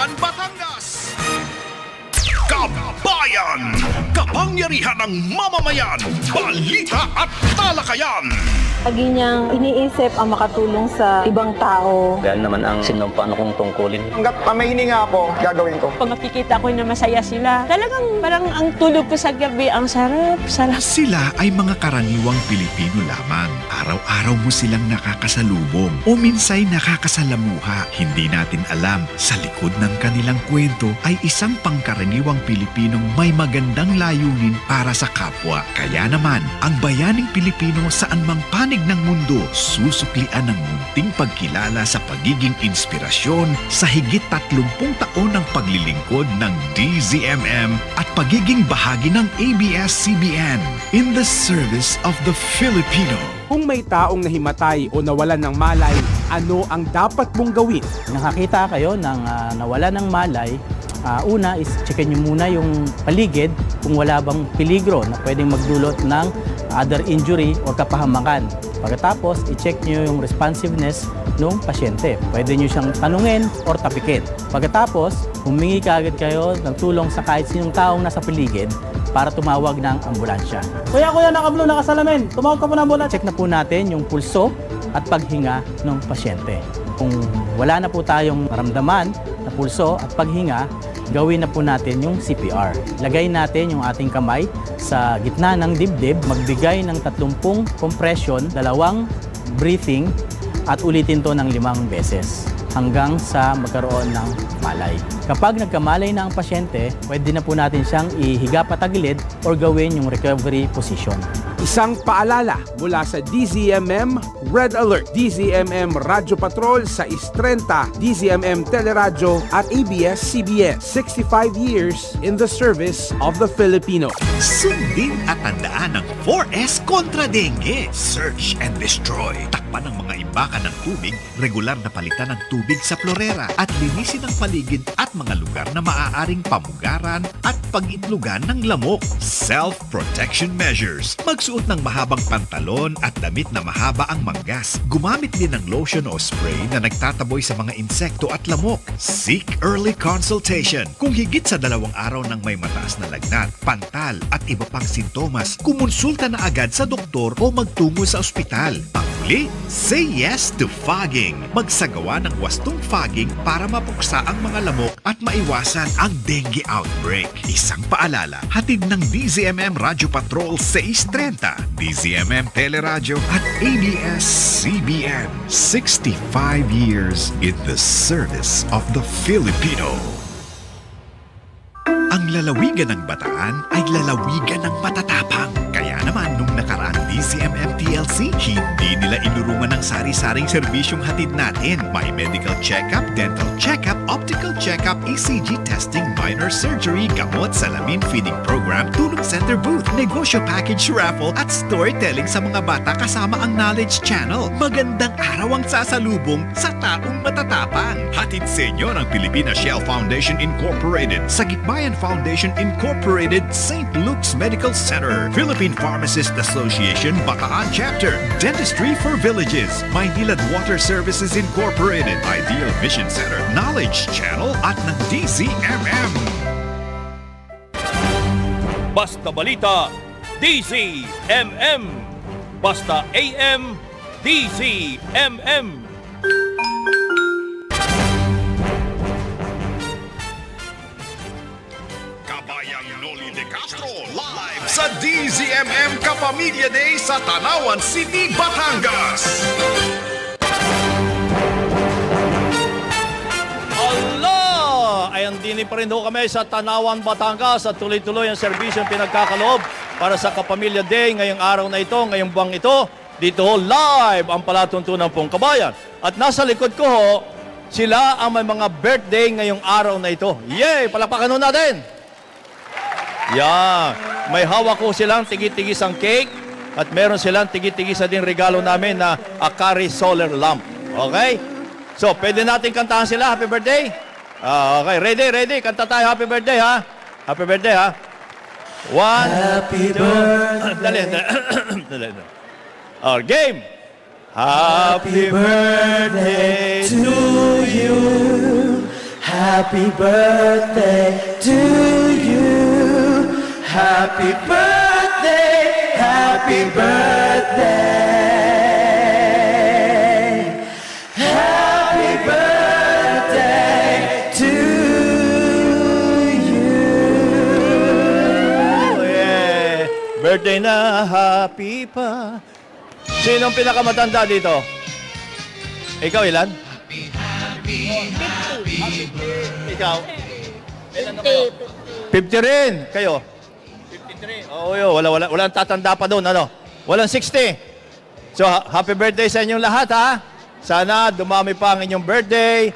Sa Langawan, Batangas. Kabayan! Kapangyarihan ng mamamayan. Balita at talakayan. Lagi niyang iniisip ang makatulong sa ibang tao. Dahil naman ang sinumpaan kong tungkulin. Hanggat pa may hininga ako, gagawin ko. Pag makikita ko na masaya sila, talagang parang ang tulog ko sa gabi, ang sarap, sarap. Sila ay mga karaniwang Pilipino lamang. Araw-araw mo silang nakakasalubong o minsay nakakasalamuha. Hindi natin alam, sa likod ng kanilang kwento ay isang pangkaraniwang Pilipinong may magandang layunin para sa kapwa. Kaya naman, ang bayaning Pilipino saan mang panig ng mundo, susuklian ng munting pagkilala sa pagiging inspirasyon sa higit 30 taon ng paglilingkod ng DZMM at pagiging bahagi ng ABS-CBN in the service of the Filipino. Kung may taong nahimatay o nawalan ng malay, ano ang dapat mong gawin? Nakakita kayo ng ah, nawala ng malay, ah, una is checkin nyo muna yung paligid kung wala bang peligro na pwedeng magdulot ng other injury o kapahamakan. Pagkatapos, i-check nyo yung responsiveness ng pasyente. Pwede nyo siyang tanungin or tapikin. Pagkatapos, humingi ka agad kayo ng tulong sa kahit sinong taong nasa paligid para tumawag ng ambulansya. Kuya, kuya, naka-blue, nakasalamin. Tumawag ka po ng ambulansya. Check na po natin yung pulso at paghinga ng pasyente. Kung wala na po tayong maramdaman na pulso at paghinga, gawin na po natin yung CPR. Lagay natin yung ating kamay sa gitna ng dibdib, magbigay ng 30 compression, dalawang breathing, at ulitin to ng limang beses hanggang sa magkaroon ng malay. Kapag nagkamalay na ang pasyente, pwede na po natin siyang ihiga patagilid or gawin yung recovery position. Isang paalala mula sa DZMM Red Alert, DZMM Radyo Patrol sa Istrenta, DZMM Teleradyo at ABS-CBN. 65 years in the service of the Filipino. Sundin at tandaan ang 4S kontra dengue. Search and destroy. Takpan ang mga imbakan ng tubig, regular na palitan ng tubig sa florera at linisin ang paligid at mga lugar na maaaring pamugaran at pag-itlugan ng lamok. Self-protection measures. Magsuot ng mahabang pantalon at damit na mahaba ang manggas. Gumamit din ng lotion o spray na nagtataboy sa mga insekto at lamok. Seek early consultation. Kung higit sa dalawang araw nang may mataas na lagnat, pantal at iba pang sintomas, kumonsulta na agad sa doktor o magtungo sa ospital. Panghuli, say yes to fogging. Magsagawa ng wastong fogging para mapuksa ang mga lamok at maiwasan ang dengue outbreak. Isang paalala, hatid ng DZMM Radyo Patrol 630, DZMM Teleradyo at ABS-CBN. 65 years in the service of the Filipino. Ang lalawigan ng bataan ay lalawigan ng matatapang. Kaya naman nung DCMM TLC, hindi nila inurungan ng sari-saring serbisyong hatid natin. May medical check-up, dental check-up, optical check-up, ECG testing, minor surgery, gamot, salamin feeding program, tulong center booth, negosyo package raffle, at storytelling sa mga bata kasama ang Knowledge Channel. Magandang araw ang sasalubong sa taong matatapang. Hatid sa inyo ng Pilipinas Shell Foundation Incorporated, Sagitbayan Foundation Incorporated, St. Luke's Medical Center, Philippine Pharmacist Association, Bataan Chapter, Dentistry for Villages, Maynilad Water Services Incorporated, Ideal Vision Center, Knowledge Channel at ng DCMM. Basta Balita, DZMM. Basta AM, DZMM. Kabayang Noli de Castro live sa DZMM Kapamilya Day sa Tanawan City, Batangas. Allah! Ay, andini pa rin ho kami sa Tanawan, Batangas at tuloy-tuloy ang serbisyong pinagkakaloob para sa Kapamilya Day ngayong araw na ito, ngayong buwang ito. Dito ho, live ang palatuntunan pong kabayan. At nasa likod ko ho, sila ang may mga birthday ngayong araw na ito. Yay! Palakpakan natin! Yan. May hawak ko silang tigi-tigis ang cake at meron silang tigi-tigis na din regalo namin na Akari Solar Lamp. Okay? So, pwede natin kantahan sila. Happy birthday? Ah, okay. Ready, ready. Kanta tayo. Happy birthday, ha? Happy birthday, ha? One. Happy birthday. [coughs] Dali, dali. [coughs] dali, dali. Our game. Happy birthday to you. Happy birthday to you. Happy birthday, happy birthday. Happy birthday to Oh, yeah. Birthday na, happy pa. Sinong pinakamatanda dito? Ikaw, ilan? Ikaw? Ilan na kayo? 50 rin. Kayo? 53. Oo, yun. Wala, wala, walang tatanda pa doon, ano? Walang 60. So, ha- happy birthday sa inyong lahat, ha? Sana dumami pa ang inyong birthday.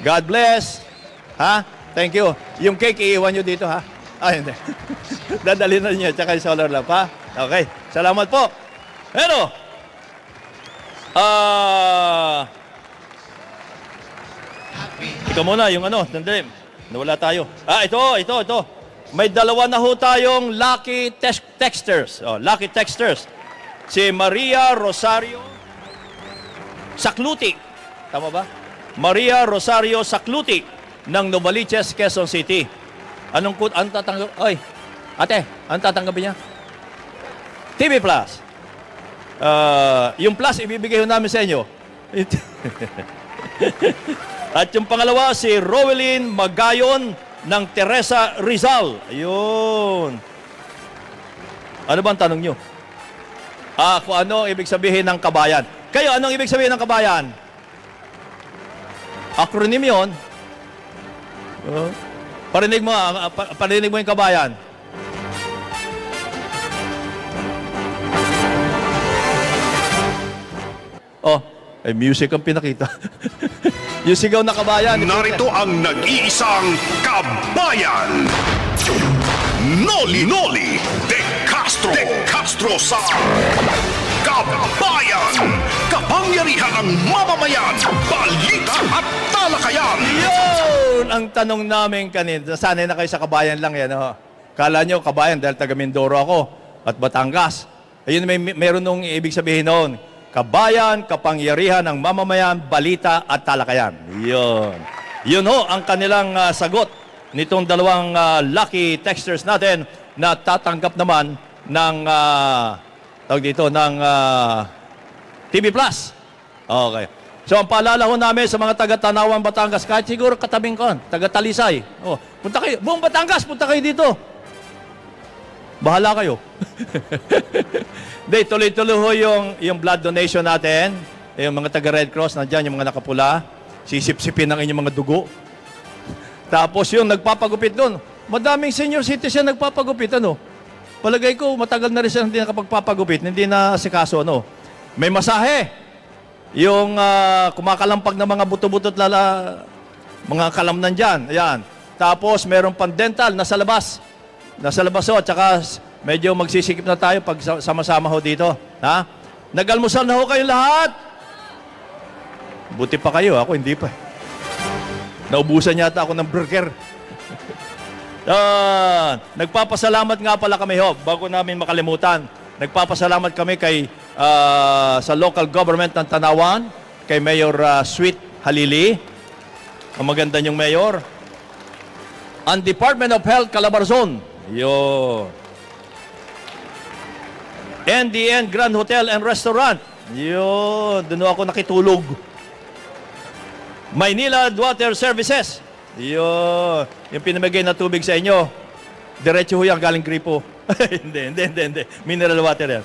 God bless. Ha? Thank you. Yung cake, iiwan nyo dito, ha? Ah, hindi. [laughs] Dadalhin na niya, tsaka yung solar lamp, ha? Okay. Salamat po. Pero, ah... ikaw muna, yung ano, sandali. Nawala tayo. Ah, ito, ito, ito. May dalawa na ho tayong lucky tex- texters. Oh, lucky texters. Si Maria Rosario Sakluti. Tama ba? Maria Rosario Sakluti ng Novaliches, Quezon City. Anong kut ang tatanggap? Oy, ate, anong tatanggapin niya? TV Plus. Ah, yung plus ibibigay ho namin sa inyo. [laughs] At yung pangalawa, si Rowelyn Magayon ng Teresa Rizal. Ayun. Ano ba ang tanong nyo? Ah, kung ano ibig sabihin ng kabayan. Kayo, anong ibig sabihin ng kabayan? Acronym yun. Oh. Parinig mo, pa- parinig mo yung kabayan. Oh, ay music ang pinakita. [laughs] yung sigaw na kabayan. Narito ang nag-iisang kabayan. Noli Noli De Castro. De Castro sa Kabayan. Kapangyarihan ng mamamayan. Balita at talakayan. Yun ang tanong namin kanina. Sanay na kayo sa kabayan lang yan. Oh. Kala nyo kabayan dahil taga Mindoro ako at Batangas. Ayun, may, may meron nung ibig sabihin noon. Kabayan, kapangyarihan ng mamamayan, balita at talakayan. Yun. Yun ho ang kanilang ah, sagot nitong dalawang ah, lucky texters natin na tatanggap naman ng ah, tawag dito ng ah, TV Plus. Okay. So ang paalala ho namin sa mga taga-Tanawan, Batangas, kahit siguro katabing ko, taga-Talisay. Oh, punta kayo, buong Batangas, punta kayo dito. Bahala kayo. [laughs] Hindi, tuloy-tuloy ho yung, yung blood donation natin. Yung mga taga-Red Cross, nandyan yung mga nakapula. Sisip-sipin ang inyong mga dugo. Tapos yung nagpapagupit doon, madaming senior citizen nagpapagupit, ano? Palagay ko, matagal na rin siya hindi nakapagpapagupit, hindi na asikaso, ano? May masahe. Yung ah, kumakalampag na mga buto-butot lala, mga kalamnan dyan. Ayan. Tapos, meron pang dental nasa labas. Nasa labas ho, at saka medyo magsisikip na tayo pag sa- sama-sama ho dito. Ha? Nag-almusal na ho kayong lahat. Buti pa kayo, ako hindi pa. Naubusan yata ako ng burger. [laughs] Ah, nagpapasalamat nga pala kami ho, bago namin makalimutan. Nagpapasalamat kami kay ah, sa local government ng Tanawan, kay Mayor ah, Sweet Halili. Ang maganda niyong mayor. Ang Department of Health Calabarzon. Yo. NDN Grand Hotel and Restaurant. Yo, doon ako nakitulog. Maynila Water Services. Yo, yung pinamigay na tubig sa inyo. Diretso ho yan galing gripo. [laughs] hindi, hindi, hindi, hindi. Mineral water yan.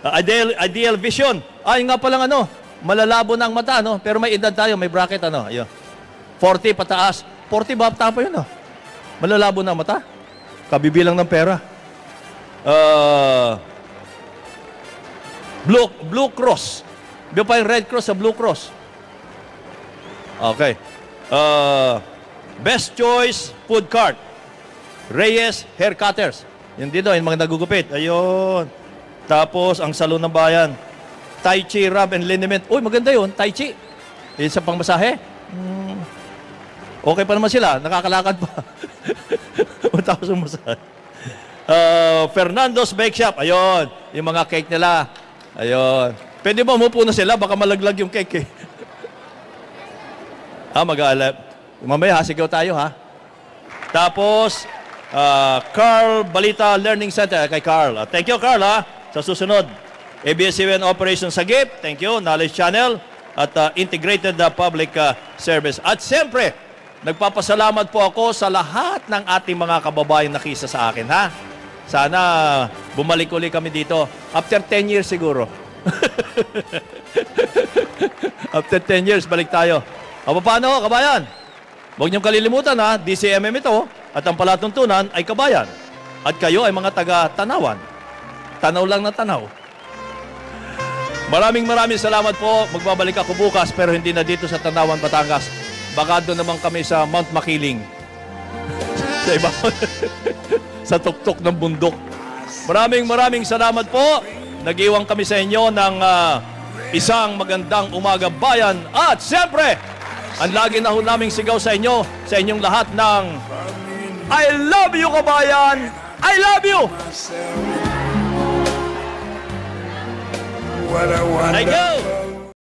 Uh, ideal, ideal Vision. Ay nga palang ano, malalabo na ang mata, no? Pero may edad tayo, may bracket, ano? Ayun. 40 pataas. 40 ba pa yun, no? Malalabo na ang mata. Kabibilang ng pera. Uh, Blue, Blue Cross. Di ba yung Red Cross sa Blue Cross? Okay. Uh, best Choice Food Cart. Reyes Hair Cutters. Yun dito, yung mga nagugupit. Ayun. Tapos, ang salon ng bayan. Tai Chi Rub and Liniment. Uy, maganda yun. Tai Chi. Yun sa pangmasahe. Hmm. Okay pa naman sila. Nakakalakad pa. [laughs] [laughs] Tapos ang masahe. Uh, Fernando's Bake Shop. Ayun. Yung mga cake nila. Ayun. Pwede ba umupo na sila? Baka malaglag yung cake eh. [laughs] ha, mag-aalap. Mamaya, sigaw tayo ha. Tapos, ah, Carl Balita Learning Center kay Carl. Ah, thank you, Carl ha. Sa susunod, ABS-CBN Operation Sagip. Thank you. Knowledge Channel at ah, Integrated ah, Public ah, Service. At siyempre, nagpapasalamat po ako sa lahat ng ating mga kababayan na kisa sa akin ha. Sana bumalik uli kami dito. After 10 years siguro. [laughs] After 10 years, balik tayo. O paano, kabayan? Huwag niyong kalilimutan ha, DCMM ito at ang palatuntunan ay kabayan. At kayo ay mga taga-tanawan. Tanaw lang na tanaw. Maraming maraming salamat po. Magbabalik ako bukas pero hindi na dito sa Tanawan, Batangas. Baka doon naman kami sa Mount Makiling. [laughs] sa iba. [laughs] sa tuktok ng bundok. Maraming maraming salamat po. Nag-iwan kami sa inyo ng ah, isang magandang umaga bayan. At siyempre, ang lagi na ho naming sigaw sa inyo, sa inyong lahat ng I love you, kabayan! I love you! What a you!